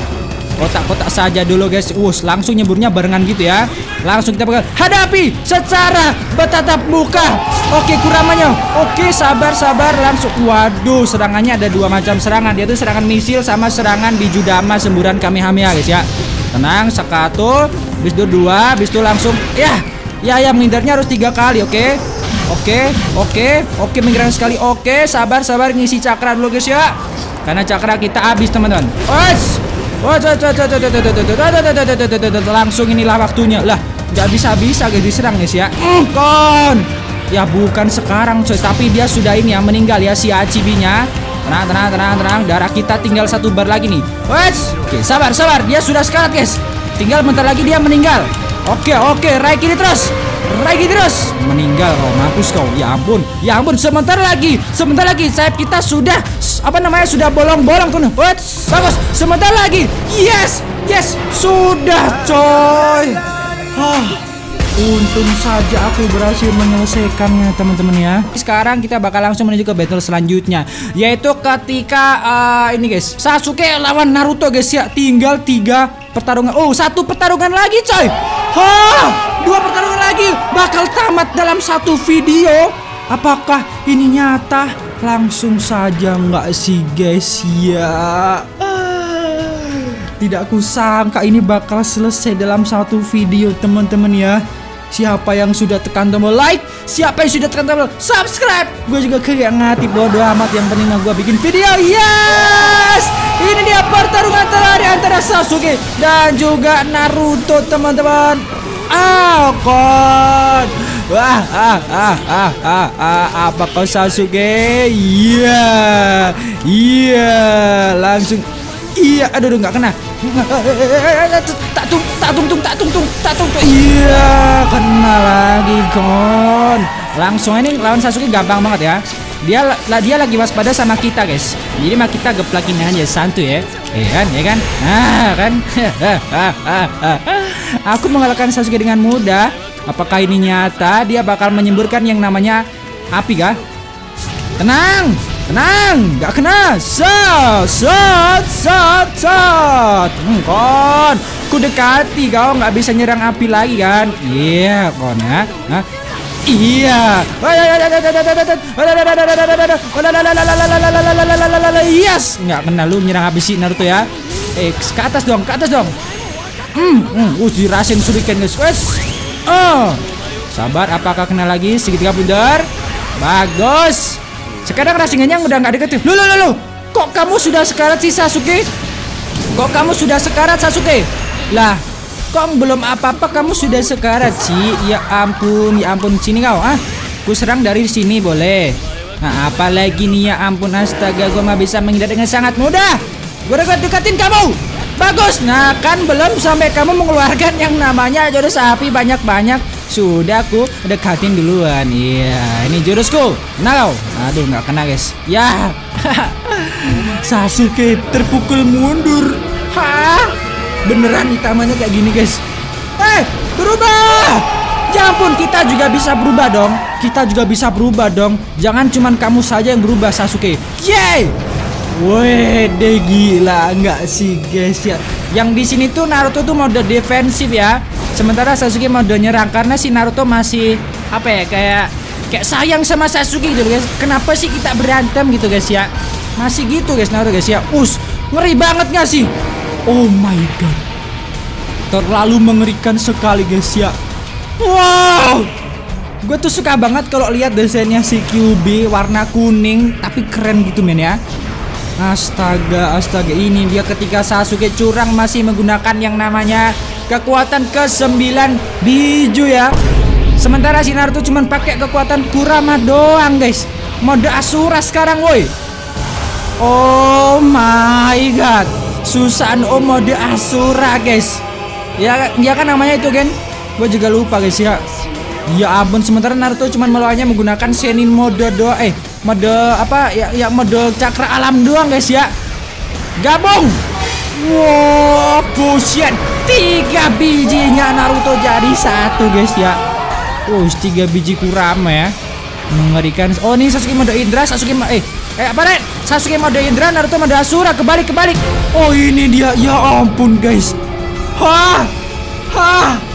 kotak-kotak saja dulu, guys. Us, langsung nyeburnya barengan gitu ya. Langsung kita bakal hadapi secara bertatap muka. Oke, Kuramanya. Oke, sabar, sabar. Langsung. Waduh, serangannya ada dua macam serangan. Dia tuh serangan misil sama serangan bijudama semburan Kamehameha, guys ya. Tenang, Sakato. Bis dua, bis itu langsung. Ya, ya, ya, menghindarnya harus tiga kali, oke. Oke, oke, oke menggerak sekali. Oke, sabar, sabar ngisi cakra dulu guys ya. Karena cakra kita habis teman-teman. Os, langsung inilah waktunya. Lah, nggak bisa-bisa guys diserang guys ya. Kon. Ya bukan sekarang coy, tapi dia sudah ini ya meninggal ya si Acibinya. Tenang, tenang, tenang, tenang. Darah kita tinggal satu bar lagi nih. Wes, oke, sabar, sabar. Dia sudah sekarat guys. Tinggal bentar lagi dia meninggal. Oke, oke, raih kiri terus. Lagi terus. Meninggal kau mampus kau. Ya ampun ya ampun. Sebentar lagi sebentar lagi sayap kita sudah apa namanya sudah bolong-bolong tuh. Bagus sebentar lagi. Yes yes sudah coy. Hah. Untung saja aku berhasil menyelesaikannya teman-teman ya Sekarang kita bakal langsung menuju ke battle selanjutnya Yaitu ketika uh, ini guys Sasuke lawan Naruto guys ya Tinggal tiga pertarungan Oh satu pertarungan lagi coy Hah Dua pertarungan lagi bakal tamat dalam satu video. Apakah ini nyata? Langsung saja nggak sih guys ya? Tidak kusangka ini bakal selesai dalam satu video teman-teman ya. Siapa yang sudah tekan tombol like? Siapa yang sudah tekan tombol subscribe? Gue juga kayak ngati bodo amat yang penting gue bikin video. Yes! Ini dia pertarungan terakhir antara Sasuke dan juga Naruto teman-teman. Alkon Wah, ah, ah, ah, ah, ah, apa kau Sasuke? Iya, iya, langsung, iya, aduh, aduh, nggak kena. <laughs> Tak tung, tak tung, tung, tak tung, tung, tak tung, iya, kena lagi kon. Langsung ini lawan Sasuke gampang banget ya. Dia lah dia lagi waspada sama kita guys. Jadi mah kita geplakin aja santuy ya. Iya kan, ya kan? Ah, kan? <laughs> Aku mengalahkan Sasuke dengan mudah. Apakah ini nyata? Dia bakal menyemburkan yang namanya api kah? Tenang, tenang, gak kena. Sat, sat, sat, sat. Hmm, kon, ku dekati kau nggak bisa nyerang api lagi kan? Iya, yeah, kon ya. Hah? Iya. Yes, nggak kena lu nyerang habis si Naruto ya. Eh, ke atas dong, ke atas dong. Hmm, hmm, uh, dirasin suriken guys. Wes. Oh. Sabar, apakah kena lagi segitiga bundar? Bagus. Sekarang rasingannya udah nggak deket tuh. Lu, lu, lu. Kok kamu sudah sekarat sih Sasuke? Kok kamu sudah sekarat Sasuke? Lah, Kok belum apa-apa kamu sudah sekarat sih? Ya ampun, ya ampun sini kau ah. Ku serang dari sini boleh. Nah, apalagi nih ya ampun astaga gue mah bisa menghindar dengan sangat mudah. Gue udah deketin kamu. Bagus. Nah, kan belum sampai kamu mengeluarkan yang namanya jurus api banyak-banyak. Sudah aku dekatin duluan. Iya, ini jurusku. Kau. Aduh, nggak kena, guys. Ya. <laughs> Sasuke terpukul mundur. Hah? Beneran hitamanya kayak gini guys Eh berubah Ya ampun kita juga bisa berubah dong Kita juga bisa berubah dong Jangan cuman kamu saja yang berubah Sasuke Yeay Wede gila nggak sih guys ya Yang di sini tuh Naruto tuh mode defensif ya Sementara Sasuke mode nyerang Karena si Naruto masih Apa ya kayak Kayak sayang sama Sasuke gitu guys Kenapa sih kita berantem gitu guys ya Masih gitu guys Naruto guys ya Us ngeri banget gak sih Oh my god. Terlalu mengerikan sekali guys ya. Wow. Gue tuh suka banget kalau lihat desainnya si QB warna kuning tapi keren gitu men ya. Astaga, astaga ini dia ketika Sasuke curang masih menggunakan yang namanya kekuatan ke-9 biju ya. Sementara si Naruto cuma pakai kekuatan Kurama doang, guys. Mode Asura sekarang, woi. Oh my god. Susan oh mode Asura, guys. Ya, dia kan namanya itu kan. Gue juga lupa, guys ya. Ya ampun, sementara Naruto cuma melawannya menggunakan Senin mode doang. Eh, mode apa ya ya mode cakra alam doang, guys ya. Gabung. Wow, fusion. Tiga bijinya Naruto jadi satu, guys ya. Oh, tiga biji Kurama ya. Mengerikan. Oh, ini Sasuke mode Indra, Sasuke eh eh apa nih? Sasuke mode Indra, Naruto mode Asura, kebalik kebalik. Oh, ini dia. Ya ampun, guys. Hah? Hah?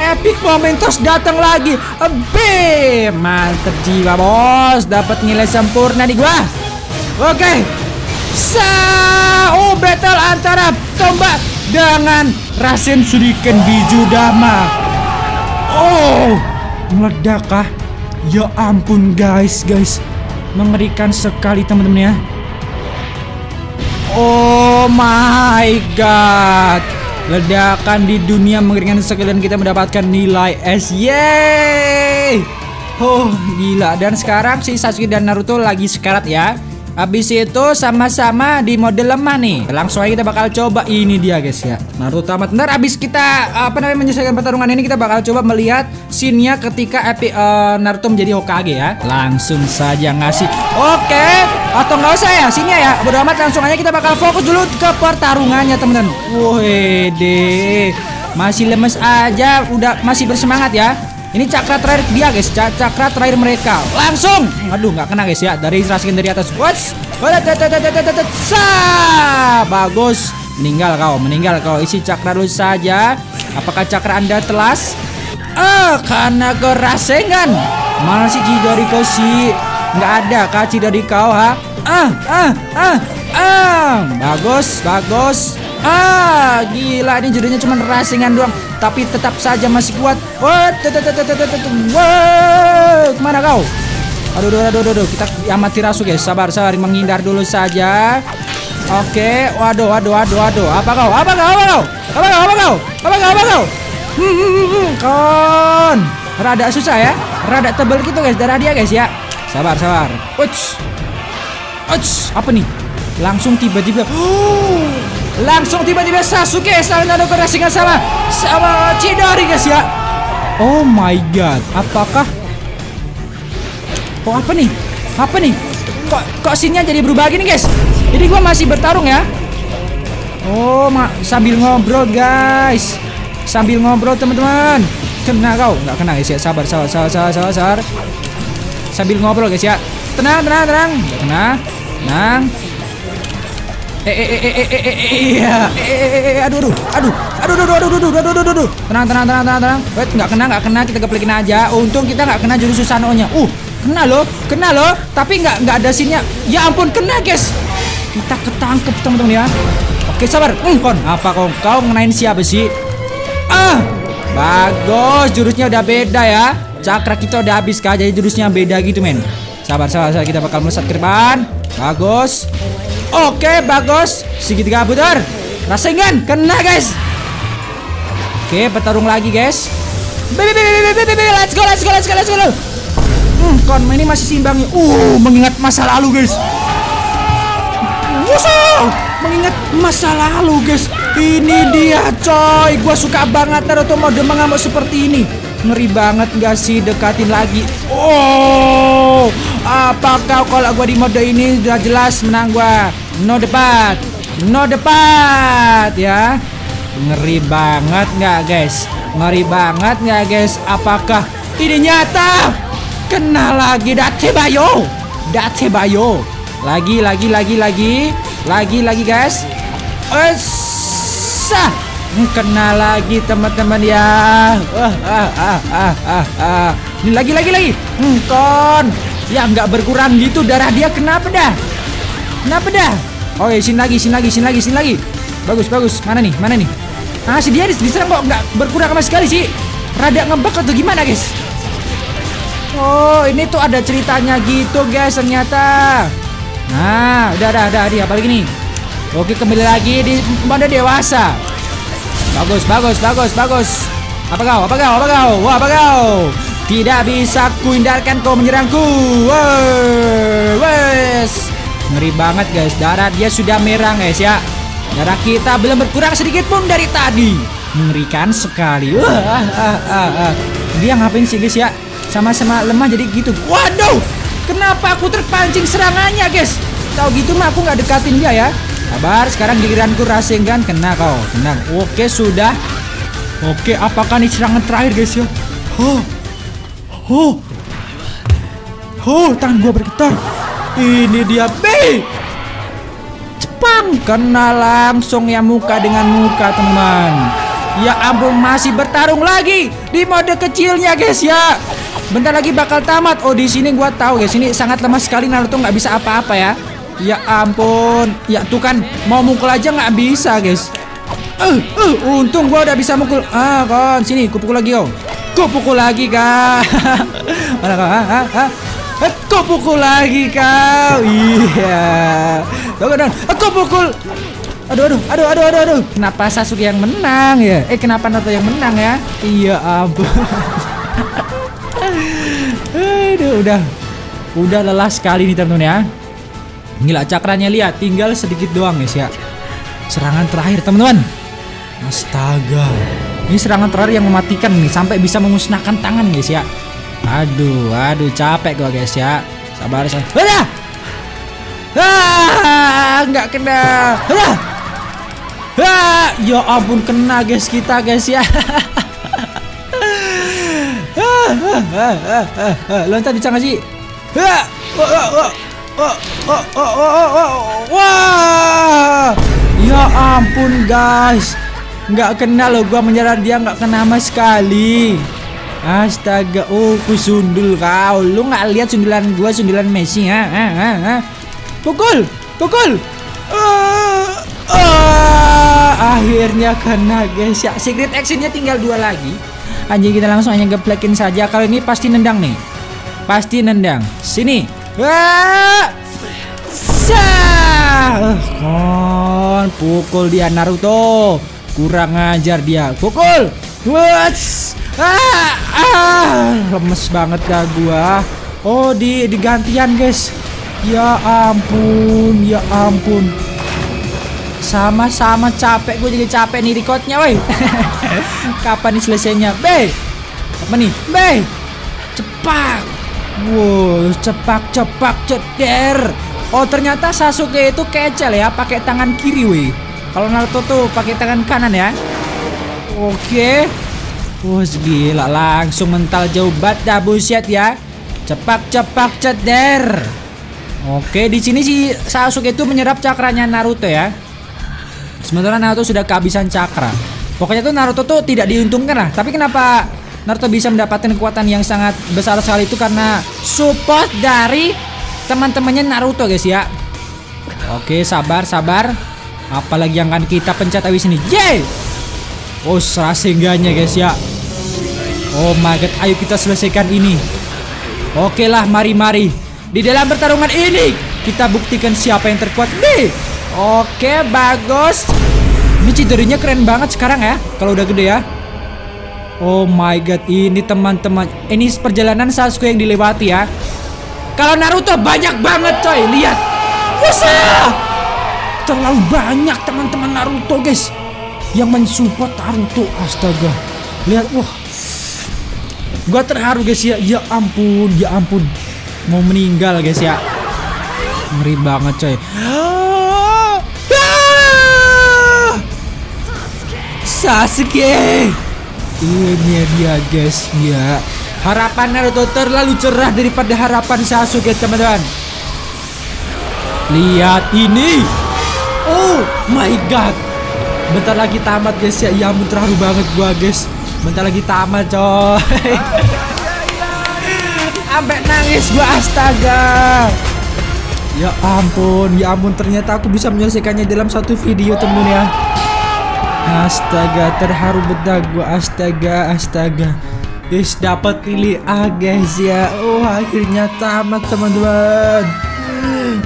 Epic Momentos datang lagi. Be, mantep jiwa bos. Dapat nilai sempurna nih gua. Oke. Sa, oh battle antara tombak dengan Rasen Shuriken Biju Dama. Oh, meledak kah? Ya ampun guys, guys. Mengerikan sekali teman-teman ya. Oh my god. Ledakan di dunia mengerikan sekali dan kita mendapatkan nilai S. Yeay! Oh, gila. Dan sekarang si Sasuke dan Naruto lagi sekarat ya. Habis itu sama-sama di mode lemah nih. Langsung aja kita bakal coba ini dia guys ya. Naruto tamat. Ntar abis kita apa namanya menyelesaikan pertarungan ini kita bakal coba melihat scene-nya ketika epi, uh, Naruto menjadi Hokage ya. Langsung saja ngasih. Oke, atau nggak usah ya scene-nya ya. Bodo amat langsung aja kita bakal fokus dulu ke pertarungannya teman-teman. Wede. Masih lemes aja, udah masih bersemangat ya. Ini cakra terakhir dia guys, cakra terakhir mereka. Langsung. Aduh, nggak kena guys ya. Dari rasikin dari atas. Watch. Bagus. Meninggal kau, meninggal kau. Isi cakra dulu saja. Apakah cakra Anda telas? Ah, karena kerasengan. Mana sih kau sih? Nggak ada kaci dari kau ha? Ah, ah, ah, ah. Bagus, bagus. Ah, gila ini jadinya cuma rasingan doang, tapi tetap saja masih kuat. What? Ke mana kau? Aduh, aduh, aduh, aduh, kita amati rasu guys. Sabar, sabar, menghindar dulu saja. Oke, waduh, waduh, waduh, waduh. Apa kau? Apa kau? Apa kau? Apa kau? Apa kau? Apa kau? Apa kau? Hmm, hmm, hmm, hmm. kon. Rada susah ya. Rada tebel gitu guys darah dia guys ya. Sabar, sabar. Uts. Uts, apa nih? Langsung tiba-tiba. <gasps> Langsung tiba-tiba Sasuke sama Naruto rasingan sama sama Chidori guys ya. Oh my god, apakah Oh apa nih? Apa nih? Kok kok sinnya jadi berubah gini guys? Jadi gua masih bertarung ya. Oh, ma sambil ngobrol guys. Sambil ngobrol teman-teman. Kena kau? Nggak kena guys ya. Sabar, sabar, sabar, sabar, sabar. Sambil ngobrol guys ya. Tenang, tenang, tenang. Nggak kena. Tenang. Eh eh eh eh eh eh eh iya. Eh eh eh aduh aduh aduh. Aduh aduh aduh aduh aduh aduh aduh aduh. Tenang tenang tenang tenang tenang. Wait nggak kena nggak kena. Kita geplekin aja. Untung kita nggak kena jurus Susano nya uh kena loh kena loh. Tapi nggak nggak ada sinnya ya ampun kena guys. Kita ketangkep teman-teman ya. Oke sabar. Hmm, kon. Apa kau kau ngenain siapa sih? Ah bagus. Jurusnya udah beda ya. Cakra kita udah habis kah jadi jurusnya beda gitu men. Sabar sabar sabar. Kita bakal melesat ke depan. Bagus Oke, bagus. Segitiga putar. Rasengan, kena guys. Oke, bertarung lagi guys. Baby, baby, baby, baby, let's go, let's go, let's go, let's go. Hmm, kon ini masih seimbang. Uh, mengingat masa lalu guys. Wusuh, mengingat masa lalu guys. Ini dia coy. Gua suka banget Naruto mode mengamuk seperti ini. Ngeri banget gak sih dekatin lagi Oh Apakah kalau gue di mode ini Udah jelas menang gue No debat. No debat Ya. Ngeri banget gak guys? Ngeri banget gak guys? Apakah ini nyata? Kena lagi Date Bayo. Date Bayo. Lagi lagi lagi lagi. Lagi lagi guys. Esah kena lagi teman-teman ya. Ah, ah, ah, ah, ah, ah. lagi lagi lagi. Hmm, kon. Ya nggak berkurang gitu. Darah dia kenapa dah? Kenapa dah ya sini lagi sini lagi sini lagi sini lagi bagus bagus mana nih mana nih ah si dia diserang kok nggak berkurang sama sekali sih rada ngebak atau gimana guys Oh, ini tuh ada ceritanya gitu, guys, ternyata. Nah, udah, udah, udah, dia apalagi nih? Oke, kembali lagi di mode dewasa. Bagus, bagus, bagus, bagus. Apa kau? Apa kau? Apa kau? Wah, apa kau? Tidak bisa kuhindarkan kau menyerangku. Wes. Ngeri banget, guys. Darah dia sudah merah, guys ya. Darah kita belum berkurang sedikit pun dari tadi. Mengerikan sekali. Wah, ah, ah, ah, ah. Dia ngapain sih, guys ya? Sama-sama lemah jadi gitu. Waduh, kenapa aku terpancing serangannya, guys? Tahu gitu mah aku nggak dekatin dia ya. Sabar, sekarang giliranku Rasengan kena kau. Tenang. Oke, sudah. Oke, apakah ini serangan terakhir, guys ya? Oh. Oh. Oh, tangan gua bergetar. Ini dia B. Cepang kena langsung ya muka dengan muka, teman. Ya ampun, masih bertarung lagi di mode kecilnya, guys ya. Bentar lagi bakal tamat. Oh, di sini gua tahu, guys. Ini sangat lemah sekali Naruto nggak bisa apa-apa ya. Ya ampun. Ya tuh kan mau mukul aja nggak bisa, guys. Uh, uh, untung gua udah bisa mukul. Ah, kon sini, ku pukul lagi kau. Ku pukul lagi kau. <laughs> Mana. Ku pukul lagi kau. Iya. Tunggu dong. Aku pukul. Aduh, aduh, aduh, aduh, aduh, aduh. Kenapa Sasuke yang menang ya? Eh, kenapa Naruto yang menang ya? Iya ampun. aduh, udah. Udah lelah sekali nih teman-teman ya. Gila cakranya lihat, tinggal sedikit doang guys ya. Serangan terakhir teman-teman. Astaga. Ini serangan terakhir yang mematikan nih sampai bisa memusnahkan tangan guys ya. Aduh, aduh capek gua guys ya. Sabar sabar. Udah. Ah, nggak kena. Udah. Ah, ya ampun kena guys kita guys ya. <laughs> ah, ah, ah, ah, ah, ah. Sih? Ah! Ya ampun guys, nggak kena loh gua menyerang dia nggak kena sama sekali. Astaga, oh ku sundul kau. Lu nggak lihat sundulan gua sundulan Messi ha? ha, ha, ha. Pukul, pukul. Ah, ah, akhirnya kena guys ya. Secret actionnya tinggal dua lagi. Anjing kita langsung hanya geplekin saja. Kalau ini pasti nendang nih. Pasti nendang. Sini. Wah! Sah! Kon, pukul dia Naruto. Kurang ajar dia. Pukul. Wats! Ah, ah, lemes banget dah gua. Oh, di digantian, guys. Ya ampun, ya ampun. Sama-sama capek gue jadi capek nih recordnya, woi. <laughs> Kapan nih selesainya? B. Apa nih? B. Cepat. Wow, cepak-cepak ceder. Oh, ternyata Sasuke itu kecel ya, pakai tangan kiri, weh. Kalau Naruto tuh pakai tangan kanan ya. Oke. Wah, gila langsung mental jauh banget dah buset ya. Cepak-cepak ceder. Oke, di sini si Sasuke itu menyerap cakranya Naruto ya. Sementara Naruto sudah kehabisan cakra. Pokoknya tuh Naruto tuh tidak diuntungkan lah. Tapi kenapa Naruto bisa mendapatkan kekuatan yang sangat besar sekali itu karena support dari teman-temannya Naruto guys ya. Oke, sabar, sabar. Apalagi yang akan kita pencet abis ini. Yeay! Oh, serasengganya guys ya. Oh my god, ayo kita selesaikan ini. Oke lah, mari-mari. Di dalam pertarungan ini, kita buktikan siapa yang terkuat nih. Oke, bagus. Ini Chidorinya keren banget sekarang ya, kalau udah gede ya. Oh my god, ini teman-teman. Ini perjalanan Sasuke yang dilewati ya. Kalau Naruto banyak banget coy, lihat. Terlalu banyak teman-teman Naruto guys yang mensupport Naruto. Astaga. Lihat, wah. Gua terharu guys ya. Ya ampun, ya ampun. Mau meninggal guys ya. Ngeri banget coy. Sasuke. Ini dia guys ya. Harapan Naruto terlalu cerah daripada harapan Sasuke teman-teman. Lihat ini. Oh my god. Bentar lagi tamat guys ya. Ya ampun terharu banget gua guys. Bentar lagi tamat coy. <laughs> Ambek nangis gua astaga. Ya ampun, ya ampun ternyata aku bisa menyelesaikannya dalam satu video temen ya. Astaga, terharu bedah gua astaga, astaga. Yes, dapat pilih A guys ya. Oh, akhirnya tamat teman-teman.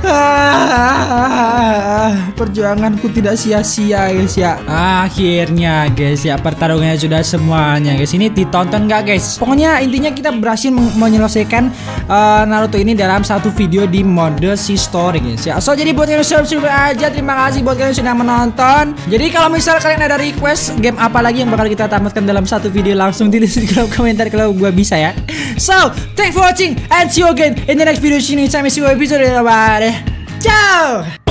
Ah, perjuanganku tidak sia-sia guys ya. Akhirnya guys ya pertarungannya sudah semuanya guys. Ini ditonton nggak guys? Pokoknya intinya kita berhasil menyelesaikan uh, Naruto ini dalam satu video di mode si story guys ya. So jadi buat kalian subscribe aja. Terima kasih buat kalian sudah menonton. Jadi kalau misal kalian ada request game apa lagi yang bakal kita tamatkan dalam satu video langsung tulis di kolom komentar kalau gua bisa ya. So, thanks for watching and see you again in the next video. See you next time. See you episode. Bye. everybody. Ciao!